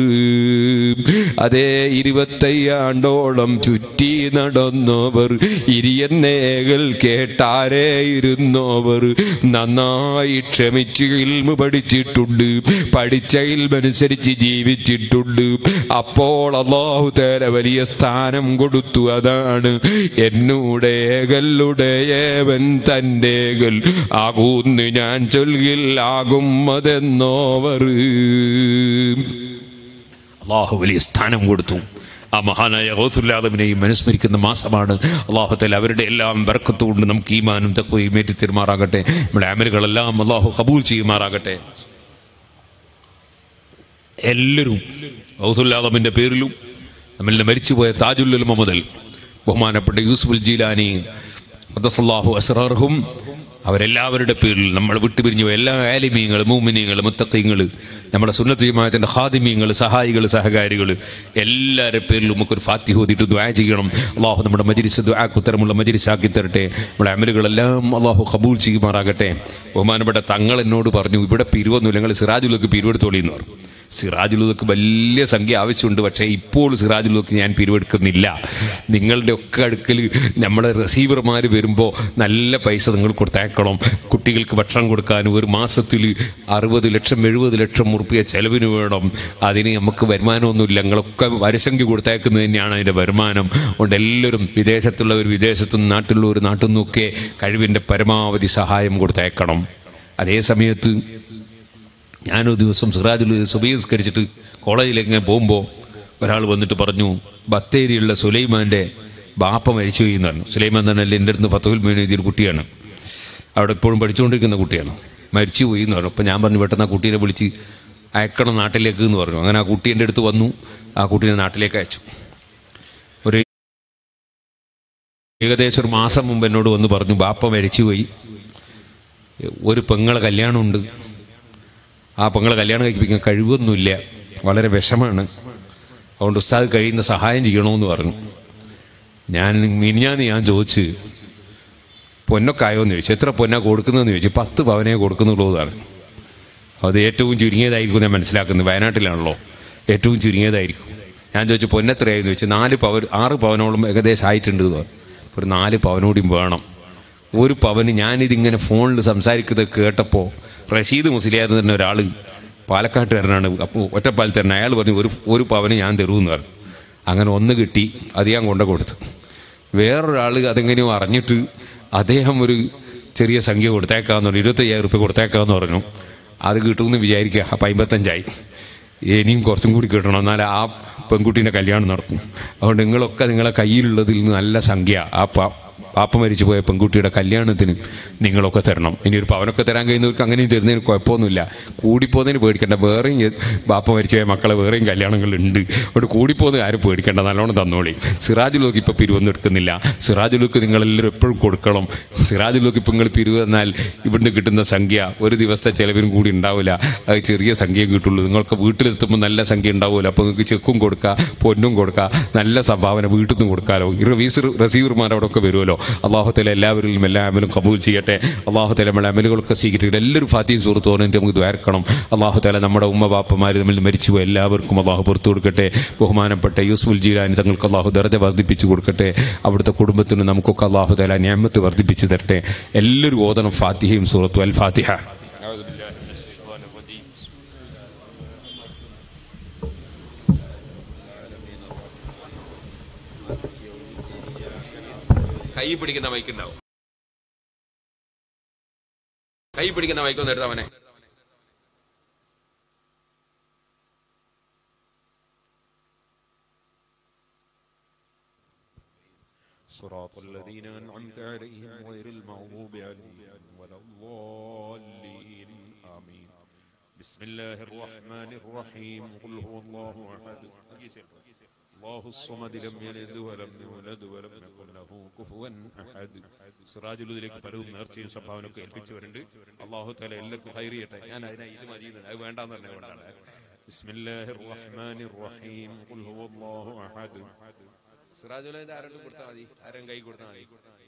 അതേ ഇരുപത്തയ്യാണ്ടോളം ചുറ്റി നടന്നവർ. ഇരിയന്നേകൾ കേട്ടാരേ ഇരുന്നവർ. നന്നായി ക്ഷമിച്ച് ഇൽമ പഠിച്ചിട്ടുണ്ട്. പഠിച്ച ഇൽമനുസരിച്ച് ജീവിച്ചിട്ടുണ്ട്. അപ്പോൾ അള്ളാഹു തേര വലിയ സ്ഥാനം കൊടുത്തു. അതാണ് എന്നൂടെ ഏകല്ലുടേവൻ തന്റെ ഏകൽ ആകൂന്ന് ഞാൻ ചൊൽകിൽ ആകും അതെന്നോവർ അള്ളാഹു വലിയ സ്ഥാനം കൊടുത്തു. ആ മഹാനായ ഹോസുല്ലാദമിനെയും അനുസ്മരിക്കുന്ന മാസമാണ്. അള്ളാഹുത്തൽ അവരുടെ എല്ലാം ബർക്കത്തുകൊണ്ട് നമുക്ക് ഈമാനും തക്കുകയും ഏറ്റി തീരുമാറാകട്ടെ. നമ്മുടെ അമലുകളെല്ലാം അള്ളാഹു കബൂൽ ചെയ്യുമാറാകട്ടെ. എല്ലാവരും ഹൗസുല്ലാദമിന്റെ പേരിലും നമ്മളിൽ മരിച്ചുപോയ താജുല്ലുൽ മുതൽ ബഹുമാനപ്പെട്ട യൂസുഫുൽ ജീലാനി ഖദ്ദസല്ലാഹു അസറാർഹും അവരെല്ലാവരുടെ പേരിൽ നമ്മൾ വിട്ടുപിരിഞ്ഞു എല്ലാ ആലിമീങ്ങൾ മൂമിനീങ്ങൾ മുത്തക്കീങ്ങൾ നമ്മുടെ സുന്നത്ത് ജമാഅത്തിന്റെ ഹാദിമീങ്ങൾ സഹായികൾ സഹകാരികൾ എല്ലാവരുടെ പേരിലും നമുക്കൊരു ഫാത്തിഹ ഓതിയിട്ട് ദ്വാ ചെയ്യണം. അള്ളാഹു നമ്മുടെ മജിരിസ് ദ്വാക്കുത്തരമുള്ള മജിരിസാക്കി തരട്ടെ. നമ്മുടെ അമലുകളെല്ലാം അള്ളാഹു കബൂൽ ചെയ്യുമാറാകട്ടെ. ബഹുമാനപ്പെട്ട തങ്ങൾ എന്നോട് പറഞ്ഞു ഇവിടെ പിരിവൊന്നുമില്ല ഞങ്ങൾ സിറാജുലേക്ക് പിരിവെടുത്തോളിയെന്ന് പറഞ്ഞു. സിറാജുലുദക്ക് വലിയ സംഖ്യ ആവശ്യമുണ്ട്. പക്ഷേ ഇപ്പോൾ സിറാജുലുദക്ക് ഞാൻ പിരിവെടുക്കുന്നില്ല. നിങ്ങളുടെ ഒക്കെ അടുക്കൽ നമ്മുടെ റിസീവർമാർ വരുമ്പോൾ നല്ല പൈസ നിങ്ങൾ കൊടുത്തേക്കണം. കുട്ടികൾക്ക് ഭക്ഷണം കൊടുക്കാനും ഒരു മാസത്തിൽ അറുപത് ലക്ഷം എഴുപത് ലക്ഷം ഉറുപ്പിയ ചെലവിന് വേണം. അതിന് നമുക്ക് വരുമാനമൊന്നുമില്ല. ഞങ്ങളൊക്കെ വരസംഖ്യ കൊടുത്തേക്കുന്നത് തന്നെയാണ് അതിന്റെ വരുമാനം. അതുകൊണ്ട് എല്ലാവരും വിദേശത്തുള്ളവർ വിദേശത്തു നിന്ന് നാട്ടിലുള്ളവർ നാട്ടിൽ നിന്നൊക്കെ കഴിവിന്റെ പരമാവധി സഹായം കൊടുത്തേക്കണം. അതേ സമയത്ത് ഞാനൊരു ദിവസം സിറാജുൽ സുബീസ്കരിച്ചിട്ട് കോളേജിലേക്ക് ഇങ്ങനെ പോകുമ്പോൾ ഒരാൾ വന്നിട്ട് പറഞ്ഞു ബത്തേരിയുള്ള സുലൈമാന്റെ ബാപ്പ മരിച്ചു പോയി എന്നാണ്. സുലൈമാൻ തന്നെ എന്റെ അടുത്ത് ഫത്തുൽ മീൻ എഴുതിയൊരു കുട്ടിയാണ്. അവിടെ എപ്പോഴും പഠിച്ചുകൊണ്ടിരിക്കുന്ന കുട്ടിയാണ്. മരിച്ചു പോയി എന്ന് പറഞ്ഞു അപ്പോൾ ഞാൻ പറഞ്ഞു പെട്ടെന്ന് ആ കുട്ടീനെ വിളിച്ച് അയക്കണം നാട്ടിലേക്ക് എന്ന് പറഞ്ഞു. അങ്ങനെ ആ കുട്ടി എന്റെ അടുത്ത് വന്നു. ആ കുട്ടീനെ നാട്ടിലേക്ക് അയച്ചു. ഒരു ഏകദേശം ഒരു മാസം മുമ്പ് എന്നോട് വന്ന് പറഞ്ഞു ബാപ്പ മരിച്ചു പോയി. ഒരു പെങ്ങളെ കല്യാണമുണ്ട്. ആ പെങ്ങളെ കല്യാണം കഴിപ്പിക്കാൻ കഴിവൊന്നുമില്ല. വളരെ വിഷമാണ് അതുകൊണ്ട് ഉസ്താദ് കഴിയുന്ന സഹായം ചെയ്യണമെന്ന് പറഞ്ഞു. ഞാൻ മിനിഞ്ഞാന്ന് ഞാൻ ചോദിച്ച് പൊന്നൊക്കെ ആയോന്ന് ചോദിച്ചു. എത്ര പൊന്നാ കൊടുക്കുന്നതെന്ന് ചോദിച്ചു. പത്ത് പവനേ കൊടുക്കുന്നുള്ളൂ എന്നാണ് അത് ഏറ്റവും ചുരുങ്ങിയതായിരിക്കും ഞാൻ മനസ്സിലാക്കുന്നത്. വയനാട്ടിലാണല്ലോ. ഏറ്റവും ചുരുങ്ങിയതായിരിക്കും. ഞാൻ ചോദിച്ചു പൊന്നെത്രയായിരുന്നു ചോദിച്ചു നാല് പവൻ ആറ് പവനോളം ഏകദേശം ആയിട്ടുണ്ട് എന്ന് ഒരു നാല് പവനോടിയും വേണം. ഒരു പവന് ഞാനിതിങ്ങനെ ഫോണിൽ സംസാരിക്കുന്നത് കേട്ടപ്പോൾ റഷീദ് മുസ്ലിയാർ തന്നെ ഒരാൾ പാലക്കാട്ടുകാരനാണ്. അപ്പോൾ ഒറ്റപ്പാലത്ത് തന്നെ അയാൾ പറഞ്ഞു ഒരു ഒരു പവന് ഞാൻ തരുമെന്ന് പറഞ്ഞു. അങ്ങനെ ഒന്ന് കിട്ടി അത് ഞാൻ കൊണ്ടു കൊടുത്തു. വേറൊരാൾ അതെങ്ങനെയോ അറിഞ്ഞിട്ട് അദ്ദേഹം ഒരു ചെറിയ സംഖ്യ കൊടുത്തേക്കാന്ന് പറഞ്ഞു ഇരുപത്തയ്യായിരം റുപ്യ കൊടുത്തേക്കാന്ന് പറഞ്ഞു. അത് കിട്ടുമെന്ന് വിചാരിക്കുക അപ്പം അമ്പത്തഞ്ചായി ഇനിയും കുറച്ചും കൂടി കിട്ടണം എന്നാൽ ആ പെൺകുട്ടീന്റെ കല്യാണം നടക്കും. അതുകൊണ്ട് നിങ്ങളൊക്കെ നിങ്ങളെ കയ്യിലുള്ളതിൽ നിന്ന് നല്ല സംഖ്യ ആ പാപ്പ മരിച്ചു പോയ പെൺകുട്ടിയുടെ കല്യാണത്തിന് നിങ്ങളൊക്കെ തരണം. ഇനി ഒരു പവനൊക്കെ തരാൻ കഴിയുന്നവർക്ക് അങ്ങനെയും തരുന്നതിന് കുഴപ്പമൊന്നുമില്ല. കൂടിപ്പോകുന്നതിന് പേടിക്കേണ്ട. വേറെയും പാപ്പ മരിച്ചു പോയ മക്കളെ വേറെയും കല്യാണങ്ങളുണ്ട്. അവിടെ കൂടിപ്പോകുന്ന ആരും പേടിക്കേണ്ട. നല്ലോണം തന്നോളി. സിറാജുലോക്ക് ഇപ്പോൾ പിരിവൊന്നും എടുക്കുന്നില്ല. സിറാജുലോക്ക് നിങ്ങളെല്ലാവരും എപ്പോഴും കൊടുക്കണം. സിറാജുലോക്ക് ഇപ്പം നിങ്ങൾ പിരിവ് തന്നാൽ ഇവിടുന്ന് കിട്ടുന്ന സംഖ്യ ഒരു ദിവസത്തെ ചിലവിനും കൂടി ഉണ്ടാവില്ല. അത് ചെറിയ സംഖ്യ കിട്ടുള്ളൂ. നിങ്ങൾക്ക് വീട്ടിലെത്തുമ്പോൾ നല്ല സംഖ്യ ഉണ്ടാവുമല്ലോ. അപ്പോൾ നിങ്ങൾക്ക് ചെക്കും കൊടുക്കുക പൊന്നും കൊടുക്കുക നല്ല സംഭാവന വീട്ടിൽ നിന്ന് കൊടുക്കാമല്ലോ ഈ റവീസ് റസീവർമാർ ഒക്കെ വരുമല്ലോ. അള്ളാഹുത്തല എല്ലാവരിലും എല്ലാ അമലും കബൂൽ ചെയ്യട്ടെ. അള്ളാഹുത്തല നമ്മുടെ അമലുകളൊക്കെ സ്വീകരിക്കട്ടെ. എല്ലാവരും ഫാത്തിയും സുഹൃത്തു പറഞ്ഞിട്ട് നമുക്ക് ദ്വാരക്കണം അള്ളാഹുത്തല നമ്മുടെ ഉമ്മ ബാപ്പമാർ തമ്മിൽ മരിച്ചുപോയ എല്ലാവർക്കും അള്ളാഹു പുറത്തു കൊടുക്കട്ടെ. ബഹുമാനപ്പെട്ട യൂസ്ഫുൽ ജീലാനി തങ്ങൾക്ക് അള്ളാഹു ദർജ വർദ്ധിപ്പിച്ചു കൊടുക്കട്ടെ. അവിടുത്തെ കുടുംബത്തിന് നമുക്കൊക്കെ അള്ളാഹുതല ഞാമത്ത് വർദ്ധിപ്പിച്ചു തരട്ടെ. എല്ലാവരും ഓതണം ഫാത്തിഹയും സൂറത്തു അൽ ഫാത്തിഹ. കൈ പിടിക്കുന്ന മൈക്കുണ്ടാവും കൈ പിടിക്കുന്ന മൈക്കൊന്ന് എടുത്തവനെ صراط الذين أنعمت عليهم غير المغضوب عليهم ولا الضالين آمين بسم الله الرحمن الرحيم قل هو الله أحد الله الصمد لم يلد ولم يولد ولم يكن له كفوا أحد സിറാജുലിലേക്ക് പലവും നേർച്ചയും സംഭാവനയൊക്കെ ഏൽപ്പിച്ചവരുണ്ട് അള്ളാഹു തല എല്ലാവർക്കും ഹൈർ ചെയ്യട്ടെ ഞാൻ അതിനെ ഇത് മതി അത് വേണ്ടാന്ന് പറഞ്ഞ കൊണ്ടാണ് ബിസ്മില്ലാഹിർ റഹ്മാനിർ റഹീം ഖുൽ ഹുവല്ലാഹു അഹദ് സിറാജുലിന്റെ ആരോടും കൊടുത്താൽ മതി ആരും കൈ കൊടുത്താൽ മതി ബിസ്- അതാ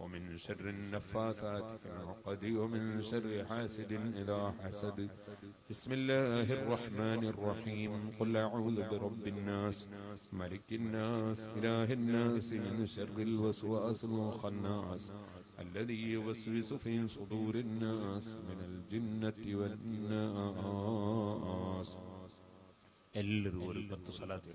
ومن شر النفاثات في العقد ومن شر حاسد إذا حسد بسم الله الرحمن الرحيم قل أعوذ برب الناس ملك الناس إله الناس من شر الوسواس الخناس الذي يوسوس في صدور الناس من الجنة والناس എല്ലാവരും ഒരു പത്ത് സ്വലാത്ത്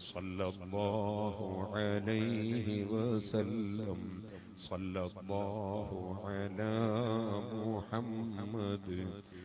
صلى الله عليه وسلم. صلى الله على محمد.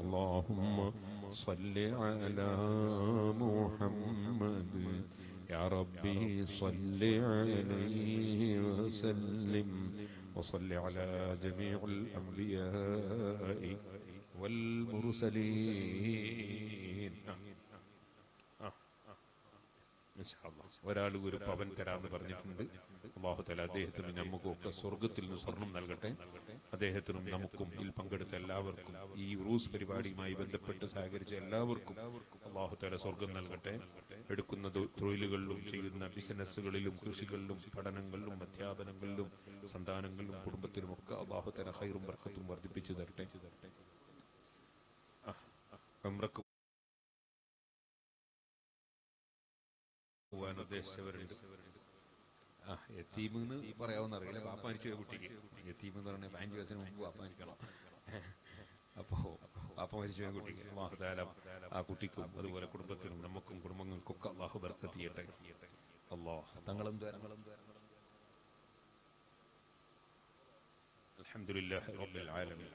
اللهم صل على محمد يا ربي صل عليه وسلم وصل على جميع الأنبياء والمرسلين ഒരാൾ ഒരു പവൻ തരാമെന്ന് പറഞ്ഞിട്ടുണ്ട് അള്ളാഹു തല അദ്ദേഹത്തിനും നമുക്കും സ്വർഗത്തിൽ നിന്ന് സ്വർണം നൽകട്ടെ. അദ്ദേഹത്തിനും നമുക്കും ഇതിൽ പങ്കെടുത്ത എല്ലാവർക്കും ഈ റൂസ് പരിപാടിയുമായി ബന്ധപ്പെട്ട് സഹകരിച്ച എല്ലാവർക്കും അള്ളാഹു തല സ്വർഗം നൽകട്ടെ. എടുക്കുന്ന തൊഴിലുകളിലും ചെയ്യുന്ന ബിസിനസ്സുകളിലും കൃഷികളിലും പഠനങ്ങളിലും അധ്യാപനങ്ങളിലും സന്താനങ്ങളിലും കുടുംബത്തിലും ഒക്കെ അള്ളാഹുതല ഹൈറും വർക്കത്തും വർദ്ധിപ്പിച്ചു തരട്ടെ. പോകാൻ ഉദ്ദേശിച്ചവരുണ്ട്. ആ യത്തീമെന്ന് പറയാവുന്ന അറിയില്ല പാപ്പ മരിച്ച കുട്ടിക്ക് യത്തീം എന്ന് പറഞ്ഞാൽ പതിനഞ്ച് വയസ്സിന് മുമ്പ് പാപ്പ മരിക്കണം അപ്പോ പാപ്പ മരിച്ച കുട്ടിക്ക് അള്ളാഹുദാല ആ കുട്ടിക്കും അതുപോലെ കുടുംബത്തിനും നമുക്കും കുടുംബങ്ങൾക്കൊക്കെ അള്ളാഹു ബർക്കത്ത് ചെയ്യട്ടെ അള്ളാഹ് തങ്ങളും ദ്വാരങ്ങളും الحمد لله رب العالمين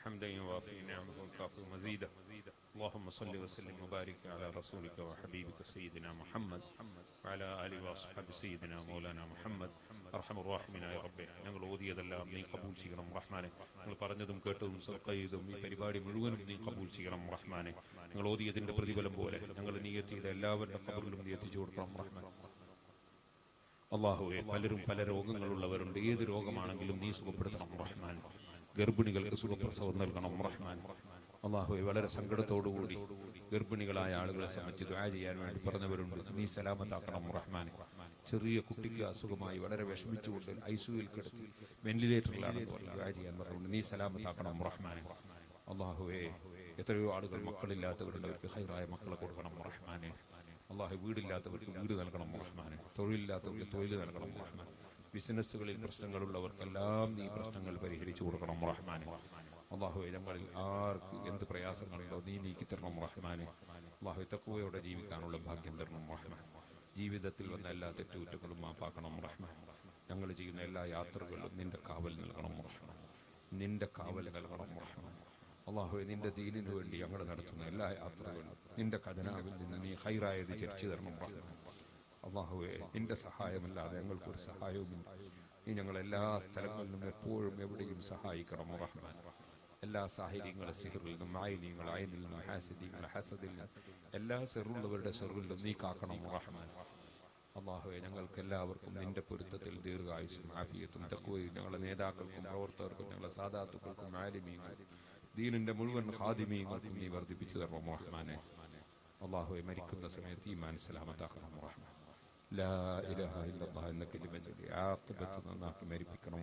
حمدا يوافي نعمه ويكافئ مزيدا اللهم صل وسلم وبارك على رسولك وحبيبك سيدنا محمد وعلى اله واصحاب سيدنا مولانا محمد അർഹമുറാഹിമിനായ റബ്ബെ ഞങ്ങൾ ഓതിയതെല്ലാം നീ കബൂൽ ചെയ്യണം റഹ്മാനെ ഞങ്ങൾ പറഞ്ഞതും കേട്ടതും സൽക്കൈതും ഈ പരിപാടി മുഴുവനും നീ കബൂൽ ചെയ്യണം റഹ്മാനെ ഞങ്ങൾ ഓതിയതിന്റെ പ്രതിഫലം പോലെ ഞങ്ങൾ നീയത്ത് ചെയ്ത എല്ലാവരുടെ കബറിലും നീ എത്തിച്ചു കൊടുക്കണം റഹ്മാൻ അള്ളാഹുവെ പലരും പല രോഗങ്ങളുള്ളവരുണ്ട് ഏത് രോഗമാണെങ്കിലും നീ സുഖപ്പെടുത്തണം റഹ്മാൻ ഗർഭിണികൾക്ക് സുഖപ്രസവം നൽകണം റഹ്മാൻ അള്ളാഹുവെ വളരെ സങ്കടത്തോടുകൂടി ഗർഭിണികളായ ആളുകളെ സംബന്ധിച്ച് ദുആ ചെയ്യാൻ വേണ്ടി പറഞ്ഞവരുണ്ട്. നീ സലാമത്താക്കണം റഹ്മാൻ ചെറിയ കുട്ടിക്ക് അസുഖമായി വളരെ വിഷമിച്ചുകൊണ്ട് ഐ ഐസുവിൽ കിടത്തി വെന്റിലേറ്ററിലാണ് ദുആ ചെയ്യാൻ പറഞ്ഞുകൊണ്ട് നീ സലാമത്താക്കണം റഹ്മാൻ അള്ളാഹുവെ എത്രയോ ആളുകൾ മക്കളില്ലാത്തവരുണ്ട് അവർക്ക് ഹൈറായ മക്കളെ കൊടുക്കണം റഹ്മാനെ. അള്ളാഹു വീടില്ലാത്തവർക്ക് വീട് നൽകണം റഹ്മാനെ. തൊഴിലില്ലാത്തവർക്ക് തൊഴിൽ നൽകണം റഹ്മാൻ ബിസിനസ്സുകളിൽ പ്രശ്നങ്ങളുള്ളവർക്കെല്ലാം നീ പ്രശ്നങ്ങൾ പരിഹരിച്ചു കൊടുക്കണം റഹ്മാനെ. അള്ളാഹു ഞങ്ങളിൽ ആർക്ക് എന്ത് പ്രയാസങ്ങളുണ്ടോ നീ നീക്കി തരണം റഹ്മാനെ. അള്ളാഹു തക്കുവയോടെ ജീവിക്കാനുള്ള ഭാഗ്യം തരണം റഹ്മാൻ. ജീവിതത്തിൽ വന്ന എല്ലാ തെറ്റുകുറ്റങ്ങളും മാപ്പാക്കണം റഹ്മാൻ. ഞങ്ങൾ ചെയ്യുന്ന എല്ലാ യാത്രകളിലും നിന്റെ കാവൽ നൽകണം റഹ്മാൻ. നിന്റെ കാവൽ നൽകണം റഹ്മാൻ. അള്ളാഹുവെ നിന്റെ ദീനിനു വേണ്ടി ഞങ്ങൾ നടത്തുന്ന എല്ലാ യാത്രകളും നിന്റെ കഥനാവിൽ നിന്ന് നീ ഹൈറായത് ചരിച്ചു തരണം റഹ്മാൻ. അള്ളാഹുവെ നിന്റെ സഹായമല്ലാതെ ഞങ്ങൾക്കൊരു സഹായവുമില്ല. നീ ഞങ്ങൾ എല്ലാ സ്ഥലങ്ങളിലും എപ്പോഴും എവിടെയും സഹായിക്കണം റഹ്മാൻ. എല്ലാ സാഹചര്യങ്ങളും സിഹറിൽ നിന്നും ആയിനിയങ്ങൾ ആയനിൽ നിന്നും ഹാസിദീങ്ങൾ ഹസദിൽ നിന്നും എല്ലാ സെറുള്ളവരുടെ സെറുകളിലും നീ കാക്കണം റഹ്മാൻ. അള്ളാഹുവെ ഞങ്ങൾക്ക് എല്ലാവർക്കും നിന്റെ പൊരുത്തത്തിൽ ദീർഘായുസും ആഫിയത്തും തക്കുവയും ഞങ്ങളുടെ നേതാക്കൾക്കും പ്രവർത്തകർക്കും ഞങ്ങളുടെ സാധാത്തുക്കൾക്കും ആലിമീങ്ങൾക്കും ദീനിന്റെ മുഴുവൻ ഹാദിമീങ്ങൾക്കും നീ വർദ്ധിപ്പിച്ചു തരണം റഹ്മാനെ. അള്ളാഹുവെ മരിക്കുന്ന സമയത്ത് ഈ മനസ്സിലാമത്താക്കണം റഹ്മാൻ. ലാ ഇലഹ ഇല്ലല്ലാഹ് എന്ന കലിമ ചൊല്ലി ആഖിബത്ത് നന്നാക്കി മരിപ്പിക്കണം.